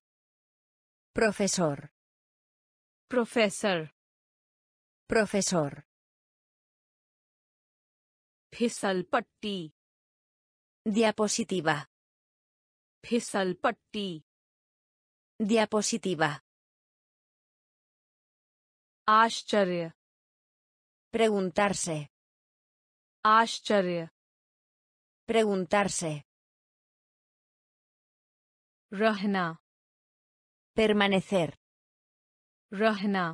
Profesor. Professor. Profesor. Patti. Diapositiva. Patti. Diapositiva. Ashcharya. Preguntarse. Preguntarse. Rahna. Permanecer. Rahna.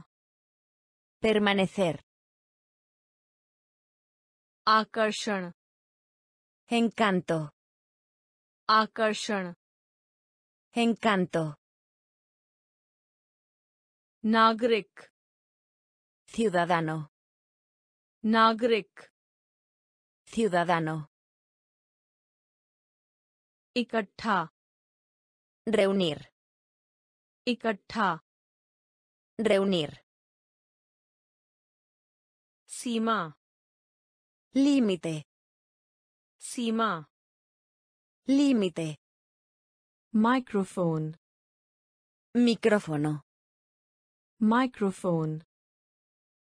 Permanecer. Akarshan. Encanto. Akarshan. Encanto. Nagrik. Ciudadano. Nagrik. Ciudadano. Ikattha. Reunir. Ikattha. Reunir. Sima. Límite. Sima. Límite. Microphone. Micrófono. Microphone.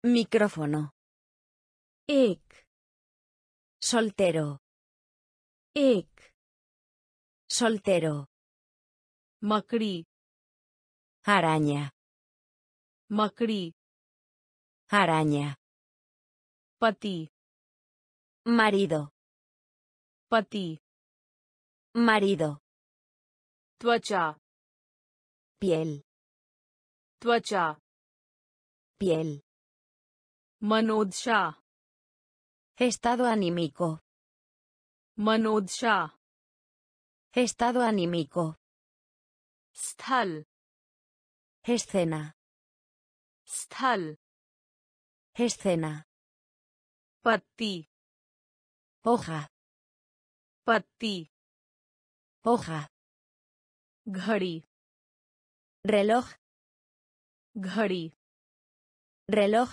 Micrófono. Ek. Soltero. Ik. Soltero. Macri. Araña. Macri. Araña. Pati. Marido. Pati. Marido. Twacha. Piel. Twacha. Piel. manodsha Estado anímico. Manodshah. Estado anímico. Sthal. Escena. Sthal. Escena. Patti. Hoja. Patti. Hoja. Ghari. Reloj. Ghari. Reloj.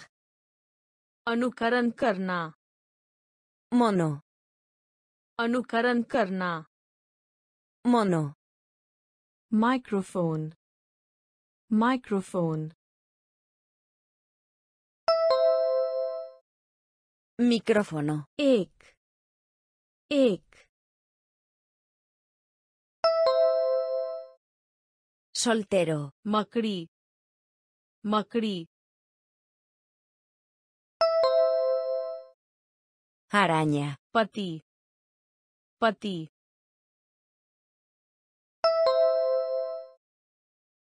Anukaran karna. mono. अनुकरण करना mono. Microphone. Microphone. Microfono. Ek. Ek. Soltero. Macri macri Araña. Pati. Pati.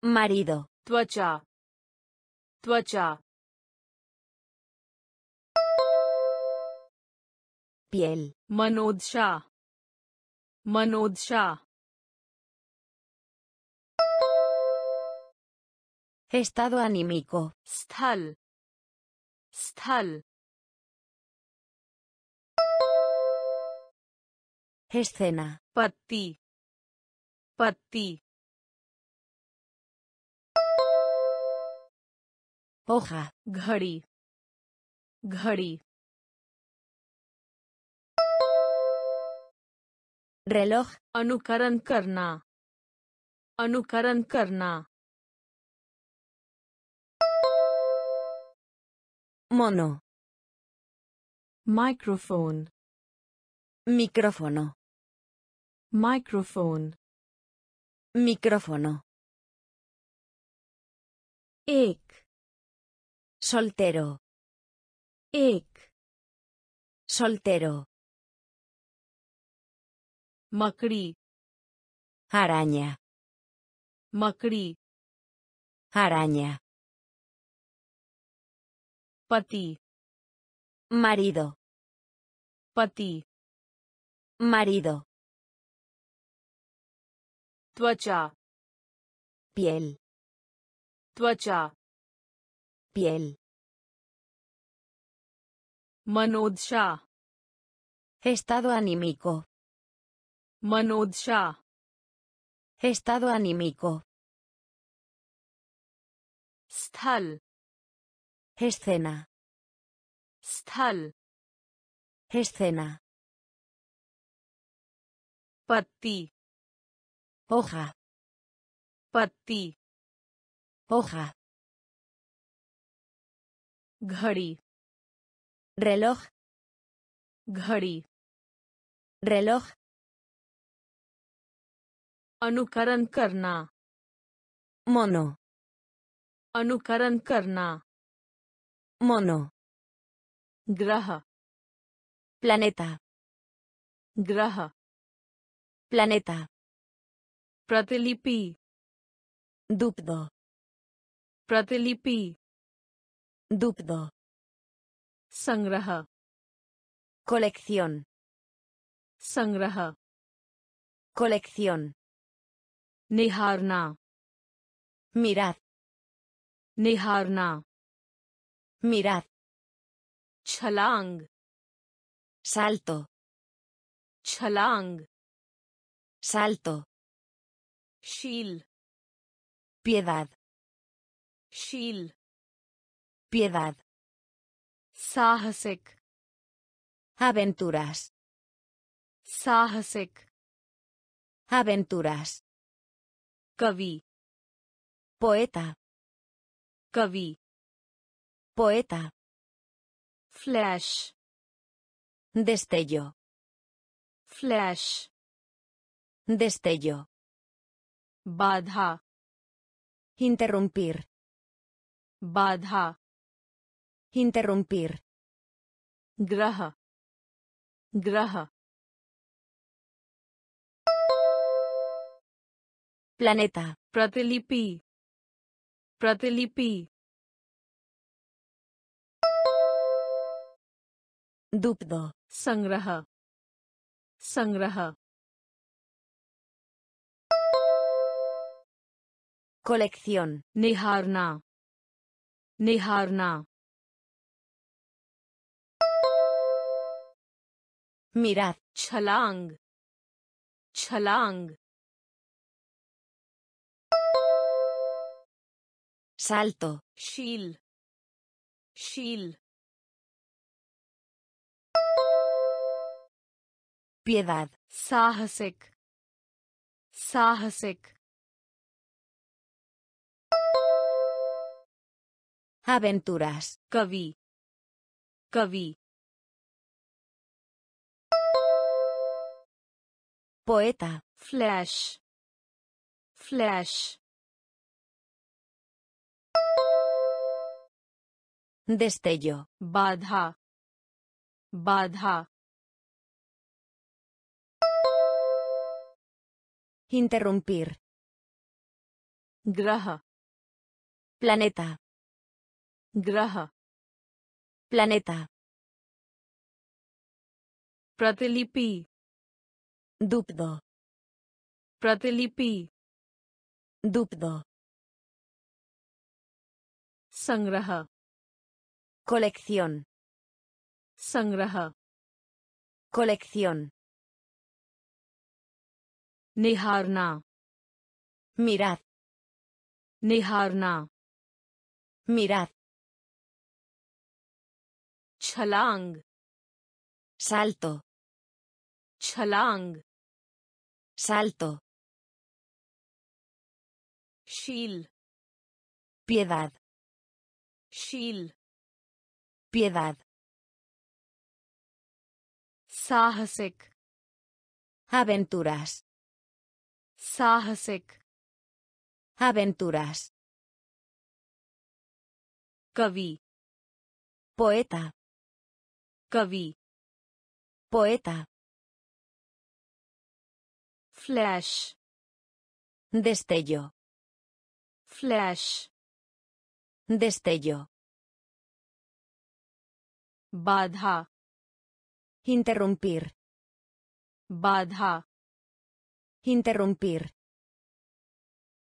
Marido. Twacha. Twacha. Piel. Manodsha. Manodsha. Estado anímico. Sthal. Sthal. Escena. Patti. Patti. Hoja. Ghadi. Ghadi. रेलोह अनुकरण करना अनुकरण करना मोनो microphone मिक्रोफोनो Microphone. Micrófono. Ik. Soltero. Ik. Soltero. Macri. Araña. Macri. Araña. Pati. Marido. Pati. Marido. त्वचा Piel. त्वचा Piel. मनोदशा Estado anímico. मनोदशा Estado anímico. स्थल Escena. स्थल Escena. पत्ती Hoja. पत्ती Hoja. घड़ी Reloj. घड़ी Reloj. अनुकरण करना Mono. अनुकरण करना Mono. ग्रह Planeta. ग्रह Planeta. प्रतिलिपि दुप्त प्रतिलिपि दुप्त संग्रह कलेक्शन संग्रह कलेक्शन निहारना मिराद निहारना मिराद छलांग साल्टो छलांग साल्टो Shil. Piedad. Shil. Piedad. Sahasik. Aventuras. Sahasik. Aventuras. Kavi. Poeta. Kavi. Poeta. Flash. Destello. Flash. Destello. बाधा Interrumpir. बाधा Interrumpir. ग्रह ग्रह Planeta. प्रतिलिपि प्रतिलिपि Dupdo. संग्रह संग्रह Colección. Niharna. Niharna. Mirad. Chalang. Chalang. Salto. Shil. Shil. Piedad. Sahasik. Sahasik. Aventuras. Kavi. Kavi. Poeta. Flash. Flash. Destello. Badha. Badha. Interrumpir. Graha. Planeta. Graha. Planeta. Pratilipi. Dubdo. Pratilipi. Dupdo Sangraha. Colección. Sangraha. Colección. Niharna. Mirad. Niharna. Mirad. छलांग Salto. छलांग Salto. शील Piedad. शील Piedad. साहसिक Aventuras. साहसिक Aventuras. कवि Poeta. Kavi. Poeta. Flash. Destello. Flash. Destello. Badha. Interrumpir. Badha. Interrumpir.